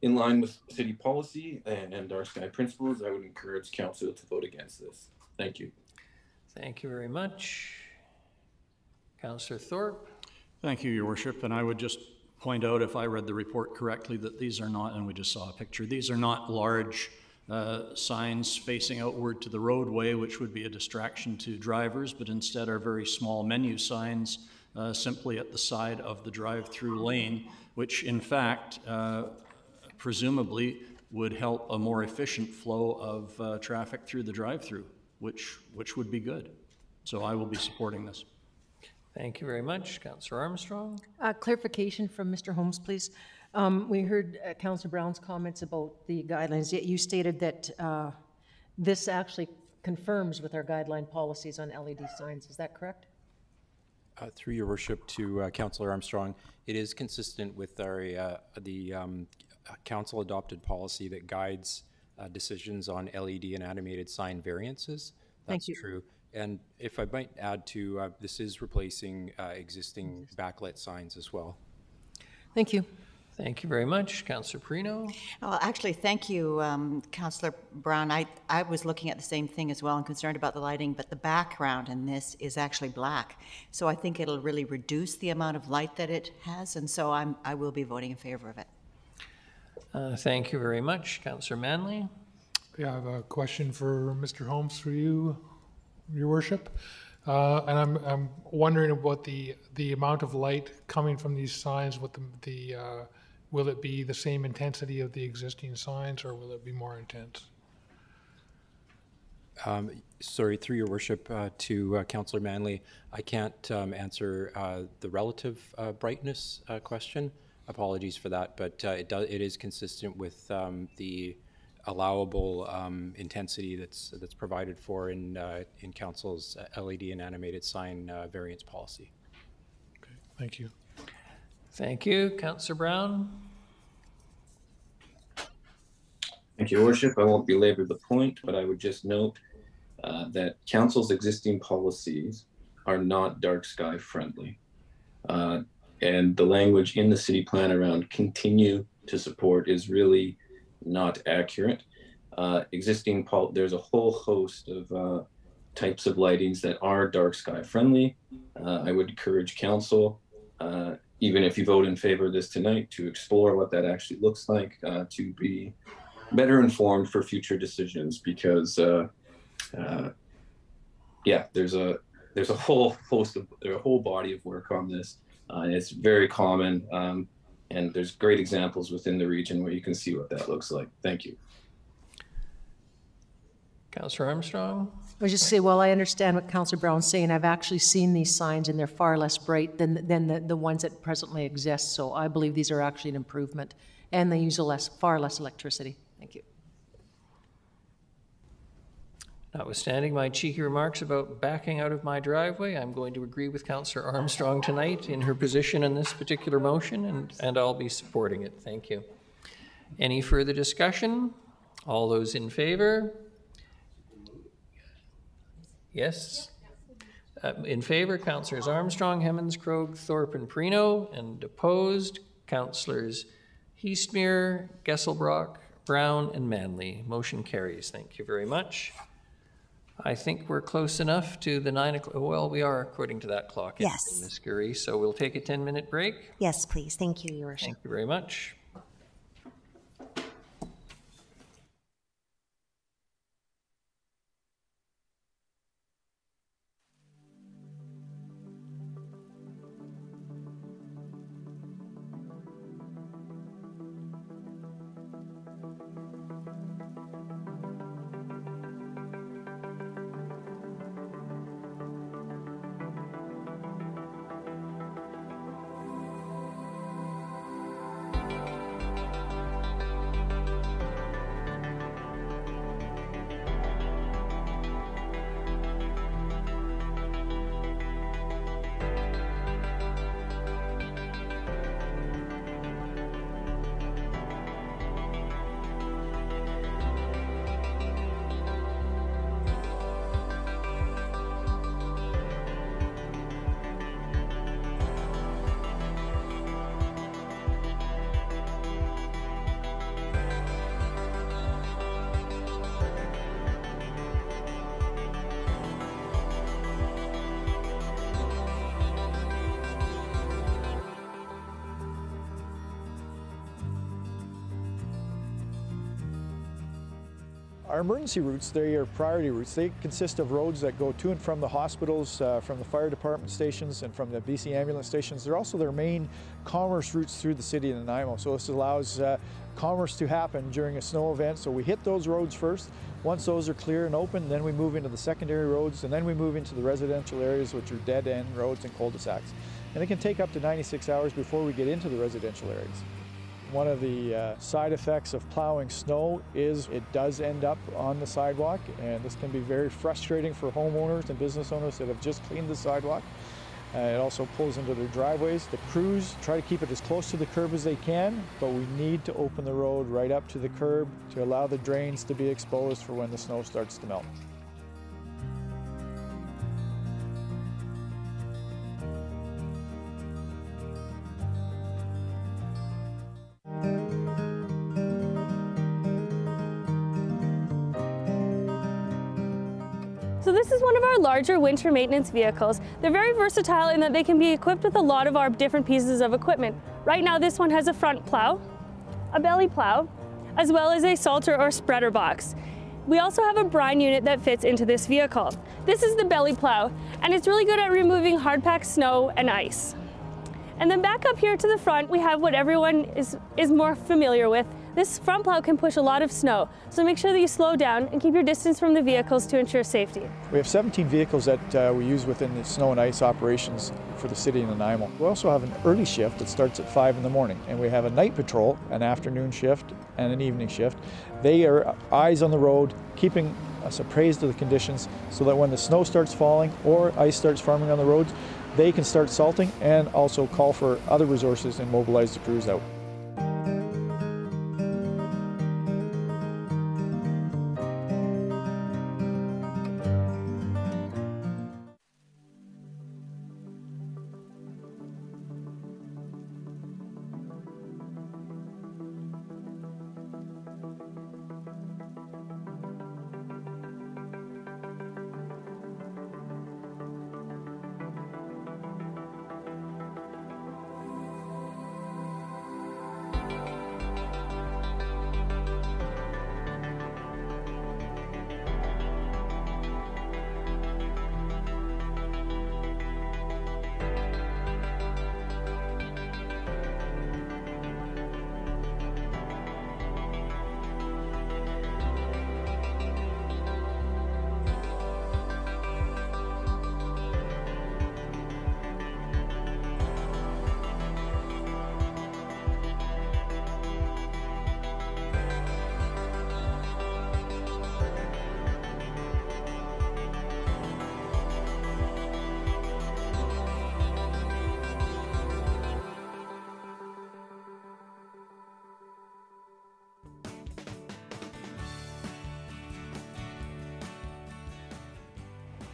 in line with city policy and, and dark sky principles, I would encourage council to vote against this. Thank you. Thank you very much. Councillor Thorpe? Thank you, Your Worship. And I would just point out, if I read the report correctly, that these are not, and we just saw a picture, these are not large uh, signs facing outward to the roadway, which would be a distraction to drivers, but instead are very small menu signs uh, simply at the side of the drive-through lane, which in fact, uh, presumably would help a more efficient flow of uh, traffic through the drive-through, which, which would be good. So I will be supporting this. Thank you very much. Councillor Armstrong? Uh, Clarification from Mr. Holm, please. Um, We heard uh, Councillor Brown's comments about the guidelines, yet you stated that uh, this actually confirms with our guideline policies on LED signs. Is that correct? Uh, Through your worship to uh, Councillor Armstrong, it is consistent with our, uh, the um, council adopted policy that guides uh, decisions on LED and animated sign variances. Thank That's you. true. And if I might add to, uh, this is replacing uh, existing backlit signs as well. Thank you. Thank you very much. Councillor Perrino? Well, actually, thank you, um, Councillor Brown. I, I was looking at the same thing as well and concerned about the lighting, but the background in this is actually black. So I think it'll really reduce the amount of light that it has, and so I'm, I will be voting in favor of it. Uh, Thank you very much. Councillor Manly? Yeah, I have a question for Mr. Holm for you, your worship. Uh, and I'm, I'm wondering about the, the amount of light coming from these signs, what the, the, uh, will it be the same intensity of the existing signs or will it be more intense? Um, Sorry, through your worship uh, to uh, Councillor Manly, I can't um, answer uh, the relative uh, brightness uh, question. Apologies for that, but uh, it does, it is consistent with um, the allowable um, intensity that's, that's provided for in, uh, in council's LED and animated sign uh, variance policy. Okay, thank you. Thank you. Councillor Brown? Thank you, Your Worship. I won't belabor the point, but I would just note uh, that council's existing policies are not dark sky friendly. Uh, and the language in the city plan around continue to support is really not accurate. Uh, existing pol- there's a whole host of uh, types of lightings that are dark sky friendly. Uh, I would encourage council, uh, even if you vote in favor of this tonight, to explore what that actually looks like, uh, to be better informed for future decisions because uh, uh, yeah there's a there's a whole host of there's a whole body of work on this. Uh, it's very common um, and there's great examples within the region where you can see what that looks like. Thank you. Councillor Armstrong? I was just say, well, I understand what Councillor Brown's saying. I've actually seen these signs and they're far less bright than, than the, the ones that presently exist. So I believe these are actually an improvement and they use a less, far less electricity. Thank you. Notwithstanding my cheeky remarks about backing out of my driveway, I'm going to agree with Councillor Armstrong tonight in her position in this particular motion, and, and I'll be supporting it. Thank you. Any further discussion? All those in favor? Yes? Uh, In favor, Councillors Armstrong, Hemmens, Krog, Thorpe, and Perrino, and opposed, Councillors Eastmure, Geselbracht, Brown, and Manly. Motion carries. Thank you very much. I think we're close enough to the nine o'clock, well, we are according to that clock. Yes. Ms. Gurrie, so we'll take a 10-minute break. Yes, please. Thank you, Your Worship. Thank you very much. Emergency routes, they are priority routes. They consist of roads that go to and from the hospitals, uh, from the fire department stations, and from the BC ambulance stations. They're also their main commerce routes through the city of Nanaimo. So this allows uh, commerce to happen during a snow event. So we hit those roads first. Once those are clear and open, then we move into the secondary roads, and then we move into the residential areas, which are dead end roads and cul-de-sacs. And it can take up to 96 hours before we get into the residential areas. One of the uh, side effects of plowing snow is it does end up on the sidewalk, and this can be very frustrating for homeowners and business owners that have just cleaned the sidewalk. Uh, it also pulls into their driveways. The crews try to keep it as close to the curb as they can, but we need to open the road right up to the curb to allow the drains to be exposed for when the snow starts to melt. Larger winter maintenance vehicles. They're very versatile in that they can be equipped with a lot of our different pieces of equipment. Right now this one has a front plow, a belly plow, as well as a salter or spreader box. We also have a brine unit that fits into this vehicle. This is the belly plow, and it's really good at removing hard-packed snow and ice. And then back up here to the front, we have what everyone is, is more familiar with. This front plow can push a lot of snow, so make sure that you slow down and keep your distance from the vehicles to ensure safety. We have 17 vehicles that uh, we use within the snow and ice operations for the city of Nanaimo. We also have an early shift that starts at 5 in the morning, and we have a night patrol, an afternoon shift, and an evening shift. They are eyes on the road, keeping us appraised of the conditions so that when the snow starts falling or ice starts forming on the roads, they can start salting and also call for other resources and mobilize the crews out.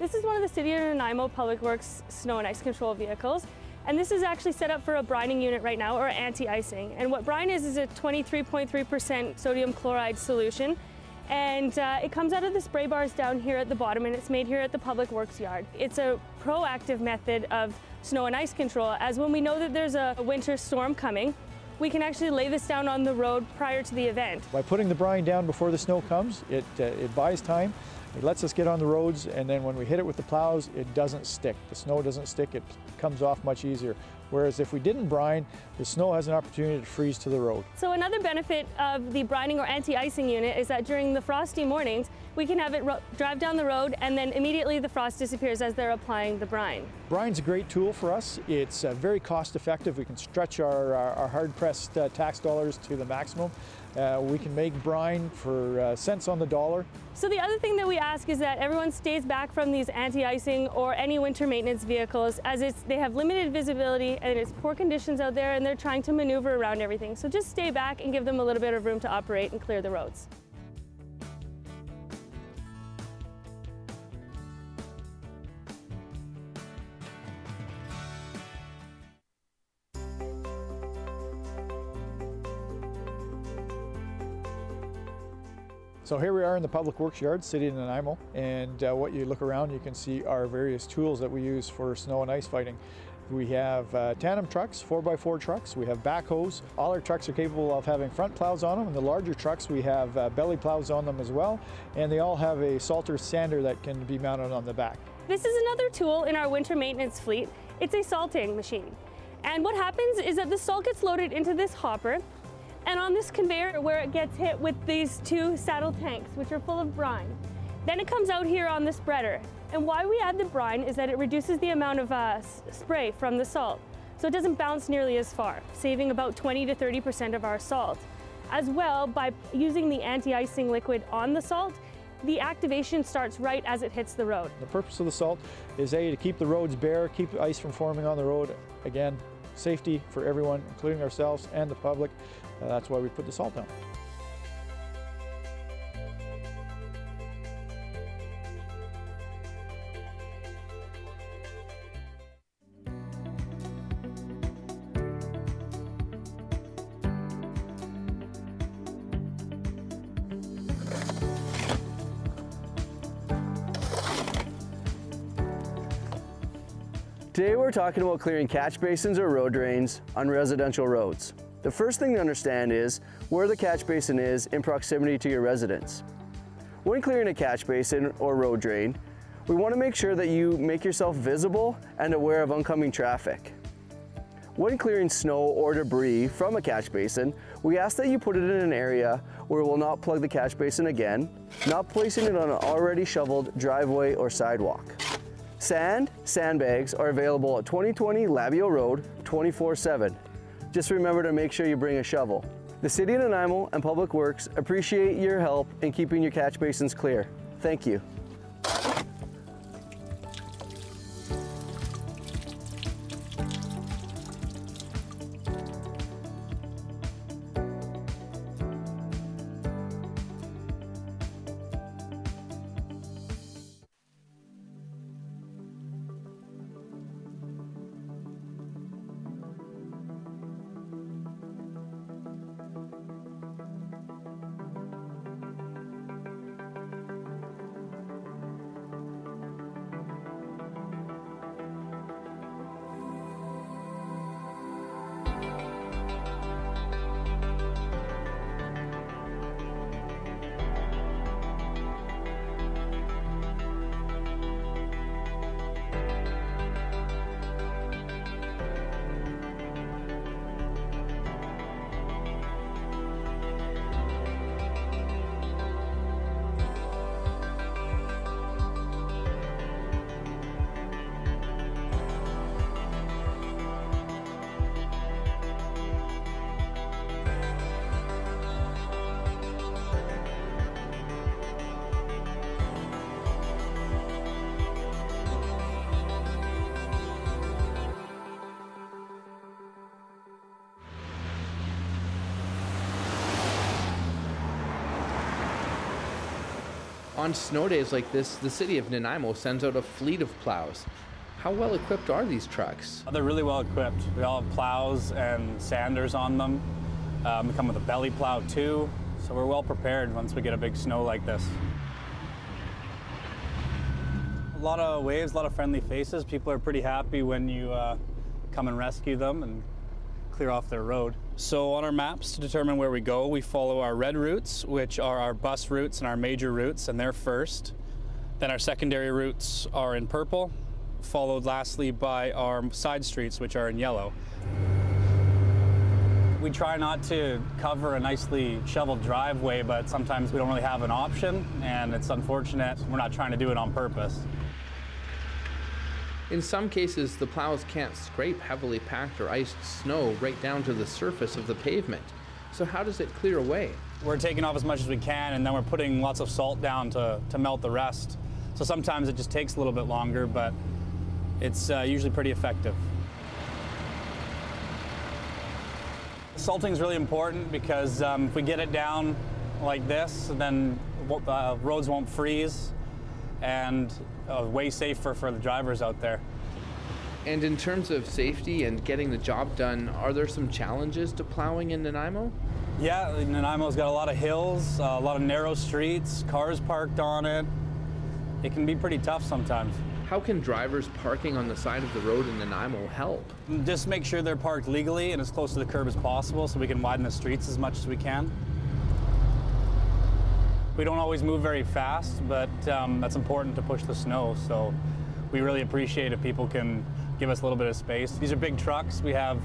This is one of the City of Nanaimo Public Works snow and ice control vehicles. And this is actually set up for a brining unit right now, or anti-icing. And what brine is, is a 23.3% sodium chloride solution. And uh, it comes out of the spray bars down here at the bottom, and it's made here at the Public Works yard. It's a proactive method of snow and ice control, as when we know that there's a winter storm coming, we can actually lay this down on the road prior to the event. By putting the brine down before the snow comes, it, uh, it buys time, it lets us get on the roads, and then when we hit it with the plows, it doesn't stick. The snow doesn't stick, it comes off much easier. Whereas if we didn't brine, the snow has an opportunity to freeze to the road. So another benefit of the brining or anti-icing unit is that during the frosty mornings, we can have it drive down the road and then immediately the frost disappears as they're applying the brine. Brine's a great tool for us. It's uh, very cost effective. We can stretch our, our, our hard-pressed uh, tax dollars to the maximum. Uh, we can make brine for uh, cents on the dollar. So the other thing that we ask is that everyone stays back from these anti-icing or any winter maintenance vehicles as it's, they have limited visibility and it's poor conditions out there and they're trying to maneuver around everything. So just stay back and give them a little bit of room to operate and clear the roads. So here we are in the Public Works Yard, City of Nanaimo, and uh, what you look around, you can see our various tools that we use for snow and ice fighting. We have uh, tandem trucks, 4x4 trucks, we have backhoes. All our trucks are capable of having front plows on them, and the larger trucks we have uh, belly plows on them as well, and they all have a salter sander that can be mounted on the back. This is another tool in our winter maintenance fleet. It's a salting machine. And what happens is that the salt gets loaded into this hopper, and on this conveyor where it gets hit with these two saddle tanks, which are full of brine. Then it comes out here on the spreader. And why we add the brine is that it reduces the amount of uh, spray from the salt. So it doesn't bounce nearly as far, saving about 20 to 30% of our salt. As well, by using the anti-icing liquid on the salt, the activation starts right as it hits the road. The purpose of the salt is A, to keep the roads bare, keep ice from forming on the road. Again, safety for everyone, including ourselves and the public. Uh, that's why we put the salt down. Today we're talking about clearing catch basins or road drains on residential roads. The first thing to understand is where the catch basin is in proximity to your residence. When clearing a catch basin or road drain, we want to make sure that you make yourself visible and aware of oncoming traffic. When clearing snow or debris from a catch basin, we ask that you put it in an area where it will not plug the catch basin again, not placing it on an already shoveled driveway or sidewalk. Sand, sandbags are available at 2020 Labieux Road 24-7 just remember to make sure you bring a shovel. The City of Nanaimo and Public Works appreciate your help in keeping your catch basins clear. Thank you. On snow days like this, the city of Nanaimo sends out a fleet of plows. How well equipped are these trucks? They're really well equipped. We all have plows and sanders on them. Um, we come with a belly plow too, so we're well prepared once we get a big snow like this. A lot of waves, a lot of friendly faces. People are pretty happy when you uh, come and rescue them and clear off their road. So on our maps to determine where we go, we follow our red routes, which are our bus routes and our major routes, and they're first. Then our secondary routes are in purple, followed lastly by our side streets, which are in yellow. We try not to cover a nicely shoveled driveway, but sometimes we don't really have an option, and it's unfortunate. We're not trying to do it on purpose. In some cases, the plows can't scrape heavily packed or iced snow right down to the surface of the pavement. So how does it clear away? We're taking off as much as we can, and then we're putting lots of salt down to, to melt the rest. So sometimes it just takes a little bit longer, but it's uh, usually pretty effective. Salting is really important because um, if we get it down like this, then uh, roads won't freeze and uh, way safer for the drivers out there. And in terms of safety and getting the job done, are there some challenges to plowing in Nanaimo? Yeah, Nanaimo's got a lot of hills, uh, a lot of narrow streets, cars parked on it. It can be pretty tough sometimes. How can drivers parking on the side of the road in Nanaimo help? Just make sure they're parked legally and as close to the curb as possible so we can widen the streets as much as we can. We don't always move very fast, but um, that's important to push the snow. So we really appreciate if people can give us a little bit of space. These are big trucks. We have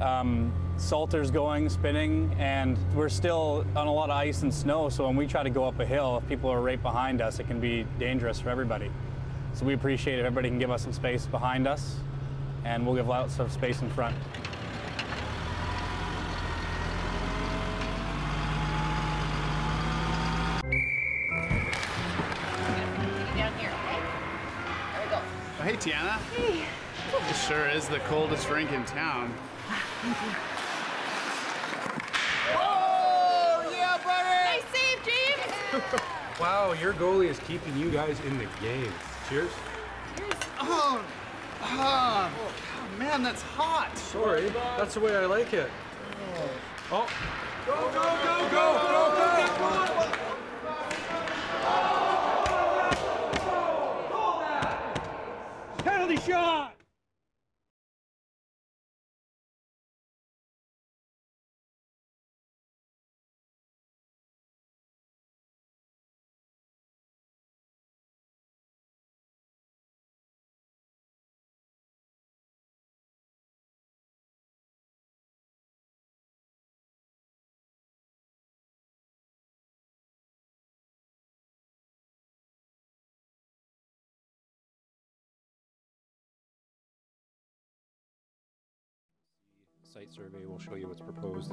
um, salters going, spinning, and we're still on a lot of ice and snow. So when we try to go up a hill, if people are right behind us, it can be dangerous for everybody. So we appreciate if everybody can give us some space behind us, and we'll give lots of space in front. Sure is the coldest rink in town. Thank you. Oh, yeah, buddy! Nice save, James! wow, your goalie is keeping you guys in the game. Cheers. Cheers. Oh, oh, oh man, that's hot. Sorry, that's the way I like it. Oh. Go, go, go, go, go, go, go! Penalty shot! Site survey will show you what's proposed,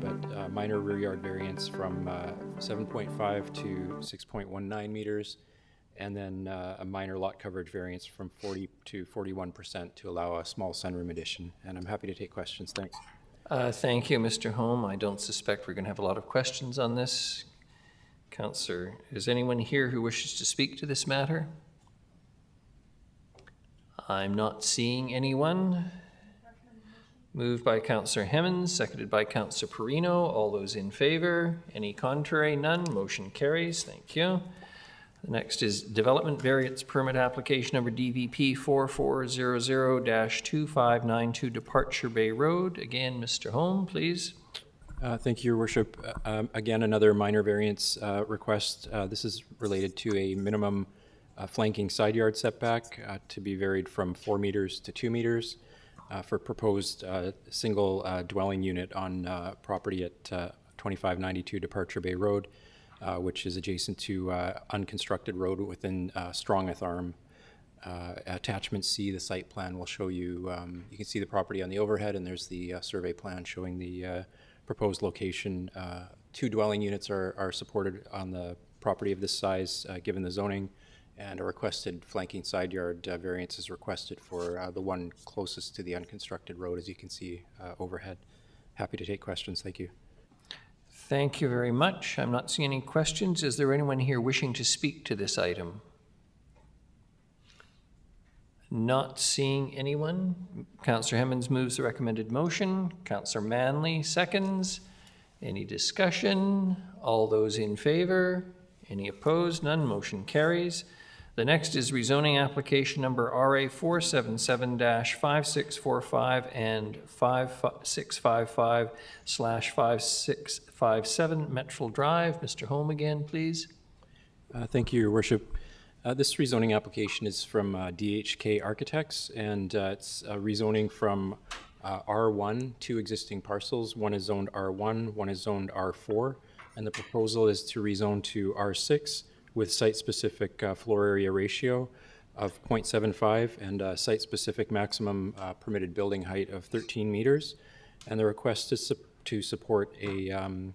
but uh, minor rear yard variance from uh, 7.5 to 6.19 meters, and then uh, a minor lot coverage variance from 40 to 41 percent to allow a small sunroom addition. And I'm happy to take questions. Thanks. Uh, Thank you, Mr. Holm. I don't suspect we're going to have a lot of questions on this. Counselor, is anyone here who wishes to speak to this matter? I'm not seeing anyone. Moved by Counselor Hemmens, seconded by Counselor Perrino. All those in favor? Any contrary? None. Motion carries. Thank you. The next is Development Variance Permit Application Number DVP 4400-2592 Departure Bay Road. Again, Mr. Holm, please. Uh, Thank you, Your Worship. Uh, um, Again, another minor variance uh, request. Uh, This is related to a minimum uh, flanking side yard setback uh, to be varied from four meters to two meters uh, for proposed uh, single uh, dwelling unit on uh, property at uh, 2592 Departure Bay Road, uh, which is adjacent to unconstructed road within Strongeth Arm. Attachment C, the site plan will show you, um, you can see the property on the overhead, and there's the survey plan showing the proposed location. Two dwelling units are are supported on the property of this size, given the zoning, and a requested flanking side yard uh, variance is requested for uh, the one closest to the unconstructed road, as you can see uh, overhead. Happy to take questions. Thank you. Thank you very much. I'm not seeing any questions. Is there anyone here wishing to speak to this item? Not seeing anyone. Councillor Hemmens moves the recommended motion. Councillor Manly seconds. Any discussion? All those in favor? Any opposed? None. Motion carries. The next is rezoning application number RA 477-5645 and 5655 slash 5657 Metral Drive. Mr. Holm again, please. Uh, Thank you, Your Worship. Uh, This rezoning application is from uh, DHK Architects, and uh, it's uh, rezoning from uh, R1, two existing parcels. One is zoned R1, one is zoned R4, and the proposal is to rezone to R6 with site-specific uh, floor area ratio of 0.75 and uh, site-specific maximum uh, permitted building height of 13 meters. And the request is sup- to support a, um,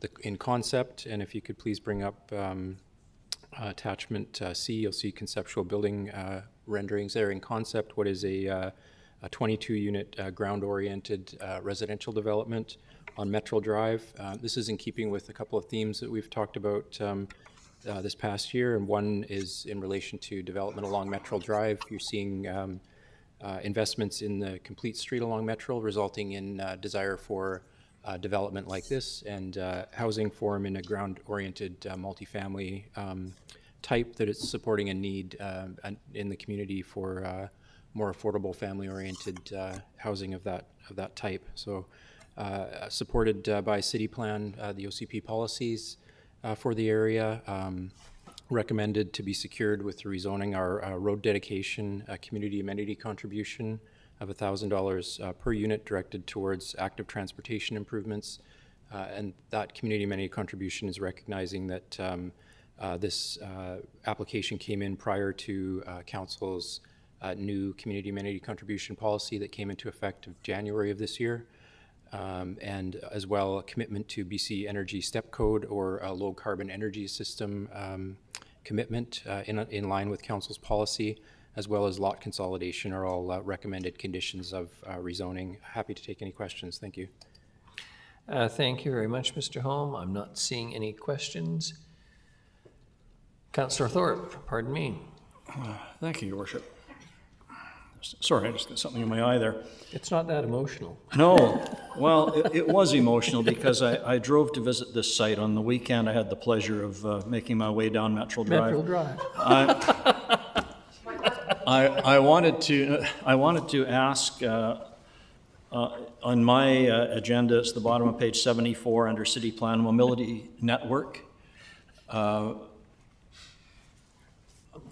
the- in concept, and if you could please bring up um, uh, attachment C, you'll see conceptual building uh, renderings there in concept. What is a, uh, a 22-unit uh, ground-oriented residential development on Metral Drive. Uh, This is in keeping with a couple of themes that we've talked about um, uh, this past year, and one is in relation to development along Metral Drive. You're seeing um, uh, investments in the complete street along Metral, resulting in uh, desire for uh, development like this and uh, housing form in a ground-oriented uh, multifamily um, type that is supporting a need in the community for more affordable, family-oriented housing of that of that type. So, supported by city plan, the OCP policies uh, for the area. Um, recommended to be secured with the rezoning our uh, road dedication, uh, community amenity contribution of $1,000 uh, per unit directed towards active transportation improvements. Uh, And that community amenity contribution is recognizing that um, uh, this application came in prior to council's new community amenity contribution policy that came into effect of January of this year um, and as well a commitment to BC Energy Step Code or a low carbon energy system um, commitment uh, in, in line with council's policy, as well as lot consolidation are all uh, recommended conditions of uh, rezoning. Happy to take any questions. Thank you. Uh, Thank you very much, Mr. Holm. I'm not seeing any questions. Councillor Thorpe, pardon me. Thank you, Your Worship. Sorry, I just got something in my eye there. It's not that emotional. No, well, it, it was emotional because I, I drove to visit this site on the weekend. I had the pleasure of uh, making my way down Metral Drive. Metral Drive. I, I, I wanted to, I wanted to ask, uh, uh, on my uh, agenda, it's the bottom of page 74 under City Plan Mobility Network.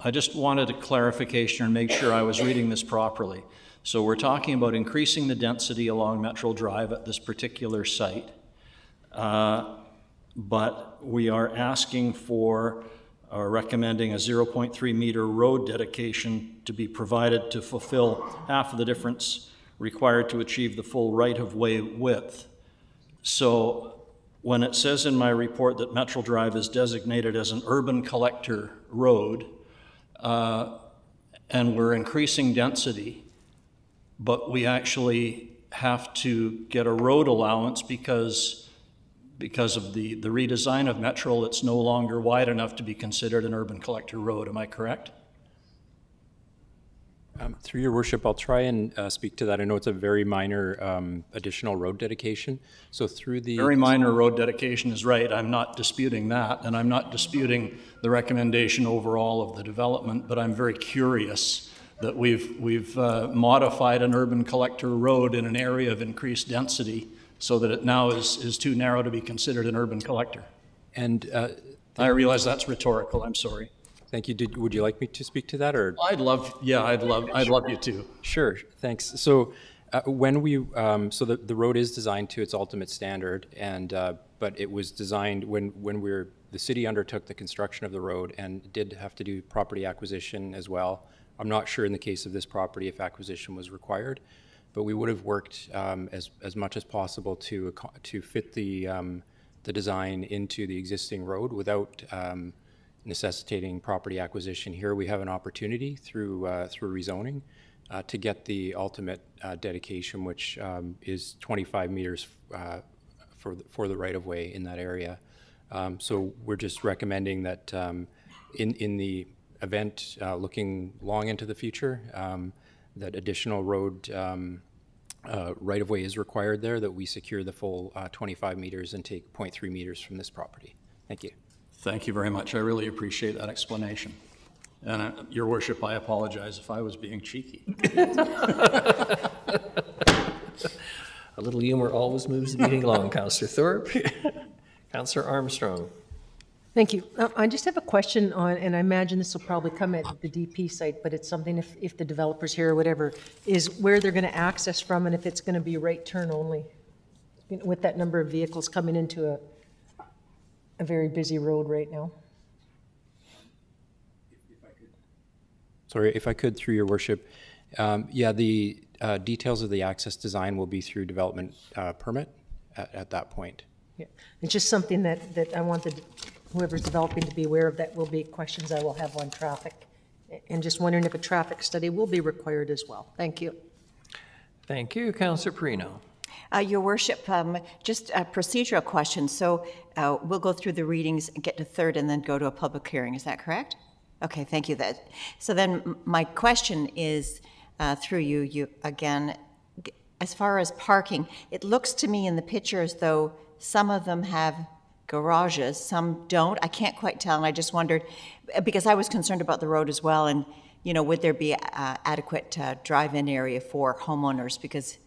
Uh, I just wanted a clarification and make sure I was reading this properly. So we're talking about increasing the density along Metral Drive at this particular site. Uh, But we are asking for, or recommending a 0.3 meter road dedication to be provided to fulfill half of the difference required to achieve the full right-of-way width. So when it says in my report that Metral Drive is designated as an urban collector road, uh, and we're increasing density, but we actually have to get a road allowance because, because of the, the redesign of Metral, it's no longer wide enough to be considered an urban collector road. Am I correct? Um, Through your worship, I'll try and uh, speak to that. I know it's a very minor um, additional road dedication. So through the. Very minor road dedication is right. I'm not disputing that, and I'm not disputing the recommendation overall of the development, but I'm very curious that we've, we've uh, modified an urban collector road in an area of increased density so that it now is, is too narrow to be considered an urban collector. And uh, I realize that's rhetorical, I'm sorry. Thank you. Did, would you like me to speak to that or? I'd love, yeah, I'd love, I'd love you to. Sure, thanks. So uh, when we, um, so the, the road is designed to its ultimate standard and, uh, but it was designed when, when we're, the city undertook the construction of the road and did have to do property acquisition as well. I'm not sure in the case of this property if acquisition was required, but we would have worked um, as, as much as possible to, to fit the, um, the design into the existing road without um, necessitating property acquisition. Here, we have an opportunity through, uh, through rezoning uh, to get the ultimate uh, dedication, which um, is 25 meters uh, for, the- for the right-of-way in that area. Um, So we're just recommending that um, in, in the event, uh, looking long into the future, um, that additional road um, uh, right-of-way is required there, that we secure the full uh, 25 meters and take 0.3 meters from this property. Thank you. Thank you very much. I really appreciate that explanation. And uh, Your Worship, I apologize if I was being cheeky. A little humor always moves the meeting along, Counselor Thorpe. Counselor Armstrong. Thank you. Uh, I just have a question on, and I imagine this will probably come at the DP site, but it's something if, if the developer's here or whatever, is where they're going to access from and if it's going to be right turn only. You know, With that number of vehicles coming into a, a very busy road right now. Sorry, if I could, through your worship. Um, Yeah, the uh, details of the access design will be through development uh, permit at, at that point. Yeah. It's just something that, that I want the, whoever's developing to be aware of, that will be questions I will have on traffic. And just wondering if a traffic study will be required as well. Thank you. Thank you, Counselor Perrino. Uh, Your worship, um, just a procedural question. So uh, we'll go through the readings, and get to third, and then go to a public hearing. Is that correct? Okay, thank you. That. So then, my question is, uh, through you, you again, as far as parking, it looks to me in the picture as though some of them have garages, some don't. I can't quite tell, and I just wondered uh, because I was concerned about the road as well, and you know, would there be uh, adequate uh, drive-in area for homeowners because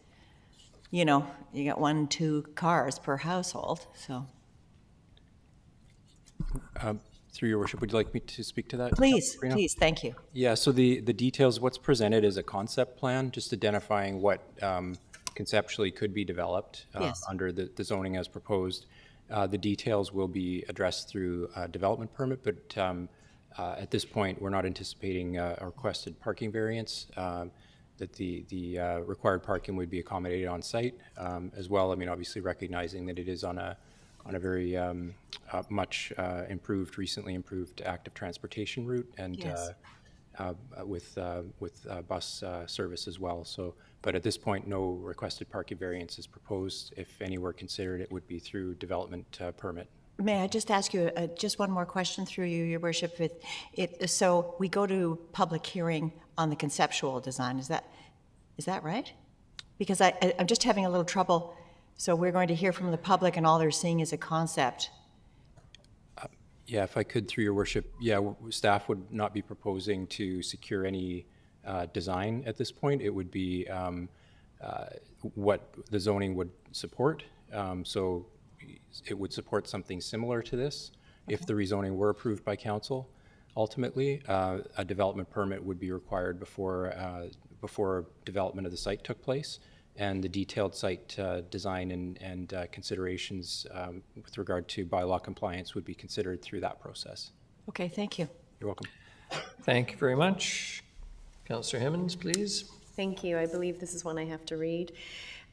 you know, you got one, two cars per household, so. Um, Through your worship, would you like me to speak to that? Please, Perrino? please, thank you. Yeah, so the, the details, what's presented is a concept plan, just identifying what um, conceptually could be developed uh, Yes. under the the zoning as proposed. Uh, The details will be addressed through a development permit, but um, uh, at this point, we're not anticipating uh, a requested parking variance, um, that the, the uh, required parking would be accommodated on site um, as well. I mean, obviously recognizing that it is on a, on a very um, uh, much uh, improved, recently improved active transportation route and Yes. uh, uh, with, uh, with uh, bus uh, service as well. So, but at this point, no requested parking variance is proposed. If any were considered, it would be through development uh, permit. May I just ask you uh, just one more question through you, Your Worship? With it, so we go to public hearing on the conceptual design. Is that is that right? Because I, I- I'm just having a little trouble. So we're going to hear from the public, and all they're seeing is a concept. Yeah, if I could, through your worship, yeah, staff would not be proposing to secure any uh, design at this point. It would be um, uh, what the zoning would support. Um, So it would support something similar to this. If the rezoning were approved by council, ultimately, uh, a development permit would be required before, uh, before development of the site took place. And the detailed site uh, design and, and uh, considerations um, with regard to bylaw compliance would be considered through that process. Okay, thank you. You're welcome. Thank you very much. Counselor Hemmens, please. Thank you. I believe this is one I have to read.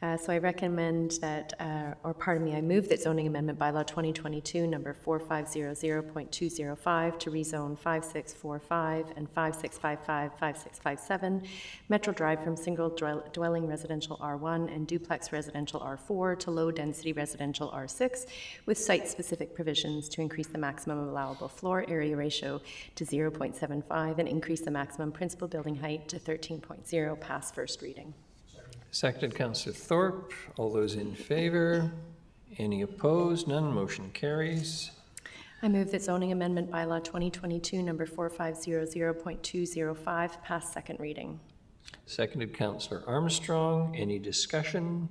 Uh, So I recommend that, uh, or pardon me, I move that zoning amendment bylaw 2022, number 4500.205, to rezone 5645 and 5655, 5657 Metral Drive from single dwell- dwelling residential R1 and duplex residential R4 to low-density residential R6 with site-specific provisions to increase the maximum allowable floor area ratio to 0.75 and increase the maximum principal building height to 13.0 past first reading. Seconded, Counselor Thorpe. All those in favor? Any opposed? None. Motion carries. I move that zoning amendment bylaw 2022, number 4500.205, pass second reading. Seconded, Counselor Armstrong. Any discussion?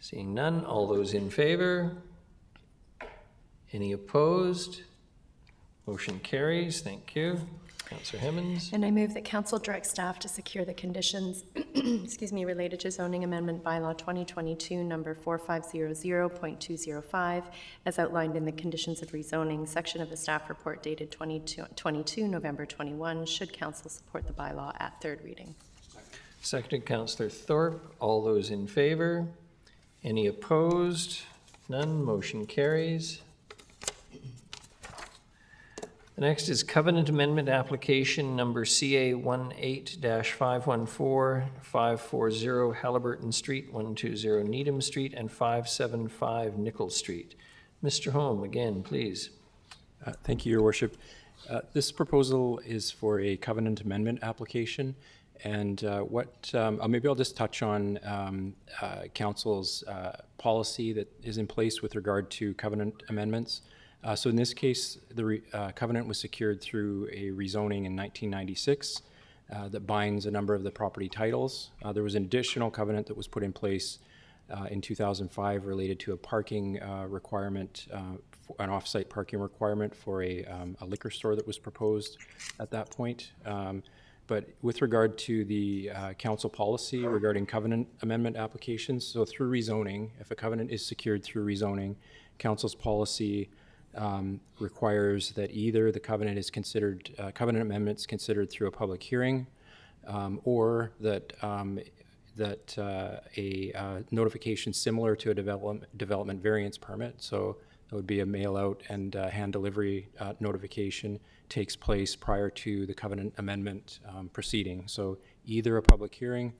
Seeing none. All those in favor? Any opposed? Motion carries. Thank you. Counselor Hemmens. And I move that council direct staff to secure the conditions, excuse me, related to zoning amendment bylaw 2022, number 4500.205, as outlined in the conditions of rezoning section of the staff report dated 22 22 November 21, should council support the bylaw at third reading. Seconded, Counselor Thorpe. All those in favor? Any opposed? None. Motion carries. Next is covenant amendment application number CA 18-514-540 Halliburton Street, 120 Needham Street, and 575 Nicol Street. Mr. Holm, again, please. Uh, Thank you, Your Worship. Uh, This proposal is for a covenant amendment application, and uh, what, um, uh, maybe I'll just touch on um, uh, council's uh, policy that is in place with regard to covenant amendments. Uh, So in this case, the re- uh, covenant was secured through a rezoning in 1996 uh, that binds a number of the property titles. Uh, There was an additional covenant that was put in place uh, in 2005 related to a parking uh, requirement, an off-site parking requirement for a um, a liquor store that was proposed at that point. Um, But with regard to the uh, council policy regarding covenant amendment applications, so through rezoning, if a covenant is secured through rezoning, council's policy um, requires that either the covenant is considered, uh, covenant amendments considered through a public hearing, um, or that um, that uh, a uh, notification similar to a development development variance permit. So that would be a mail out and uh, hand delivery uh, notification takes place prior to the covenant amendment um, proceeding. So either a public hearing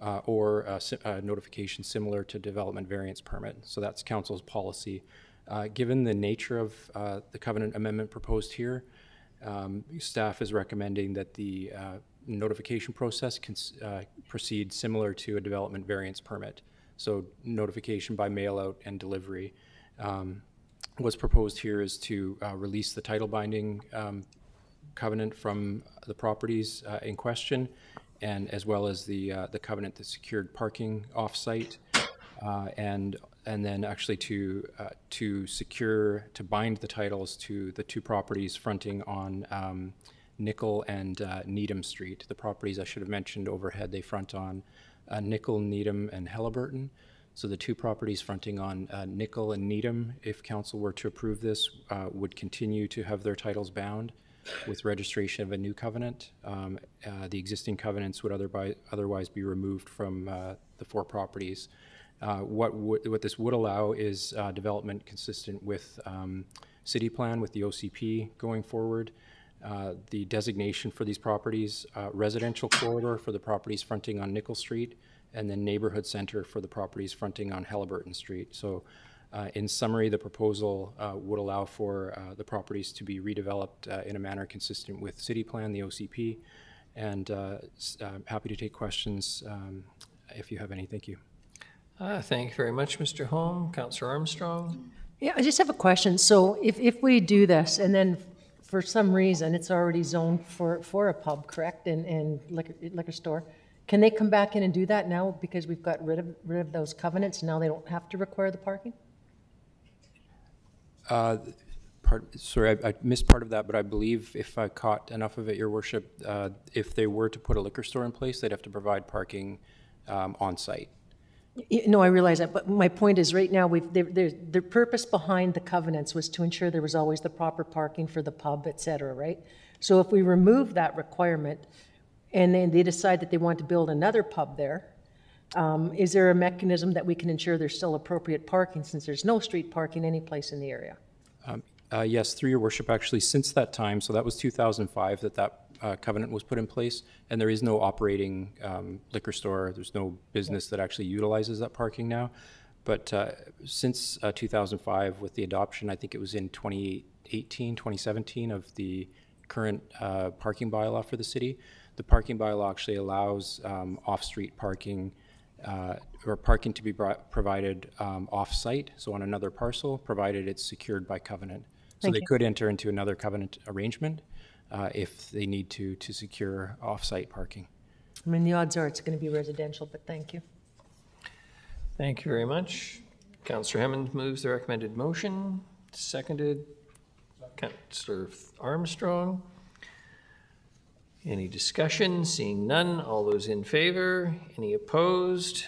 uh, or a, a notification similar to development variance permit. So that's council's policy. Uh, given the nature of uh, the covenant amendment proposed here, um, staff is recommending that the uh, notification process can uh, proceed similar to a development variance permit. So notification by mail out and delivery. Um, What's proposed here is to uh, release the title binding um, covenant from the properties uh, in question, and as well as the, the covenant that secured parking off-site, and, and then actually to, uh, to secure, to bind the titles to the two properties fronting on um, Nicol and uh, Needham Street. The properties I should have mentioned overhead, they front on uh, Nicol, Needham, and Halliburton. So the two properties fronting on uh, Nicol and Needham, if council were to approve this, uh, would continue to have their titles bound with registration of a new covenant. Um, uh, The existing covenants would otherwise, otherwise be removed from the four properties. Uh, What what this would allow is uh, development consistent with um, city plan, with the OCP going forward. Uh, The designation for these properties, uh, residential corridor for the properties fronting on Nicol Street, and then neighborhood center for the properties fronting on Halliburton Street. So uh, in summary, the proposal uh, would allow for the properties to be redeveloped in a manner consistent with city plan, the OCP, and uh, happy to take questions um, if you have any. Thank you. Uh, Thank you very much, Mr. Holm. Counselor Armstrong? Yeah, I just have a question. So if, if we do this and then for some reason it's already zoned for, for a pub, correct, and, and liquor, liquor store, can they come back in and do that now because we've got rid of, rid of those covenants? Now they don't have to require the parking? Uh, Part, sorry, I I missed part of that, but I believe if I caught enough of it, your worship, uh, if they were to put a liquor store in place, they'd have to provide parking um, on site. No, I realize that, but my point is, right now, we've, there- there- the purpose behind the covenants was to ensure there was always the proper parking for the pub, et cetera, right? So if we remove that requirement, and then they decide that they want to build another pub there, um, is there a mechanism that we can ensure there's still appropriate parking, since there's no street parking anyplace in the area? Um, uh, Yes, through your worship, actually, since that time, so that was 2005 that that uh, covenant was put in place, and there is no operating um, liquor store, there's no business that actually utilizes that parking now. But uh, since uh, 2005, with the adoption, I think it was in 2018, 2017, of the current uh, parking bylaw for the city, the parking bylaw actually allows um, off-street parking uh, or parking to be bri- provided um, off-site, so on another parcel, provided it's secured by covenant. So Thank they you. could enter into another covenant arrangement uh, if they need to, to secure off-site parking. I mean, the odds are it's going to be residential, but thank you. Thank you very much. Councillor Hammond moves the recommended motion, seconded. Councillor Armstrong. Any discussion? Seeing none, all those in favor? Any opposed?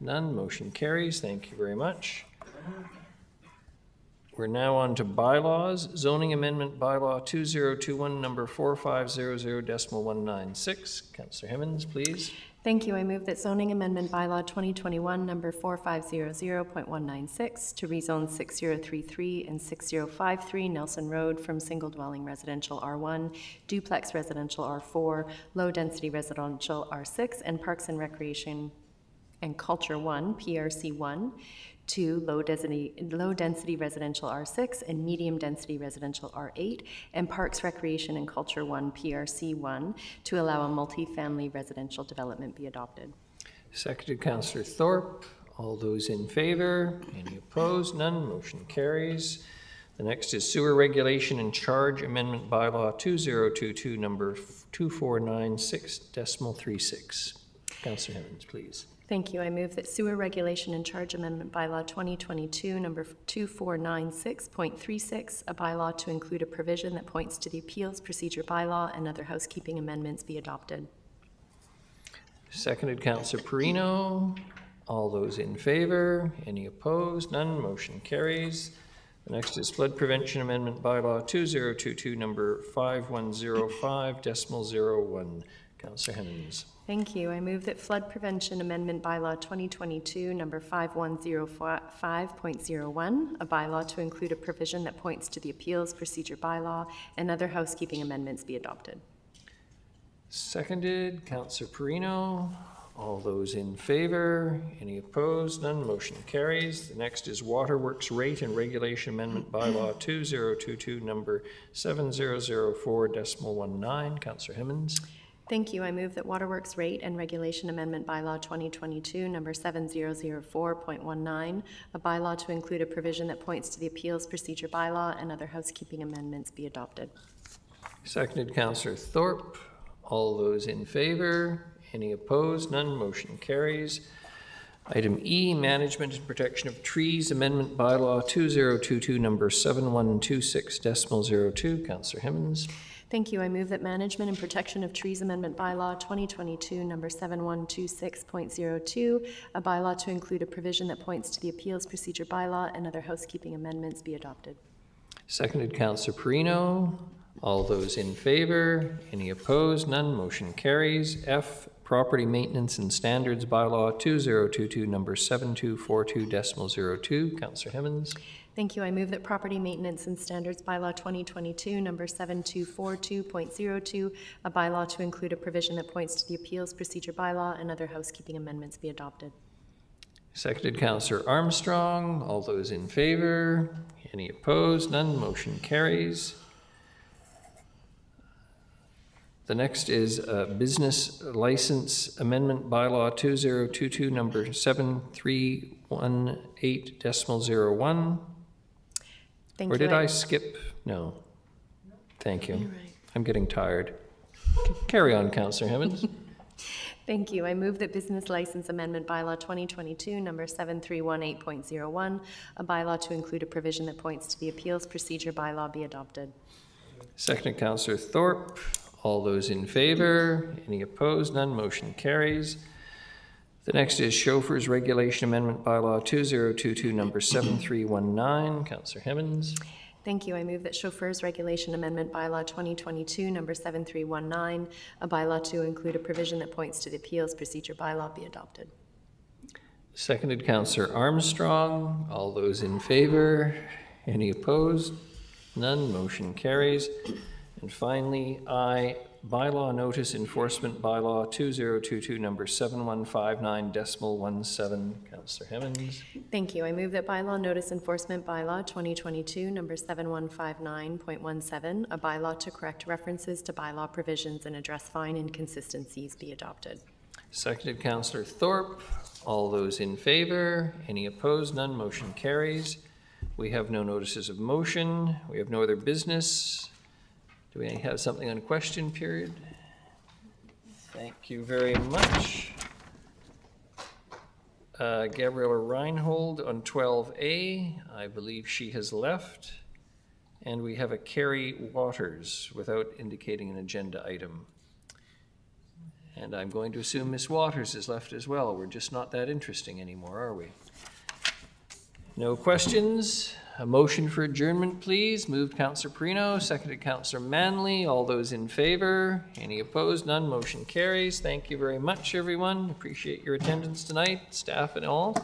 None, motion carries. Thank you very much. We're now on to bylaws. Zoning Amendment Bylaw 2021, number 4500 decimal 196. Counselor Hemmens, please. Thank you. I move that zoning amendment bylaw 2021, number 4500.196, to rezone 6033 and 6053 Nelson Road from single-dwelling residential R1, duplex residential R4, low-density residential R6, and Parks and Recreation and Culture 1, PRC 1, to low density, low density residential R6 and medium density residential R8, and Parks, Recreation, and Culture 1, PRC 1, to allow a multifamily residential development be adopted. Seconded Councillor Thorpe. All those in favor? Any opposed? None. Motion carries. The next is Sewer Regulation and Charge Amendment Bylaw 2022, number 2496 decimal 36. Councillor Hemmens, please. Thank you. I move that Sewer Regulation and Charge Amendment Bylaw 2022, number 2496.36, a bylaw to include a provision that points to the Appeals Procedure Bylaw and other housekeeping amendments be adopted. Seconded Councillor Perrino. All those in favor? Any opposed? None. Motion carries. The next is Flood Prevention Amendment Bylaw 2022, number 5105 decimal 01. Councillor Hemmens. Thank you. I move that Flood Prevention Amendment Bylaw 2022, number 5105.01, a bylaw to include a provision that points to the Appeals Procedure Bylaw and other housekeeping amendments be adopted. Seconded, Councillor Perrino. All those in favor? Any opposed? None. Motion carries. The next is Waterworks Rate and Regulation Amendment Bylaw 2022, number 7004 decimal 19. Councillor Hemmens. Thank you. I move that Waterworks Rate and Regulation Amendment Bylaw 2022, number 7004.19, a bylaw to include a provision that points to the Appeals Procedure Bylaw and other housekeeping amendments be adopted. Seconded, Councillor Thorpe. All those in favor? Any opposed? None. Motion carries. Item E, Management and Protection of Trees Amendment Bylaw 2022, number 7126 decimal 02. Councillor Hemmens. Thank you. I move that Management and Protection of Trees Amendment Bylaw 2022, number 7126.02, a bylaw to include a provision that points to the Appeals Procedure Bylaw and other housekeeping amendments be adopted. Seconded, Councillor Perrino. All those in favor? Any opposed? None. Motion carries. F, Property Maintenance and Standards Bylaw 2022, number 7242 decimal 02. Councillor Hemmens. Thank you. I move that Property Maintenance and Standards Bylaw 2022, number 7242.02, a bylaw to include a provision that points to the Appeals Procedure Bylaw and other housekeeping amendments be adopted. Seconded, Councillor Armstrong. All those in favor? Any opposed? None. Motion carries. The next is uh, Business License Amendment Bylaw 2022, number 7318 decimal 01. Thank Or you. did I skip? No. Thank you. I'm getting tired. Carry on, Councillor Hemmens. Thank you. I move that Business License Amendment Bylaw 2022, number 7318.01, a bylaw to include a provision that points to the Appeals Procedure Bylaw be adopted. Seconded, Councillor Thorpe. All those in favor? Any opposed? None. Motion carries. The next is Chauffeurs Regulation Amendment Bylaw 2022, number 7319. Councillor Hemmens. Thank you. I move that Chauffeurs Regulation Amendment Bylaw 2022, number 7319, a bylaw to include a provision that points to the Appeals Procedure Bylaw be adopted. Seconded, Councillor Armstrong. All those in favor? Any opposed? None. Motion carries. And finally, I, Bylaw Notice Enforcement Bylaw 2022, number 7159 decimal 17. Councillor Hemmens. Thank you. I move that Bylaw Notice Enforcement Bylaw 2022, number 7159.17, a bylaw to correct references to bylaw provisions and address fine inconsistencies be adopted. Seconded, Councillor Thorpe. All those in favor? Any opposed? None. Motion carries. We have no notices of motion. We have no other business. Do we have something on question period? Thank you very much. Uh, Gabriella Reinhold on 12A. I believe she has left. And we have a Carrie Waters without indicating an agenda item. And I'm going to assume Miss Waters is left as well. We're just not that interesting anymore, are we? No questions? A motion for adjournment, please. Moved Counselor Perrino, seconded Counselor Manly. All those in favor? Any opposed? None. Motion carries. Thank you very much, everyone. Appreciate your attendance tonight, staff and all.